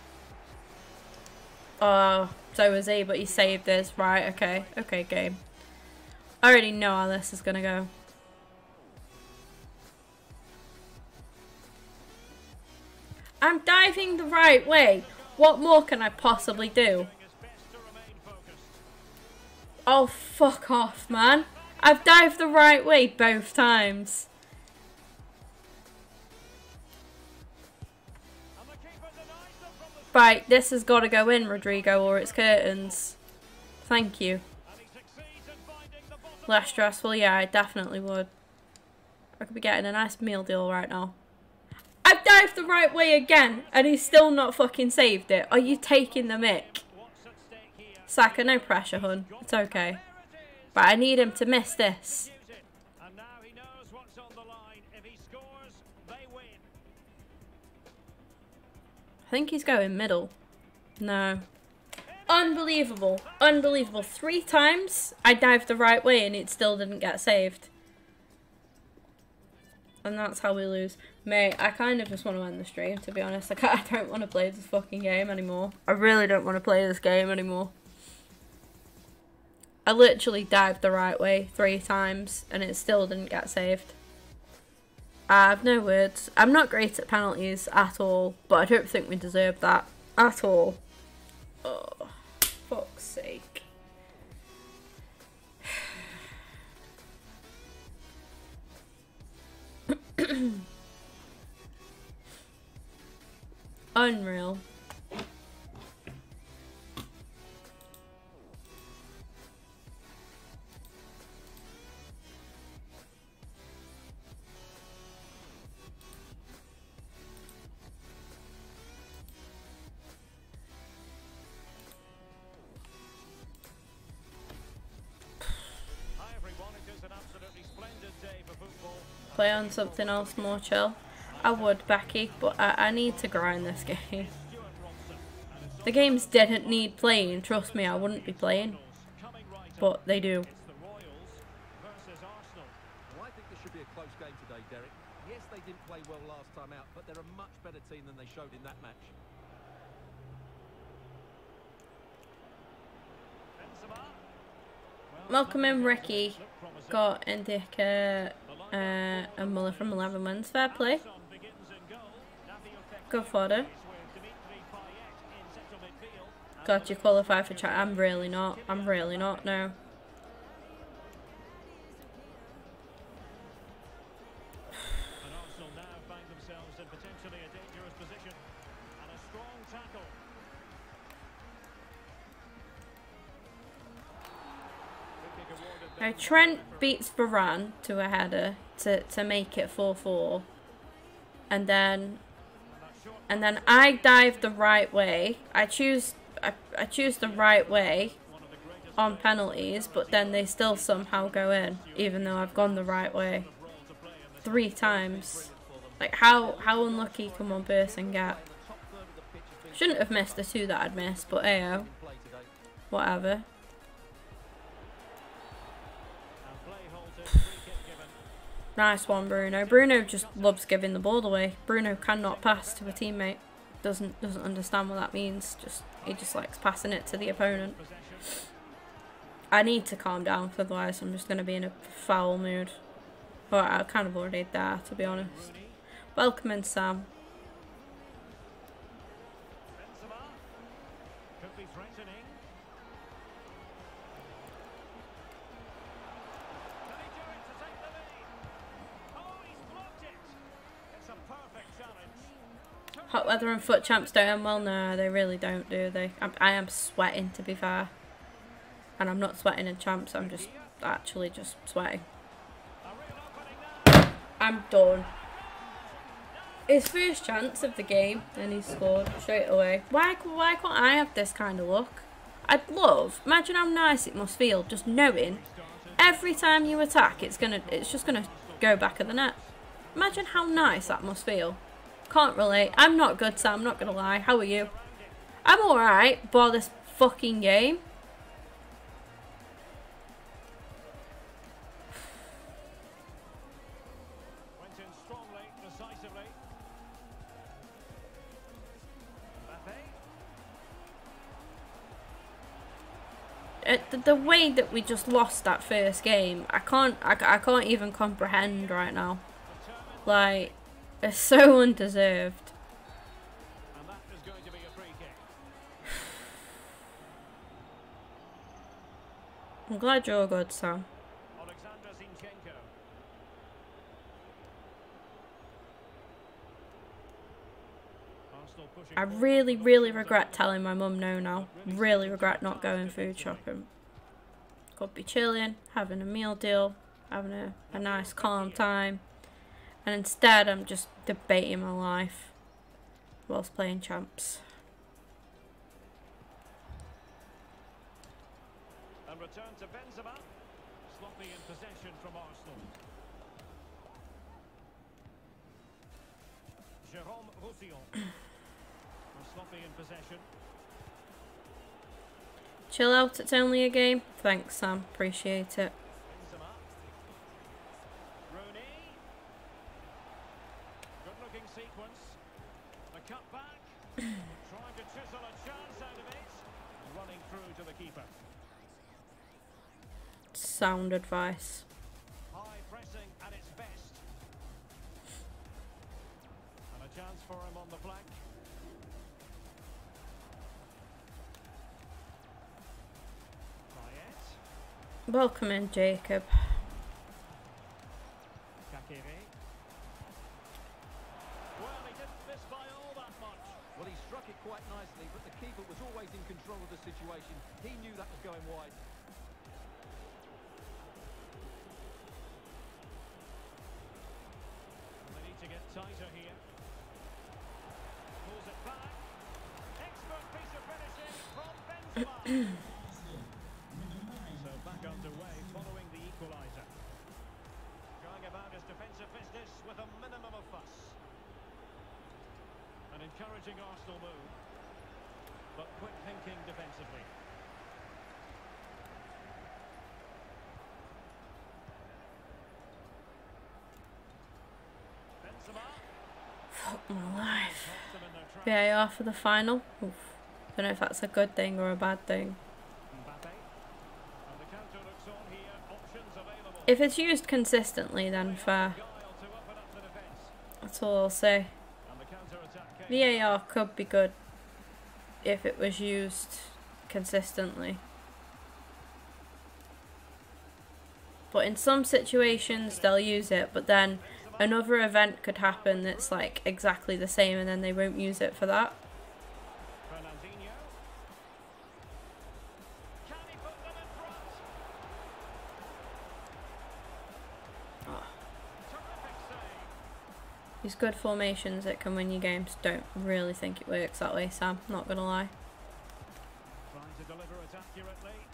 Oh, so was he, but he saved this. Right, okay. Okay, game. I already know how this is gonna go. I'm diving the right way. What more can I possibly do? Oh, fuck off, man. I've dived the right way both times. Right, this has got to go in, Rodrigo, or it's curtains. Thank you. Less stressful, yeah, I definitely would. I could be getting a nice meal deal right now. I've dived the right way again, and he's still not fucking saved it. Are you taking the mick? Saka, no pressure, hun. It's okay. But I need him to miss this. Think he's going middle. No. Unbelievable. Unbelievable. Three times I dived the right way and it still didn't get saved. And that's how we lose. Mate, I kind of just want to end the stream, to be honest. Like, I don't want to play this fucking game anymore. I really don't want to play this game anymore. I literally dived the right way three times and it still didn't get saved. I have no words. I'm not great at penalties at all, but I don't think we deserve that at all. Oh, fuck's sake. Unreal. Play on something else more chill. I would, Becky, but I, I need to grind this game. The games didn't need playing, trust me, I wouldn't be playing. But they do. Showed in Ricky got uh, Uh, and Muller from 11 wins. Fair play. In central midfield. God, you qualify for chat. I'm really not. I'm really not, no. Now. Trent beats Varane to a header to, to make it 4-4. And then and then I dive the right way. I choose I, I choose the right way on penalties, but then they still somehow go in, even though I've gone the right way three times. Like how how unlucky can one person get? Shouldn't have missed the two that I'd missed, but ayo, whatever. Nice one, Bruno. Bruno just loves giving the ball away. Bruno cannot pass to a teammate. Doesn't doesn't understand what that means. Just he just likes passing it to the opponent. I need to calm down, otherwise I'm just gonna be in a foul mood. But I kind of already there, to be honest. Welcome in, Sam. Hot weather and FUT champs don't end well. No, they really don't, do they? I'm, I am sweating, to be fair. And I'm not sweating in champs. I'm just actually just sweating. I'm done. His first chance of the game, and he scored straight away. Why, why can't I have this kind of luck? I'd love. Imagine how nice it must feel just knowing every time you attack, it's gonna, it's just gonna go back at the net. Imagine how nice that must feel. Can't relate. I'm not good, Sam. I'm not gonna lie. How are you? I'm alright, but this fucking game. Went in strongly, decisively. Mbappe. Uh, the, the way that we just lost that first game, I can't, I, I can't even comprehend right now. Like, it's so undeserved. And that is going to be a free kick. I'm glad you're good, Sam. I really, really regret telling my mum no now. Really regret not going food shopping. Could be chilling, having a meal deal, having a, a nice calm time. And instead I'm just debating my life whilst playing champs. And return to Benzema. Sloppy in possession from Arsenal. Jérôme Roussillon. Sloppy in possession. Chill out, it's only a game. Thanks Sam, appreciate it. Flank. advice. Welcome in, Jacob. Kakere. Well, he didn't miss by all that much. Well, he struck it quite nicely, but the keeper was always in control of the situation. He knew that was going wide. Tighter here. Pulls it back. Expert piece of finishing from Benzema. so back underway following the equaliser. Going about his defensive business with a minimum of fuss. An encouraging Arsenal move, but quick thinking defensively. Benzema. Fuck my life. VAR for the final. Oof. Don't know if that's a good thing or a bad thing. If it's used consistently, then fair. That's all I'll say. VAR could be good if it was used consistently. But in some situations they'll use it, but then another event could happen that's like exactly the same and then they won't use it for that. Save. These good formations that can win you games don't really think it works that way, Sam. Not gonna lie. Trying to deliver it accurately.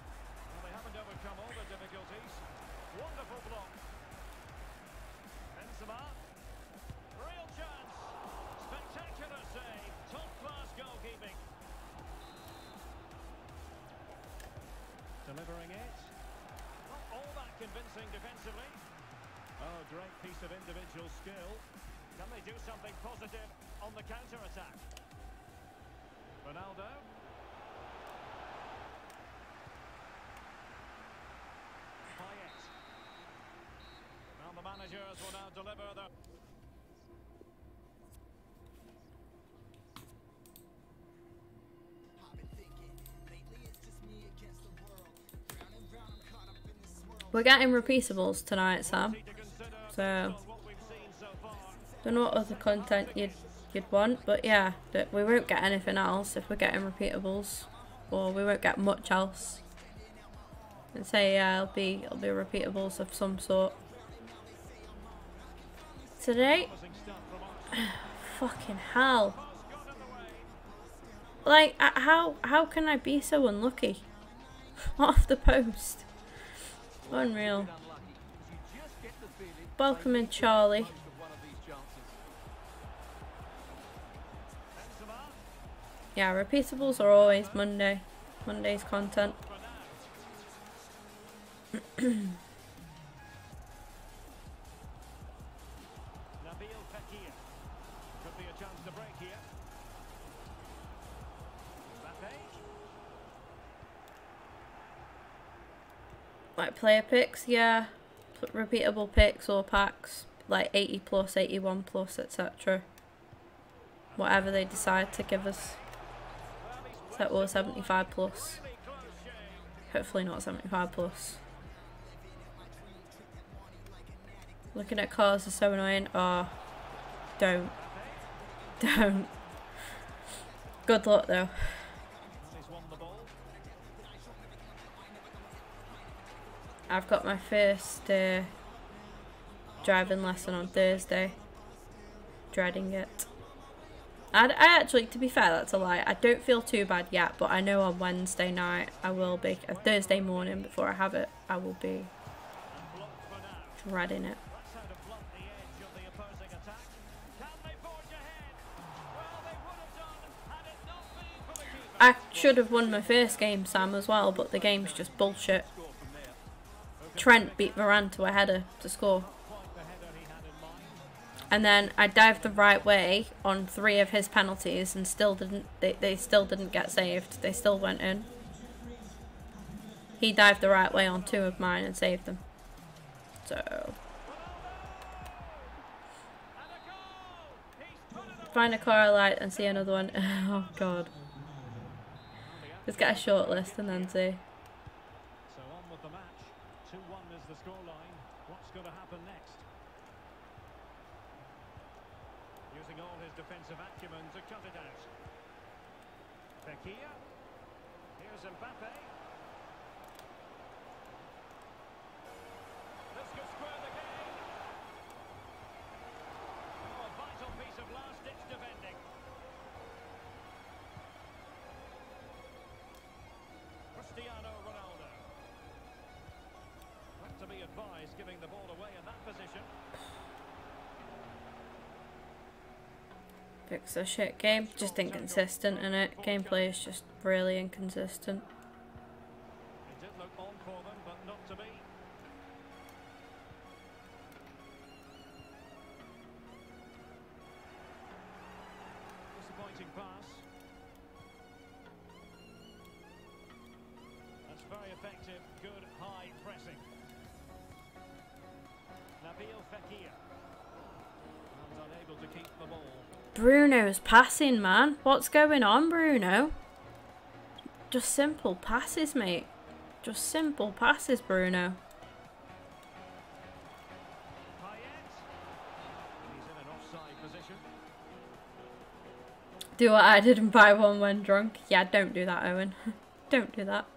Delivering it. Not all that convincing defensively. Oh, great piece of individual skill. Can they do something positive on the counter attack? Ronaldo. Payet. Now the managers will now deliver the... We're getting repeatables tonight, Sam. So don't know what other content you'd you'd want, but yeah, we won't get anything else if we're getting repeatables, or we won't get much else. And say yeah, it'll be it'll be repeatables of some sort. today. Fucking hell. Like, how how can I be so unlucky? Off the post. Unreal. Welcome in, Charlie. Yeah, repeatables are always Monday. Monday's content. Like player picks, yeah. Repeatable picks or packs. Like 80 plus, 81 plus, etc. Whatever they decide to give us. So, or 75 plus. Hopefully not 75 plus. Looking at cars is so annoying. Oh, don't. Don't. Good luck though. I've got my first uh, driving lesson on Thursday. Dreading it. I, I actually, to be fair, that's a lie. I don't feel too bad yet, but I know on Wednesday night I will be. Uh, Thursday morning before I have it, I will be dreading it. I should have won my first game, Sam, as well, but the game's just bullshit. Trent beat Varane to a header to score. And then I dived the right way on three of his penalties and still didn't they, they still didn't get saved. They still went in. He dived the right way on two of mine and saved them. So find a car I like and see another one. oh god. Let's get a short list and then see. Fix a shit game. Just inconsistent in it. Gameplay is just really inconsistent. Bruno's passing, man. What's going on, Bruno? Just simple passes, mate. Just simple passes, Bruno. Do what I did and buy one when drunk. Yeah, don't do that, Owen. don't do that.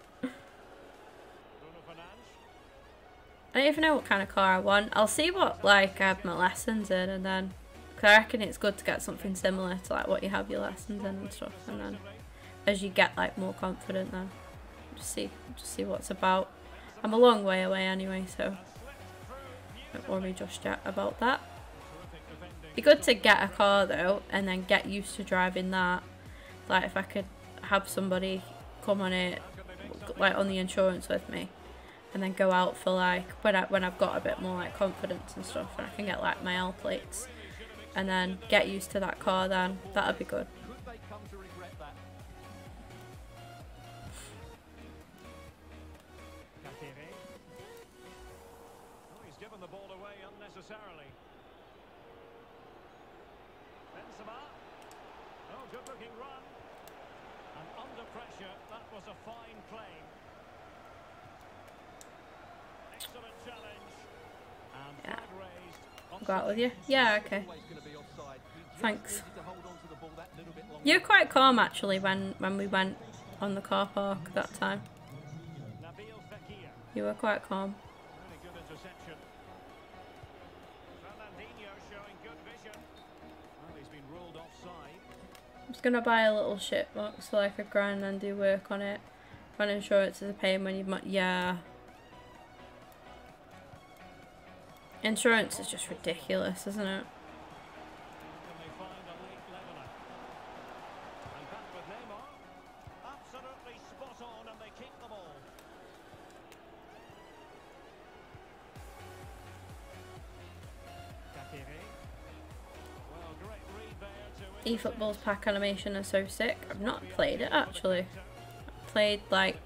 I don't even know what kind of car I want. I'll see what like I have my lessons in, and then I reckon it's good to get something similar to like what you have your lessons in and stuff, and then as you get like more confident, then just see just see what's about. I'm a long way away anyway, so don't worry just yet about that. Be good to get a car though, and then get used to driving that. Like if I could have somebody come on it, like on the insurance with me, and then go out for like when I when I've got a bit more like confidence and stuff, and I can get like my L plates, and then get used to that car. Then that'd be good. Could they come to regret that? Kakiri. He's given the ball away unnecessarily. Benzema. Oh, good looking run. And under pressure, that was a fine claim. Excellent challenge. And Yeah. Go out with you. Yeah, okay. Thanks. You were quite calm actually when, when we went on the car park that time. You were quite calm. I'm just gonna buy a little shit box so I a grind and do work on it. Insurance is a pain when you've. Yeah. Insurance is just ridiculous, isn't it? eFootball's pack animation is so sick. I've not played it actually. I played like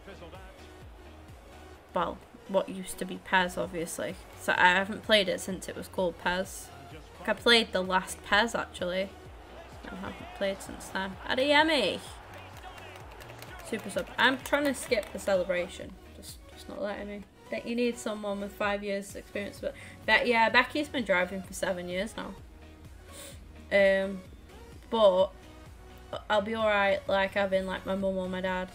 well, what used to be PES obviously. So I haven't played it since it was called PES. I played the last PES actually. I haven't played since then. Adeyemi! Super sub. I'm trying to skip the celebration. Just just not letting me. That you need someone with five years experience but that yeah, Becky's been driving for seven years now. Um but uh, I'll be alright like having like my mum or my dad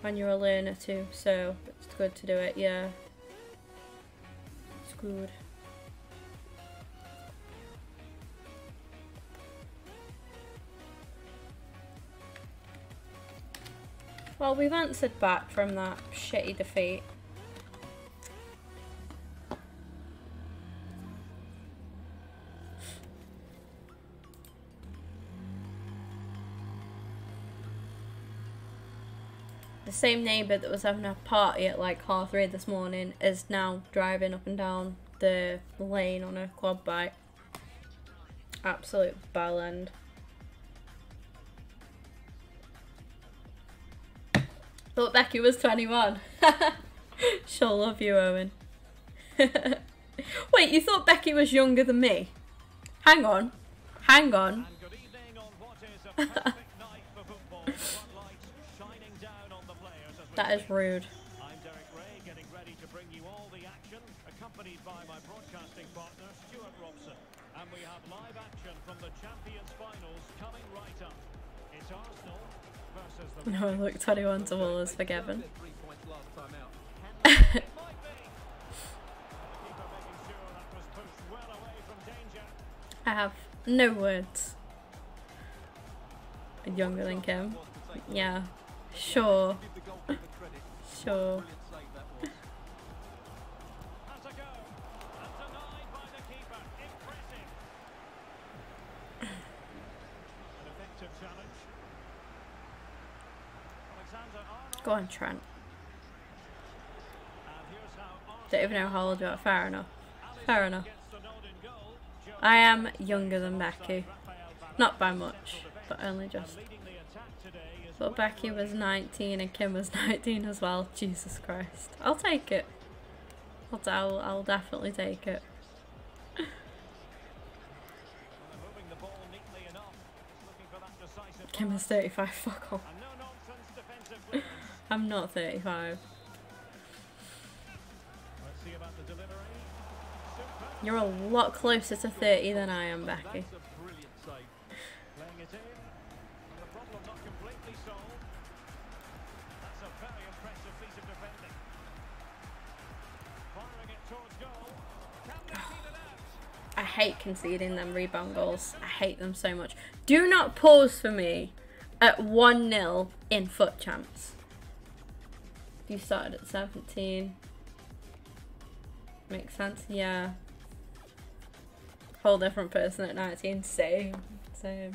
when you're a learner too, so it's good to do it, yeah. It's good. Well, we've answered back from that shitty defeat. Same neighbour that was having a party at like half three this morning is now driving up and down the lane on a quad bike. Absolute bell end. Thought Becky was 21. She'll love you, Owen. Wait, you thought Becky was younger than me? Hang on. Hang on. That is rude. I'm Derek Ray, getting ready to bring you all the action, accompanied by my broadcasting partner, Stuart Robson. And we have live action from the Champions Finals coming right up. It's Arsenal versus the... No, look, 21 to all is forgiven. Their three points last time out. It might be. The keeper making sure that was pushed well away from danger. I have no words. Younger than Kim. Yeah. Sure. Sure. Brilliant save that was. Has a go. And denied by the keeper. Impressive. An effective challenge. Alexander Arnold. Go on, Trent. And here's how Arsenal Don't even know how old you are. Fair enough. Fair enough. gets the nod in goal. Joe I am younger than Becky. Not by much, but only just. But Becky was 19 and Kim was 19 as well. Jesus Christ. I'll take it. I'll, I'll, I'll definitely take it. They're moving the ball neatly enough. Looking for that decisive Kim is 35. Fuck off. And no nonsense defensive clearance. I'm not 35. Let's see about the delivery. Super. You're a lot closer to 30 than I am, Becky. Hate conceding them rebound goals. I hate them so much. Do not pause for me at 1 0 in FUT champs. You started at 17. Makes sense? Yeah. Whole different person at 19. Same. Same.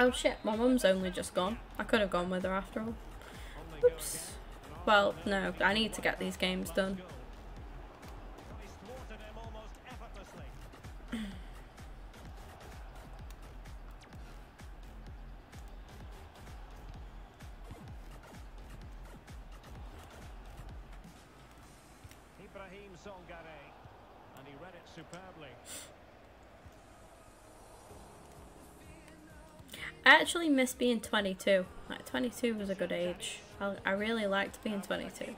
Oh shit, my mum's only just gone. I could have gone with her after all. Oops. Well, no, I need to get these games done. Well, he's thwarted him almost effortlessly. Ibrahim Sangaré, and he read it superbly. I actually miss being 22. Like, 22 was a good age. I, I really liked being 22.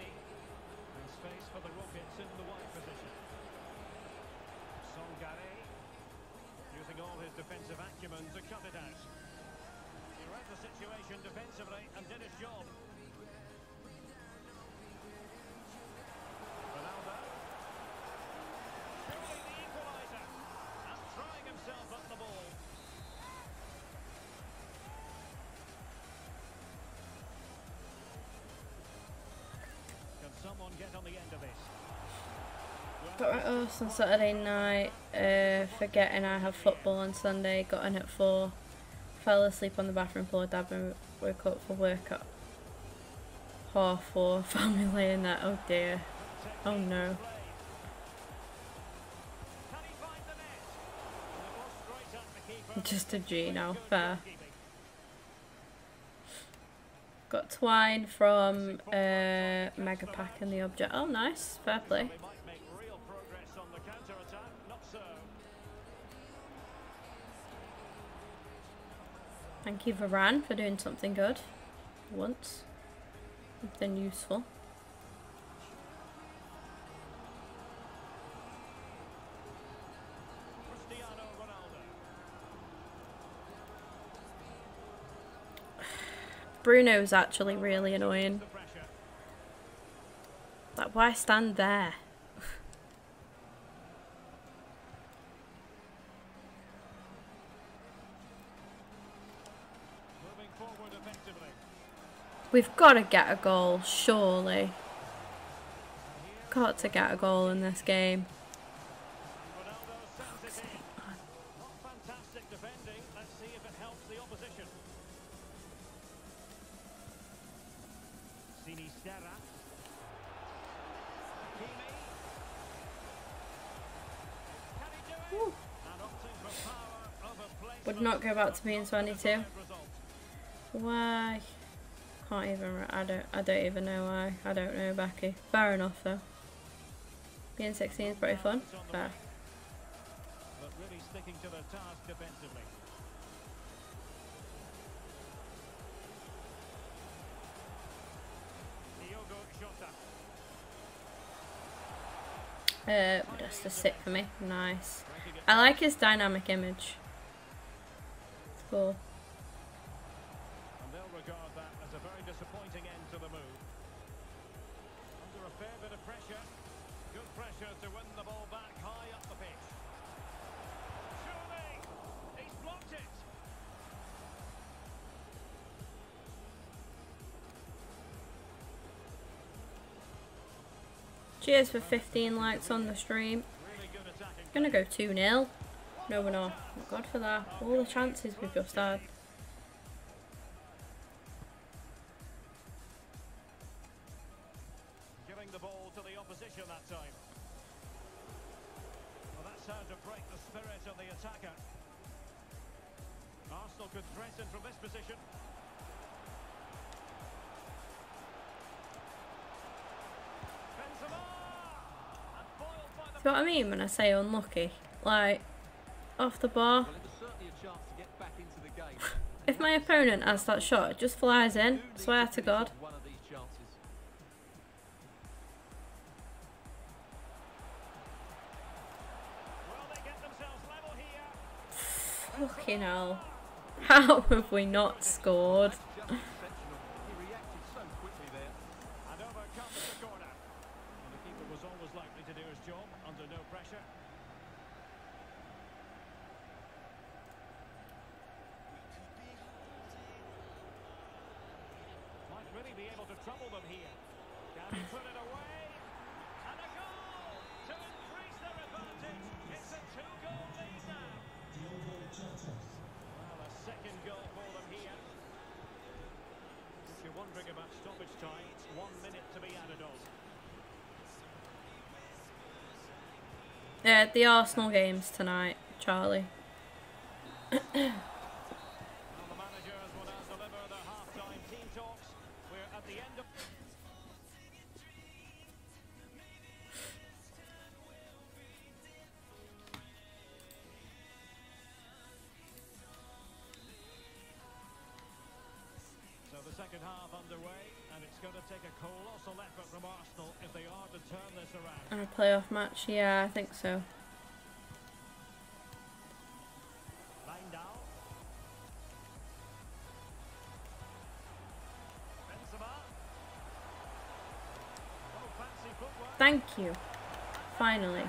Got on Saturday night, uh, forgetting I have football on Sunday, got in at 4, fell asleep on the bathroom floor, dad woke up for work at half 4, found me laying there, oh dear, oh no. Just a G now, fair. Got twine from uh, Mega Pack and the object, oh nice, fair play. Thank you Varane for doing something good, once, something useful. Bruno's actually really annoying. Like, why stand there? We've got to get a goal, surely. Got to get a goal in this game. Would not go back to being 22. Why? Can't even. I don't. I don't even know why. I don't know, Becky. Fair enough, though. Being 16 is pretty fun. Fair. But really sticking to their task defensively. Uh, just a sit for me. Nice. I like his dynamic image. It's cool. Cheers for 15 likes on the stream. Gonna go 2 0. No, we're not. Thank God for that. All the chances we've just had. Mean when I say unlucky? Like, off the bar. Well, it was certainly a chance to get back into the game. If my opponent has that shot, it just flies in. Swear to to God. off One of these chances. Will they get themselves level here? Fucking hell. How have we not scored? Yeah, the Arsenal games tonight, Charlie. Well, the managers will now deliver their half-time team talks. We're at the end of... So the second half underway, and it's going to take a colossal effort from Arsenal if they are to turn this around. And a playoff match, yeah, I think so. Thank you. Finally.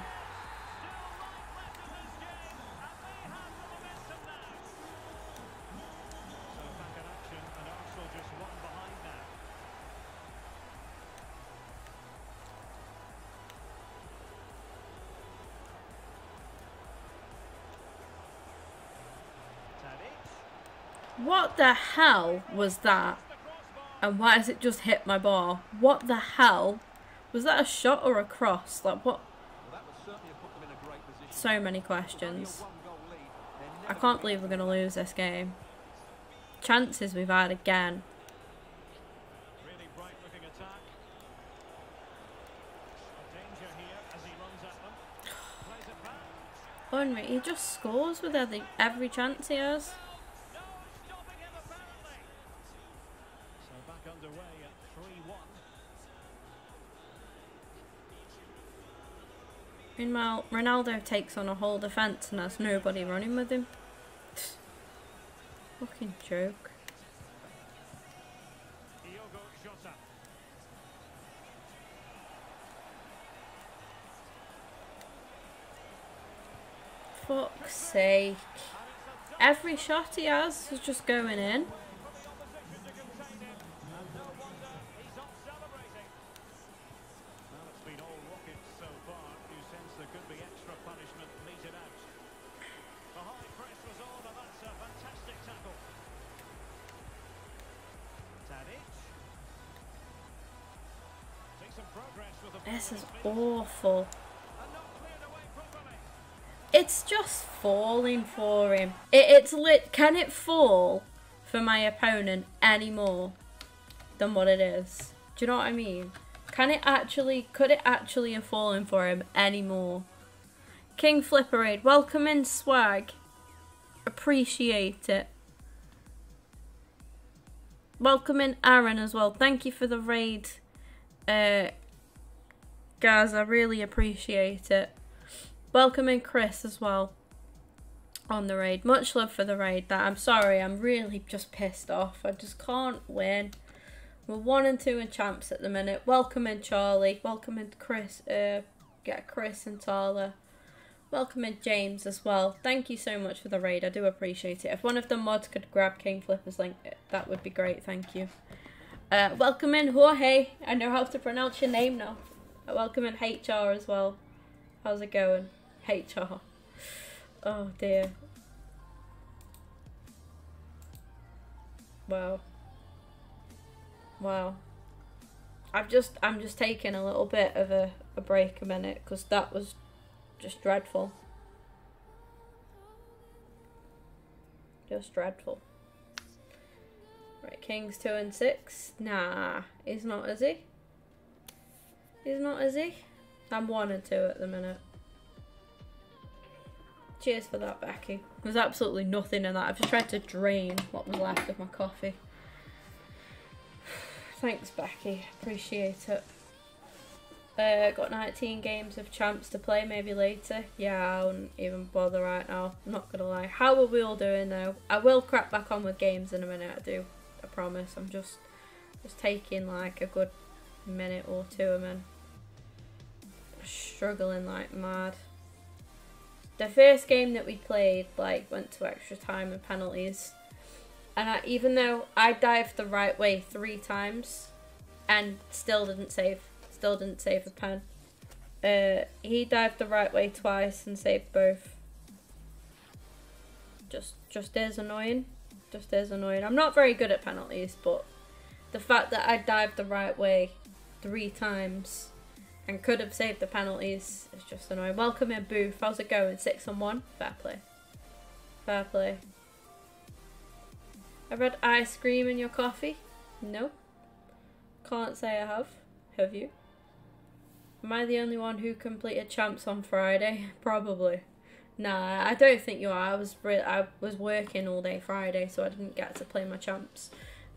What the hell was that? And why does it just hit my bar? What the hell was that a shot or a cross? Like what? Well, that would certainly have put them in a great position. So many questions. one-goal lead. They're I can't believe we're going to lose this game. Chances we've had again. Really bright looking attack. A danger here as he runs at them. Plays. Unreal. He just scores with every, every chance he has. Meanwhile, Ronaldo takes on a whole defence and has nobody running with him. Fucking joke. Fuck's sake. Every shot he has is just going in. Is awful. It's just falling for him. It, it's lit. Can it fall for my opponent any more than what it is? Do you know what I mean? Can it actually? Could it actually have fallen for him any more? King Flipperade, welcome in swag. Appreciate it. Welcome in Aaron as well. Thank you for the raid, uh, guys. I really appreciate it. Welcoming Chris as well on the raid. Much love for the raid. That I'm sorry, I'm really just pissed off. I just can't win. We're one and two in champs at the minute. Welcome in Charlie. Welcome in Chris. Uh, get Chris and Tala. Welcome in James as well. Thank you so much for the raid. I do appreciate it. If one of the mods could grab King Flipper's link, that would be great. Thank you. Uh, welcome in Jorge. I know how to pronounce your name now. Welcome in HR as well. How's it going? HR. Oh dear. Wow. Wow. I've just I'm just taking a little bit of a, a break a minute because that was just dreadful. Just dreadful. Right, King's two and six. Nah, he's not, is he? He's not, is he? I'm one and two at the minute. Cheers for that, Becky. There's absolutely nothing in that. I've just tried to drain what was left of my coffee. Thanks, Becky. Appreciate it. Uh, got 19 games of champs to play, maybe later. Yeah, I wouldn't even bother right now. I'm not gonna lie. How are we all doing though? I will crack back on with games in a minute. I do. I promise. I'm just, just taking like a good minute or two. Struggling like mad. The first game that we played like went to extra time and penalties, and I, even though I dived the right way three times, and still didn't save, still didn't save a pen. Uh, he dived the right way twice and saved both. Just, just is annoying. Just is annoying. I'm not very good at penalties, but the fact that I dived the right way three times and could have saved the penalties It's just annoying. Welcome in, Booth. How's it going? Six on one. Fair play. Fair play. I've had ice cream in your coffee. No. Can't say I have. Have you? Am I the only one who completed champs on Friday? Probably. Nah, I don't think you are. I was I was working all day Friday, so I didn't get to play my champs.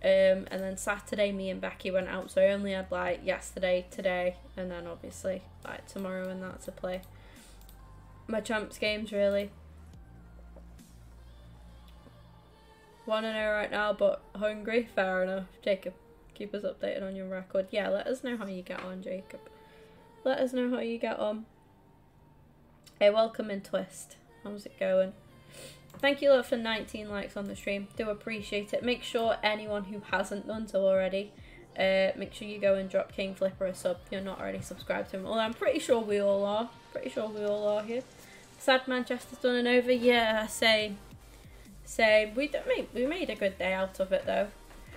Um, and then Saturday, me and Becky went out, so I only had like yesterday, today, and then obviously like tomorrow and that to play. My champs games really. One and zero right now, but hungry. Fair enough, Jacob. Keep us updated on your record. Yeah, let us know how you get on, Jacob. Let us know how you get on. Hey, welcome in Twist. How's it going? Thank you lot for 19 likes on the stream. Do appreciate it. Make sure anyone who hasn't done so already, uh, make sure you go and drop King Flipper a sub if you're not already subscribed to him. Although I'm pretty sure we all are. Pretty sure we all are here. Sad Manchester's done and over. Yeah, same. Same. We don't make, we made a good day out of it though.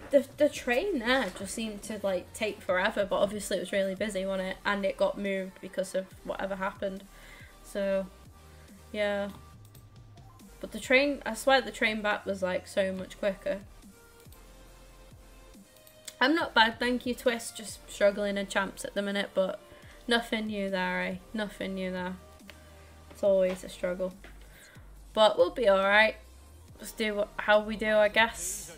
The the train there just seemed to like take forever, but obviously it was really busy, wasn't it? And it got moved because of whatever happened. So, yeah. But the train, I swear the train back was like so much quicker. I'm not bad, thank you, Twist. Just struggling in champs at the minute, but nothing new there, eh? Nothing new there. It's always a struggle. But we'll be alright. Just do what, how we do, I guess.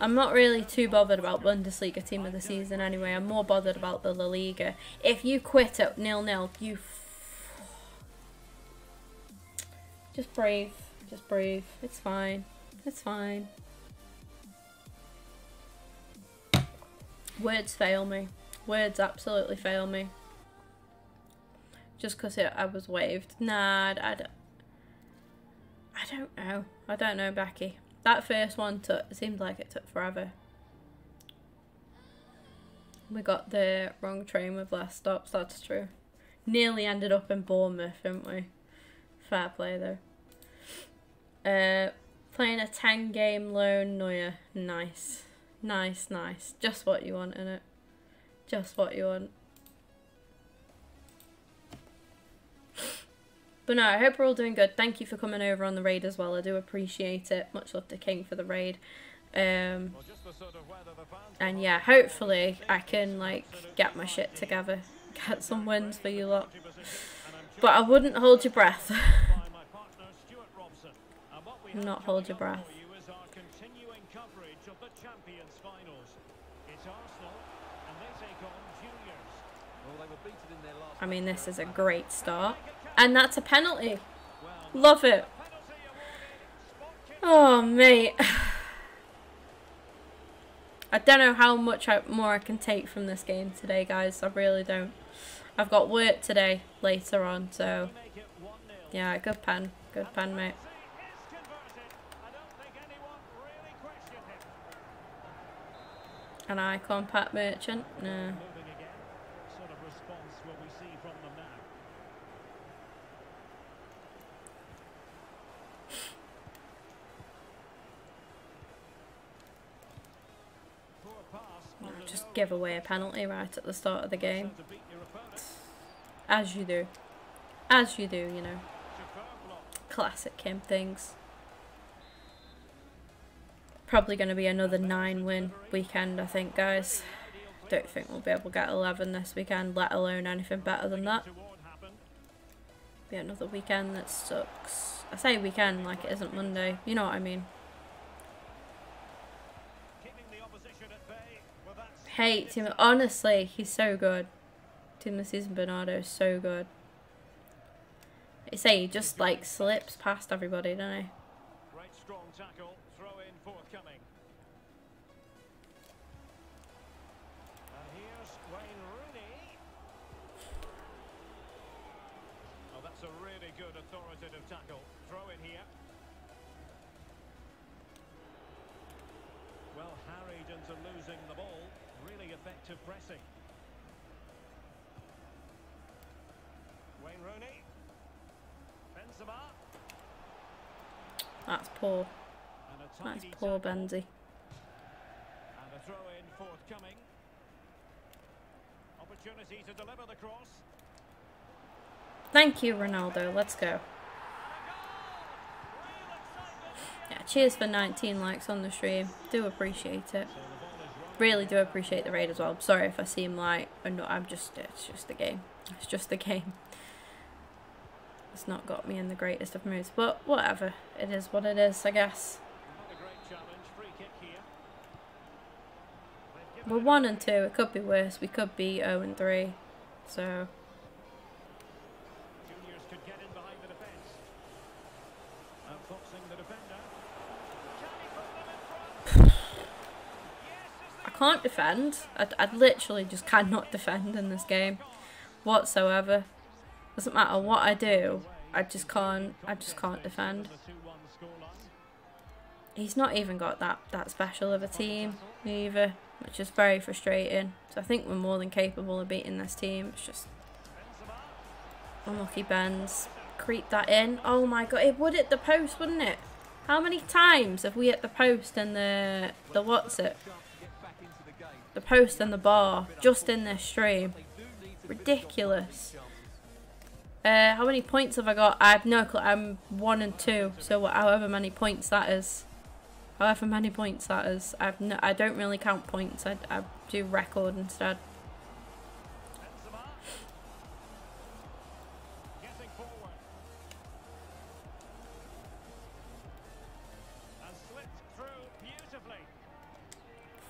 I'm not really too bothered about Bundesliga team of the season anyway. I'm more bothered about the La Liga. If you quit at nil-nil, you... just breathe. Just breathe. It's fine. It's fine. Words fail me. Words absolutely fail me. Just because I was waved. Nah, I, I don't... I don't know. I don't know, Becky. That first one took seemed like it took forever. We got the wrong train with last stops, that's true. Nearly ended up in Bournemouth, didn't we? Fair play though. Uh playing a ten game loan Neuer. Nice. Nice, nice. Just what you want in it. Just what you want. But no, I hope we're all doing good. Thank you for coming over on the raid as well. I do appreciate it. Much love to King for the raid. Um, and yeah, hopefully I can like get my shit together, get some wins for you lot. Position, and I'm But I wouldn't hold your breath. joined by my partner Stuart Robson. And what we have Not hold your breath. For you is our continuing coverage of the Champions finals. It's Arsenal, and they take on Juniors. Well, they were beaten in their last I mean, this is a great start, and that's a penalty. Love it. Penalty awarded. Spot oh, kick. Oh mate. I don't know how much I, more I can take from this game today, guys. I really don't. I've got work today later on, so Make it 1-0. yeah, good pen, good pen, mate. An icon pack merchant. No. Just give away a penalty right at the start of the game, pressure to beat your opponent. As you do, as you do, you know. Classic Kim things. Probably going to be another nine win weekend, I think, guys. Don't think we'll be able to get 11 this weekend, let alone anything better than that. Be another weekend that sucks. I say weekend like it isn't Monday. You know what I mean. Hate Tim. Honestly, he's so good. Timothy Bernardo is so good. I say he just like slips past everybody, don't he? strong tackle. Throw in forthcoming. And here's Wayne Rooney. Oh, that's a really good authoritative tackle. Throw in here. Well harried into losing the ball. Really effective pressing. That's poor. That's poor tackle. Benzie. And a throw in forthcoming. Opportunity to deliver the cross. Thank you, Ronaldo. Let's go. Yeah, cheers for 19 likes on the stream. Do appreciate it. Really do appreciate the raid as well. I'm sorry if I seem like I'm not. I'm just. It's just a game. It's just a game. It's not got me in the greatest of moods, but whatever. It is what it is, I guess. Not a great challenge. Free kick here. They've given We're one and two. It could be worse. We could be 0 and three. So Juniors could get in behind the defence. Outfoxing the defender. Can he put them in front? yes, is I can't defend. I, I literally just cannot defend in this game whatsoever. Doesn't matter what I do. I just can't. I just can't defend. the 2-1 scoreline. He's not even got that that special of a team either, which is very frustrating. So I think we're more than capable of beating this team. It's just unlucky bends. Creep that in. Oh my god, it would hit the post, wouldn't it? How many times have we hit the post and the the what's it? The post and the bar just in this stream. Ridiculous. Uh, how many points have I got? I have no clue. I'm one and two, so however many points that is. However many points that is. I've no, I don't really count points. I, I do record instead.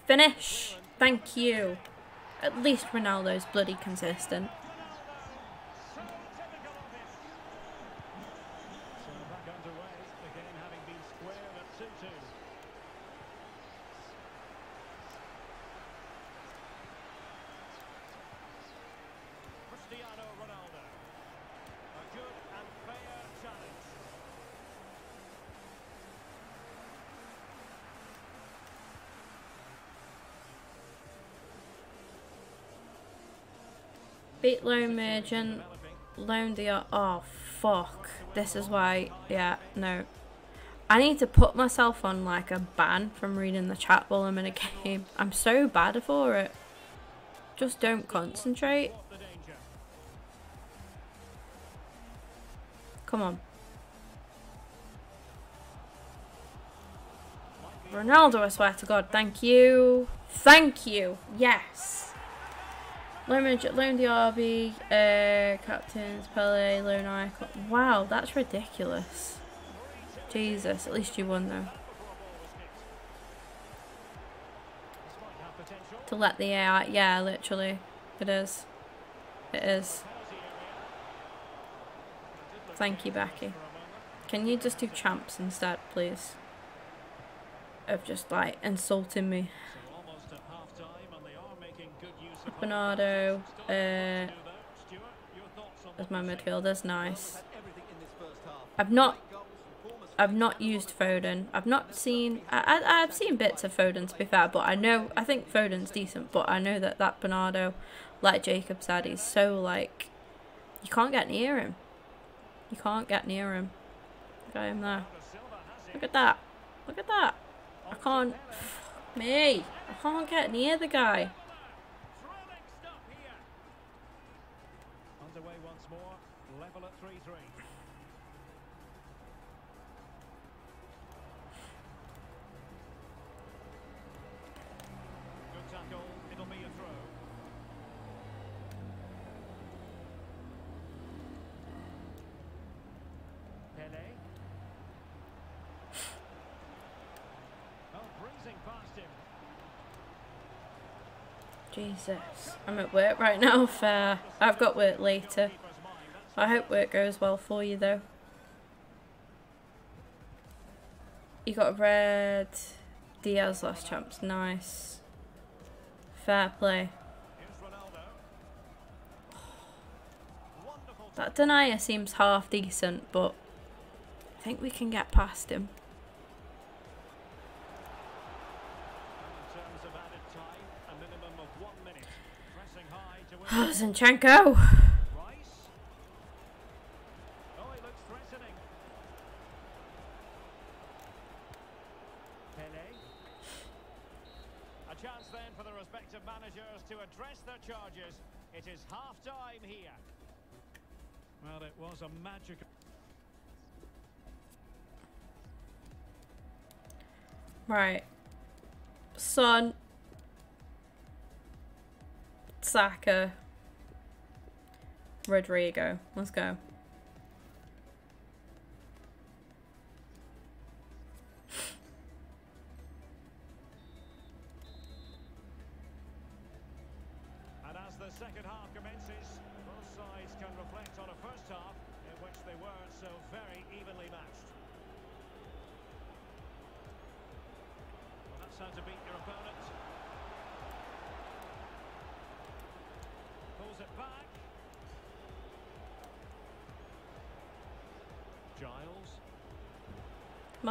Finish. Thank you. At least Ronaldo's bloody consistent. So typical of him. So back underway, the game having been squared at 2-2. Cristiano Ronaldo. A good and fair challenge. Beat Loan Merchant. Loan the oh fuck. This is why yeah, no. I need to put myself on like a ban from reading the chat while I'm in a game. I'm so bad for it. Just don't concentrate. Come on. Ronaldo, I swear to God. Thank you. Thank you. Yes. Loan Midget, Loan Diaby, uh, Captains, Pele, Loan Icon. Wow, that's ridiculous. Jesus, at least you won though. To let the AI, yeah, literally. It is. It is. Thank you, Becky. Can you just do champs instead, please? Of just like insulting me. So almost at half-time, and they are making good use of Bernardo, Still uh, lots to do though. Stuart, your thoughts uh, on as my midfielder's nice. I've not I've not used Foden. I've not seen. I, I I've seen bits of Foden to be fair, but I know I think Foden's decent. But I know that that Bernardo, like Jacob said, he's so like you can't get near him. You can't get near him. Look at him there. Bernardo. Look at that. Look at that. I can't. Me. I can't get near the guy. Jesus. I'm at work right now. Fair. I've got work later. I hope work goes well for you though. You got a red Diaz last champs. Nice. Fair play. That Denayer seems half decent, but I think we can get past him. in terms of added time, a minimum of one minute. Pressing high to win. Zinchenko! Rice. Oh, he looks threatening. Pele. A chance then for the respective managers to address their charges. It is half time here. Well, it was a magical. Right. Son. Saka. Rodrigo. Let's go.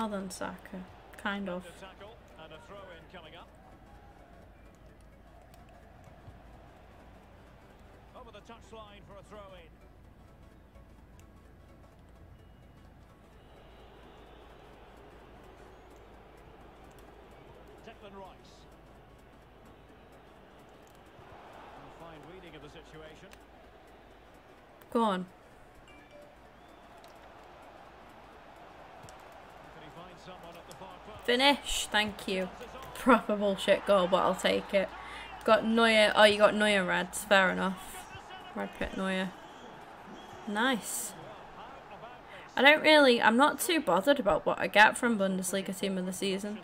than Saka, kind of. Over the for a throw in. Rice. Fine reading of the situation. Go on. Finish. Thank you. Proper bullshit goal, but I'll take it. Got Neuer. Oh, you got Neuer reds. Fair enough. Red Pit Neuer. Nice. I don't really. I'm not too bothered about what I get from Bundesliga Team of the Season.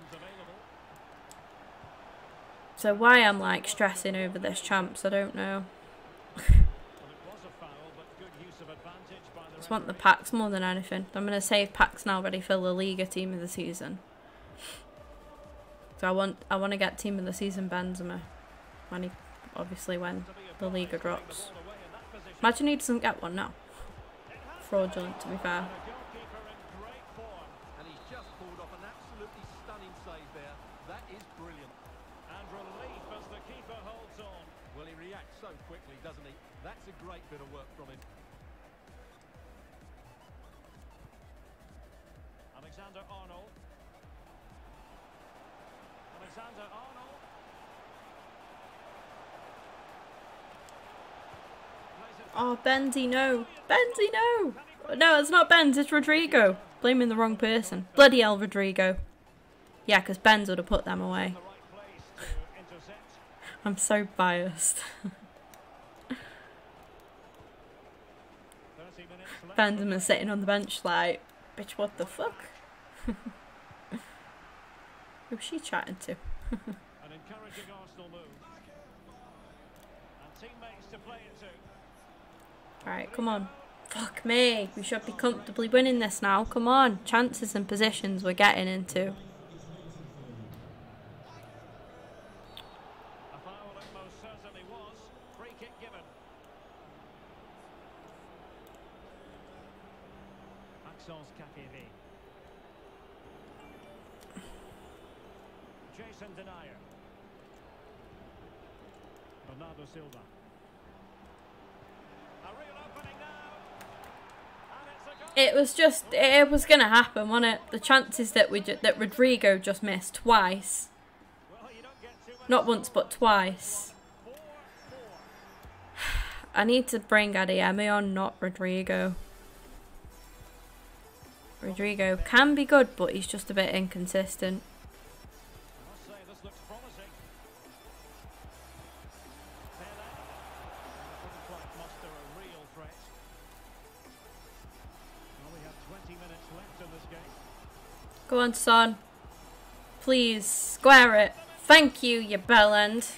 So why I'm like stressing over this champs, I don't know. Just want the packs more than anything. I'm gonna save packs now, ready for La Liga Team of the Season. So I want I want to get Team of the Season Benzema. When he, obviously when the Liga drops. Imagine he doesn't get one now. Fraudulent, to be fair. Alexander Arnold. Plays it Oh, Benzi, no. Benzi, no. No, it's not Benz, it's Rodrigo. Blaming the wrong person. Bloody hell, Rodrigo. Yeah, because Benz would have put them away. I'm so biased. 30 minutes sitting on the bench like, bitch, what the fuck? Who's she chatting to? An encouraging Arsenal move. And teammates to play it to. Alright, come on. Fuck me. We should be comfortably winning this now. Come on. Chances and positions we're getting into. A foul it most certainly was. Free kick given. Maxence Caqueret. Jason Denayer. Bernardo Silva. A real opening now. And it's just, it was gonna happen, wasn't it? The chances that we that Rodrigo just missed twice. Not once, but twice. I need to bring Adeyemi on, not Rodrigo. Rodrigo can be good, but he's just a bit inconsistent. Go on, son. Please, square it. Thank you, you bellend.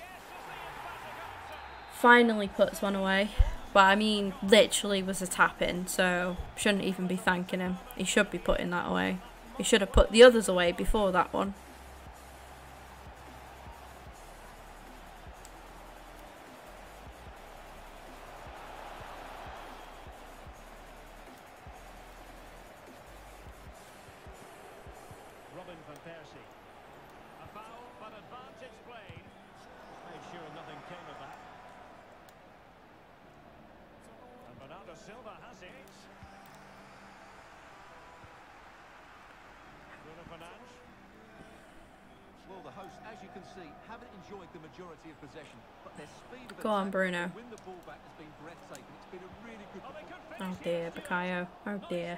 Finally puts one away. But I mean, literally was a tap in, so shouldn't even be thanking him. He should be putting that away. He should have put the others away before that one. A really good Oh, they performance. could finish dear. Bukayo. Oh dear.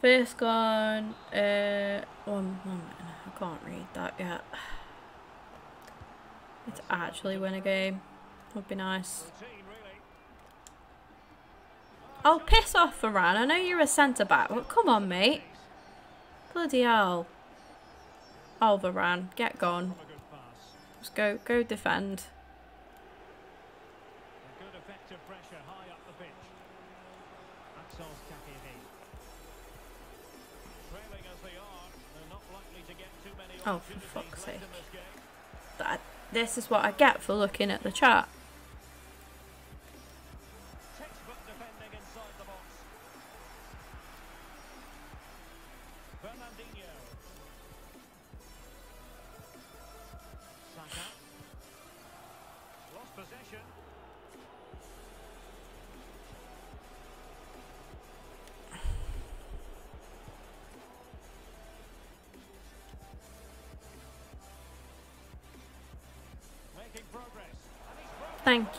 First gone. Uh, one, one minute. I can't read that yet. Let's actually win a game. Would be nice. Routine, really. Oh, piss off, Varane. I know you're a centre back, but come on, mate. Bloody hell. Oh, Varane, get gone. From a good pass. Just go, go defend. Oh, for fuck's sake. this. That, this is what I get for looking at the chat.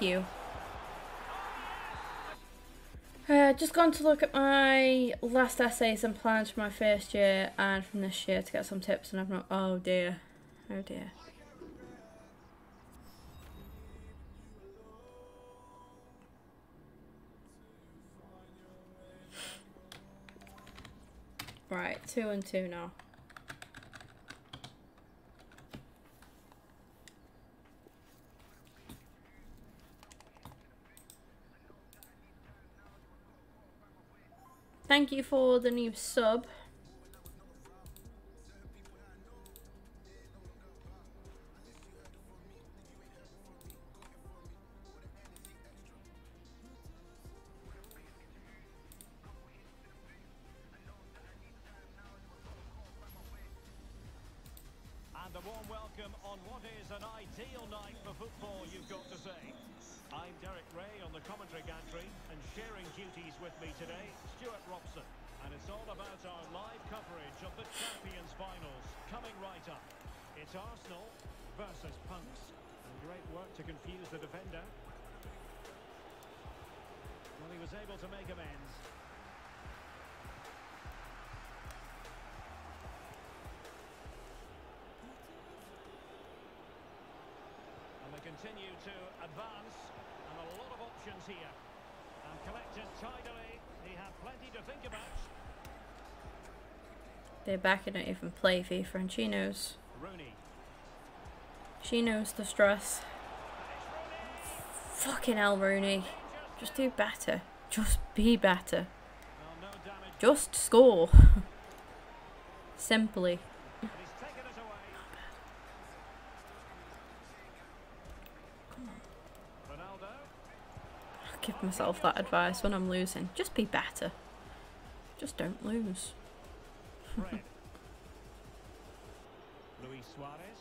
You. Uh, just gone to look at my last essays and plans from my first year and from this year to get some tips, and I've not. Oh dear. Oh dear. Right, two and two now. Thank you for the new sub. Options here. And collected tidily. He had plenty to think about. They're back and don't even play FIFA, and she knows. Rooney. She knows the stress. Fucking hell, Rooney. Just do better. Just be better. Well, no. Just score. Simply. But he's taken it away. Ronaldo. I give myself that advice when I'm losing. Just be better. Just don't lose. Luis Suarez.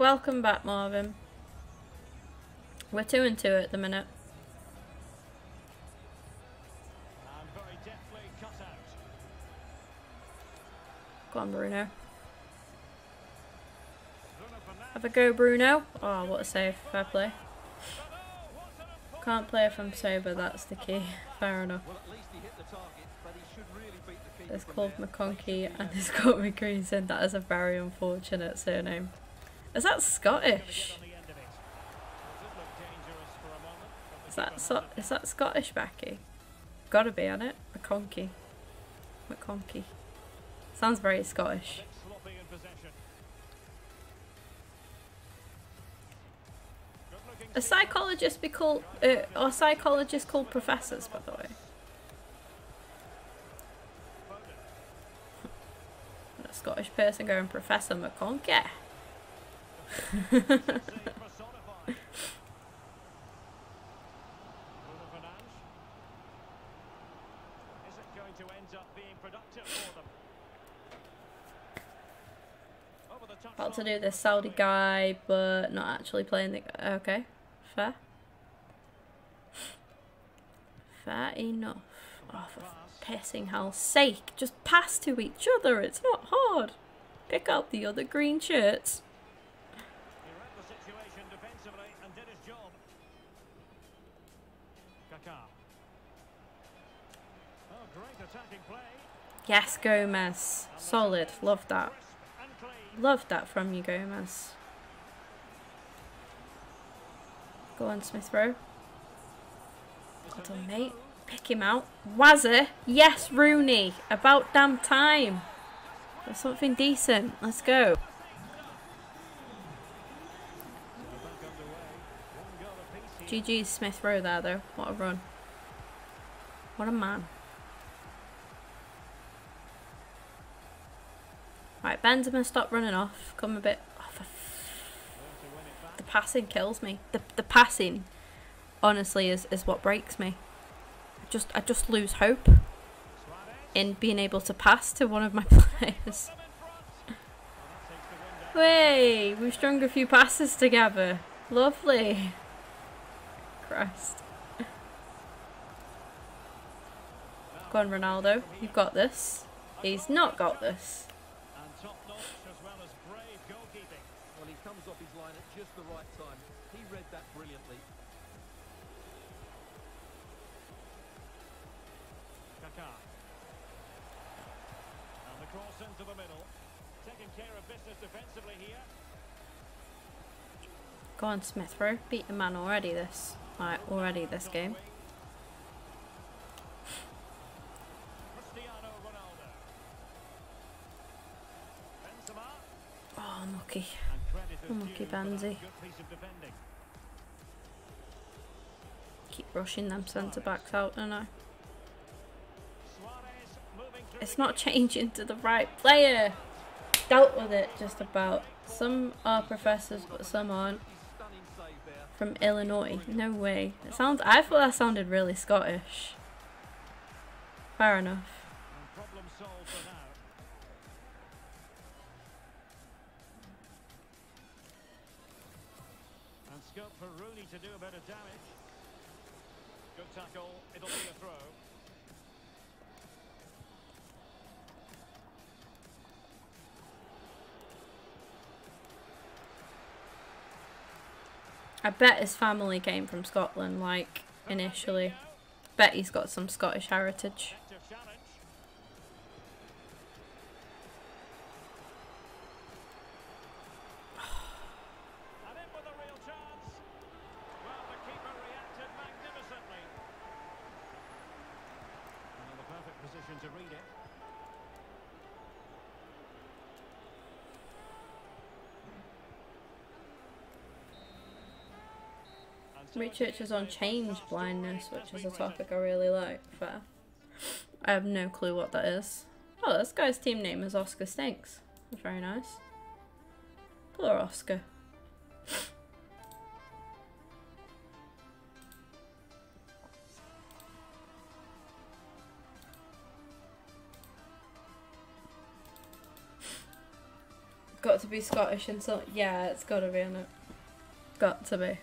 Welcome back, Marvin. We're two and two at the minute. And very deftly cut out. Go on, Bruno. Have a go, Bruno. Oh, what a save. Fair play. But what an important Can't play if I'm sober, that's the key. Fair enough. At least he hit the target, but he should really beat the keeper It's called. McConkey and it's called McGreeson. That is a very unfortunate surname. Is that Scottish? Is that so- is that Scottish, Becky? Gotta be on it. McConkey. McConkey. Sounds very Scottish. A psychologists be called? Uh, are psychologists called professors, by the way? A Scottish person going Professor McConkey. About to do this Saudi guy, but not actually playing the. Okay, fair. Fair enough. Oh, for pissing hell's sake, just pass to each other. It's not hard. Pick out the other green shirts. Yes, Gomez. Solid. Love that. Love that from you, Gomez. Go on, Smith Rowe. Got on, mate. Pick him out. Wazza. Yes, Rooney. About damn time. There's something decent. Let's go. GG Smith Rowe there though. What a run. What a man. Right, Benzema, stop running off. Come a bit. Oh, for f- the passing kills me. The the passing, honestly, is is what breaks me. I just I just lose hope in being able to pass to one of my players. Way, we've strung a few passes together. Lovely. Christ. Go on, Ronaldo. You've got this. He's not got this. Cross into the middle. Taking care of business defensively here. Go on, Smith Rowe. Beat the man already this. Right, already this game. Cristiano Ronaldo. Benzema. Oh, unlucky. Unlucky due Benzi. Good piece of defending. Keep rushing them centre backs out, don't I? It's not changing to the right player. Dealt with it just about. Some are professors, but some aren't. From Illinois. No way. It sounds. I thought that sounded really Scottish. Fair enough. And problem solved for now. And scope for Rooney to do a bit of damage. Good tackle. It'll be a throw. I bet his family came from Scotland, like initially. Bet he's got some Scottish heritage. Research is on change blindness, which is a topic I really like. Fair. I have no clue what that is. Oh, this guy's team name is Oscar Stinks. That's very nice. Poor Oscar. Got to be Scottish and so yeah, it's got to be in it. Got to be.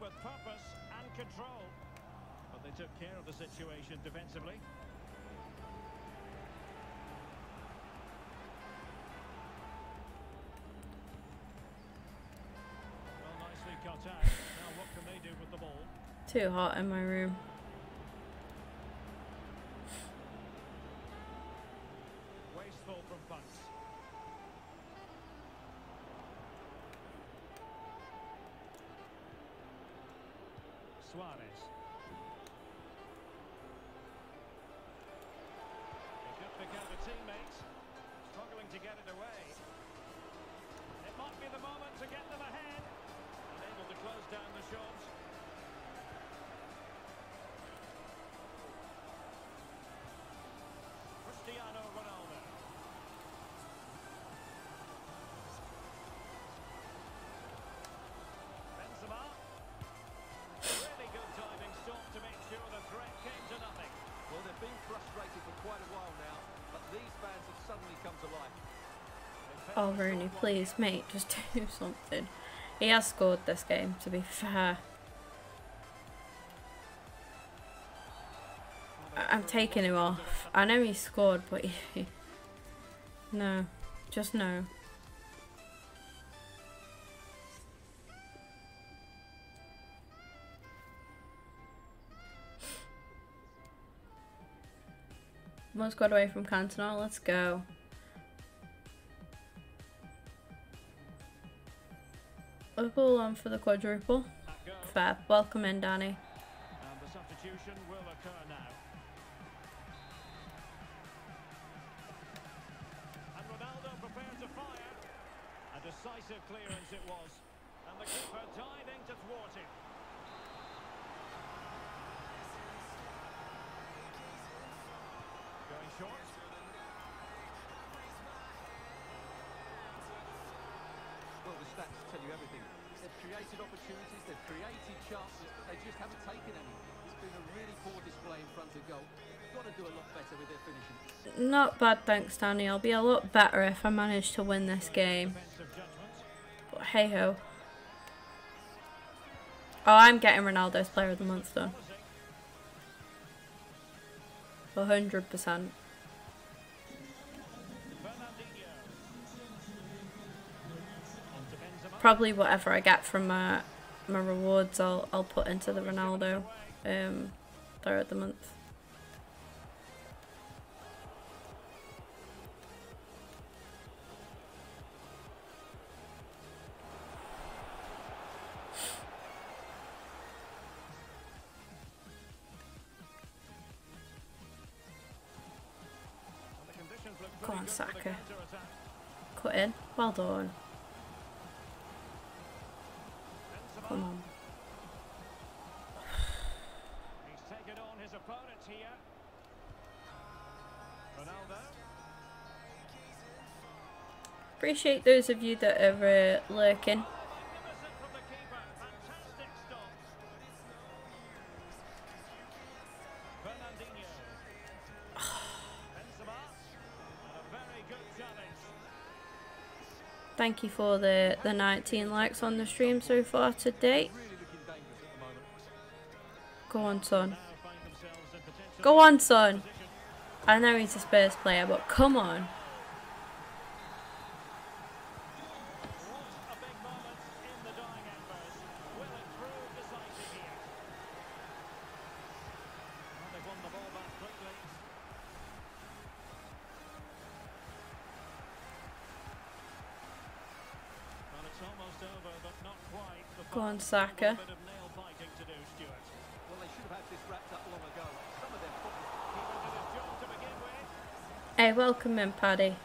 With purpose and control. But they took care of the situation defensively. Well, nicely cut out. Now what can they do with the ball? Too hot in my room. been frustrated for quite a while now, but these fans have suddenly come to life. Oh, Rooney, please, mate, just do something. He has scored this game, to be fair. I'm taking him off. I know he scored, but he... no. Just no. One squad away from Cantona. Let's go. Liverpool on for the quadruple. Fair. Welcome in, Danny. Decisive clearance it was. And the keeper diving to thwart it. Everything. They've created opportunities, they've created chances, but they just haven't taken any. It's been a really poor display in front of goal. Got to do a lot better with their finishing. Not bad, thanks, Danny. I'll be a lot better if I manage to win this game. But hey ho. Oh, I'm getting Ronaldo's Player of the Month done. Policy. 100%. Probably whatever I get from my, my rewards, I'll, I'll put into the Ronaldo um, of the Month. Go on, Saka. Cut in. Well done. Appreciate those of you that are uh, lurking. Thank you for the, the 19 likes on the stream so far to date. Really looking dangerous at the moment. Go on, son. Go on, son. I know he's a Spurs player, but come on. Begin with. Hey, welcome in, Paddy.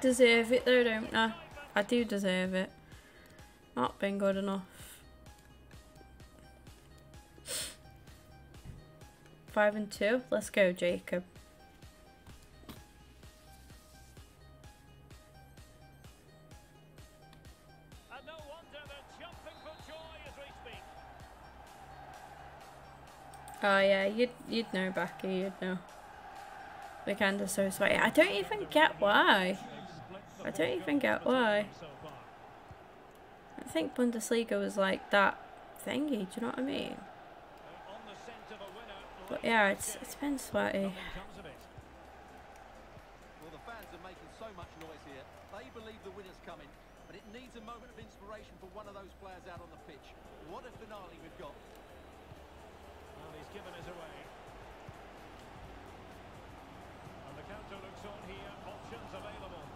Deserve it though, don't I? I do deserve it. Not been good enough. Five and two. Let's go, Jacob. And no wonder they're jumping for joy as we speak. Oh yeah, you'd you'd know, Becky. You'd know. The kind of so sweaty. I don't even get why. I don't even get why. I think Bundesliga was like that thingy. Do you know what I mean? On the scent of a winner. But yeah, it's it's been sweaty. Nothing comes of it. Well, the fans are making so much noise here. They believe the winner's coming, but it needs a moment of inspiration for one of those players out on the pitch. What a finale we've got. Well, he's given us away. And the counter looks on here. Options available.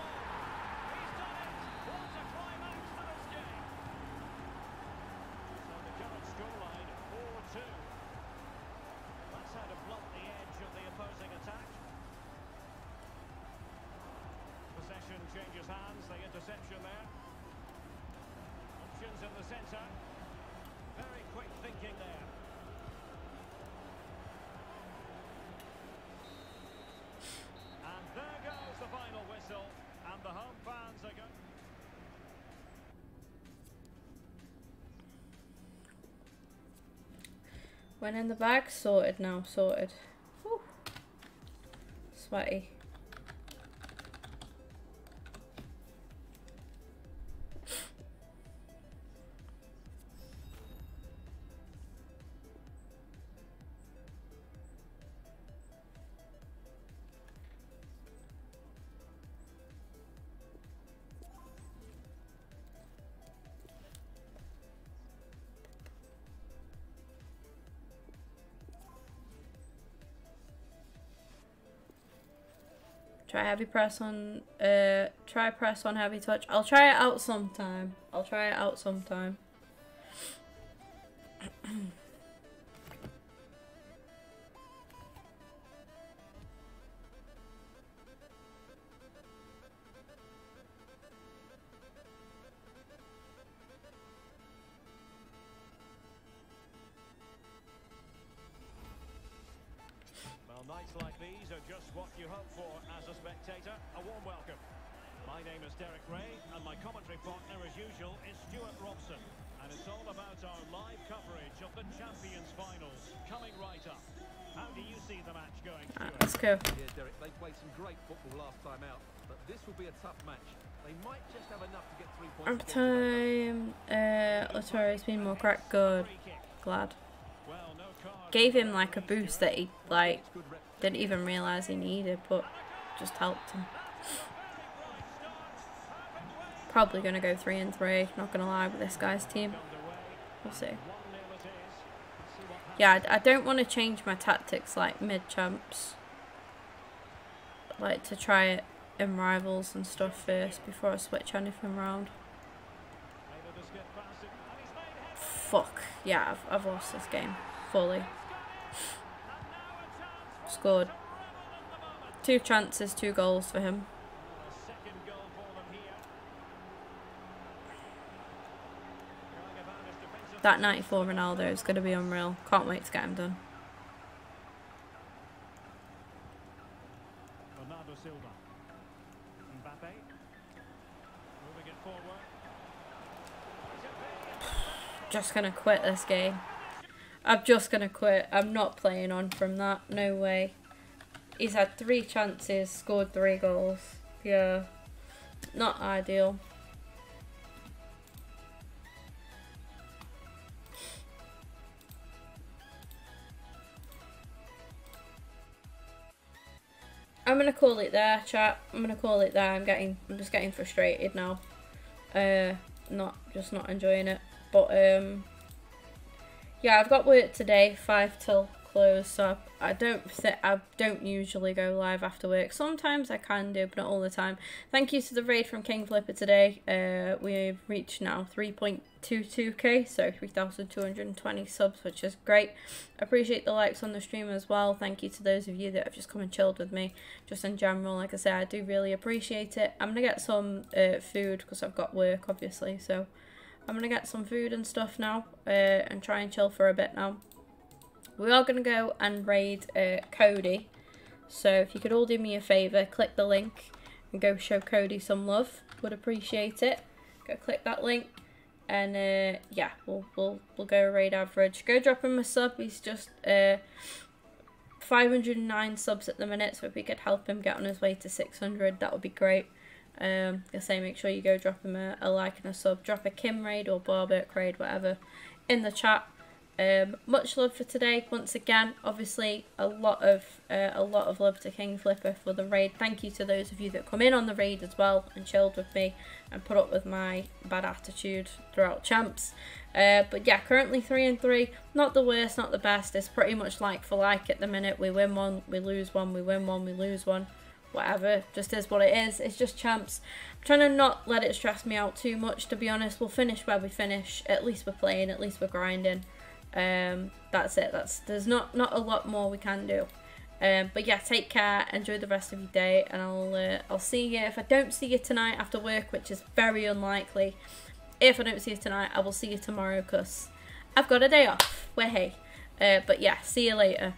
the centre. Very quick thinking there. And there goes the final whistle, and the home fans are going. Went in the bag, sorted now, sorted. Whew. Sweaty. Try heavy press on, uh, try press on heavy touch. I'll try it out sometime. I'll try it out sometime. Been more crack. Good. Glad. Gave him like a boost that he like didn't even realise he needed, but just helped him. Probably gonna go three and three. Not gonna lie with this guy's team. We'll see. 1-0 it is. Let's see what happens. Yeah, I, I don't want to change my tactics like mid champs. Like to try it in rivals and stuff first before I switch anything around. Made a skip past it, and he's made headway. Fuck. Yeah, I've, I've lost this game fully. Scored. Two chances, two goals for him. That 94 Ronaldo is going to be unreal. Can't wait to get him done. Bernardo Silva. Mbappe. Moving it forward. Just to quit this game. I'm just to quit. I'm not playing on from that. No way. He's had three chances, scored three goals. Yeah. Not ideal. I'm gonna call it there, chat. I'm gonna call it there. I'm getting, I'm just getting frustrated now. Uh, not, just not enjoying it. But um, yeah, I've got work today, five till close. So I, don't, I don't usually go live after work. Sometimes I can do, but not all the time. Thank you to the raid from King Flipper today. Uh, we've reached now 3.22k, so 3,220 subs, which is great. Appreciate the likes on the stream as well. Thank you to those of you that have just come and chilled with me. Just in general, like I said, I do really appreciate it. I'm gonna get some uh, food because I've got work, obviously. So I'm gonna get some food and stuff now, uh, and try and chill for a bit now. We are gonna go and raid uh, Cody. So if you could all do me a favour, click the link and go show Cody some love. Would appreciate it. Go click that link. And uh, yeah, we'll we'll we'll go raid average. Go drop him a sub. He's just uh, 509 subs at the minute, so if we could help him get on his way to 600, that would be great. Um, I say make sure you go drop him a, a like and a sub. Drop a Kim raid or Barberk raid, whatever, in the chat. Um, much love for today. Once again, obviously a lot of uh, a lot of love to King Flipper for the raid. Thank you to those of you that come in on the raid as well and chilled with me and put up with my bad attitude throughout champs. Uh, but yeah, currently three and three. Not the worst, not the best. It's pretty much like for like at the minute. We win one, we lose one, we win one, we lose one. Whatever, just is what it is. It's just champs. I'm trying to not let it stress me out too much. To be honest, we'll finish where we finish. At least we're playing. At least we're grinding. Um, that's it. That's there's not not a lot more we can do. Um, but yeah, take care. Enjoy the rest of your day, and I'll uh, I'll see you. If I don't see you tonight after work, which is very unlikely, if I don't see you tonight, I will see you tomorrow because I've got a day off. Where hey. Uh, but yeah, see you later.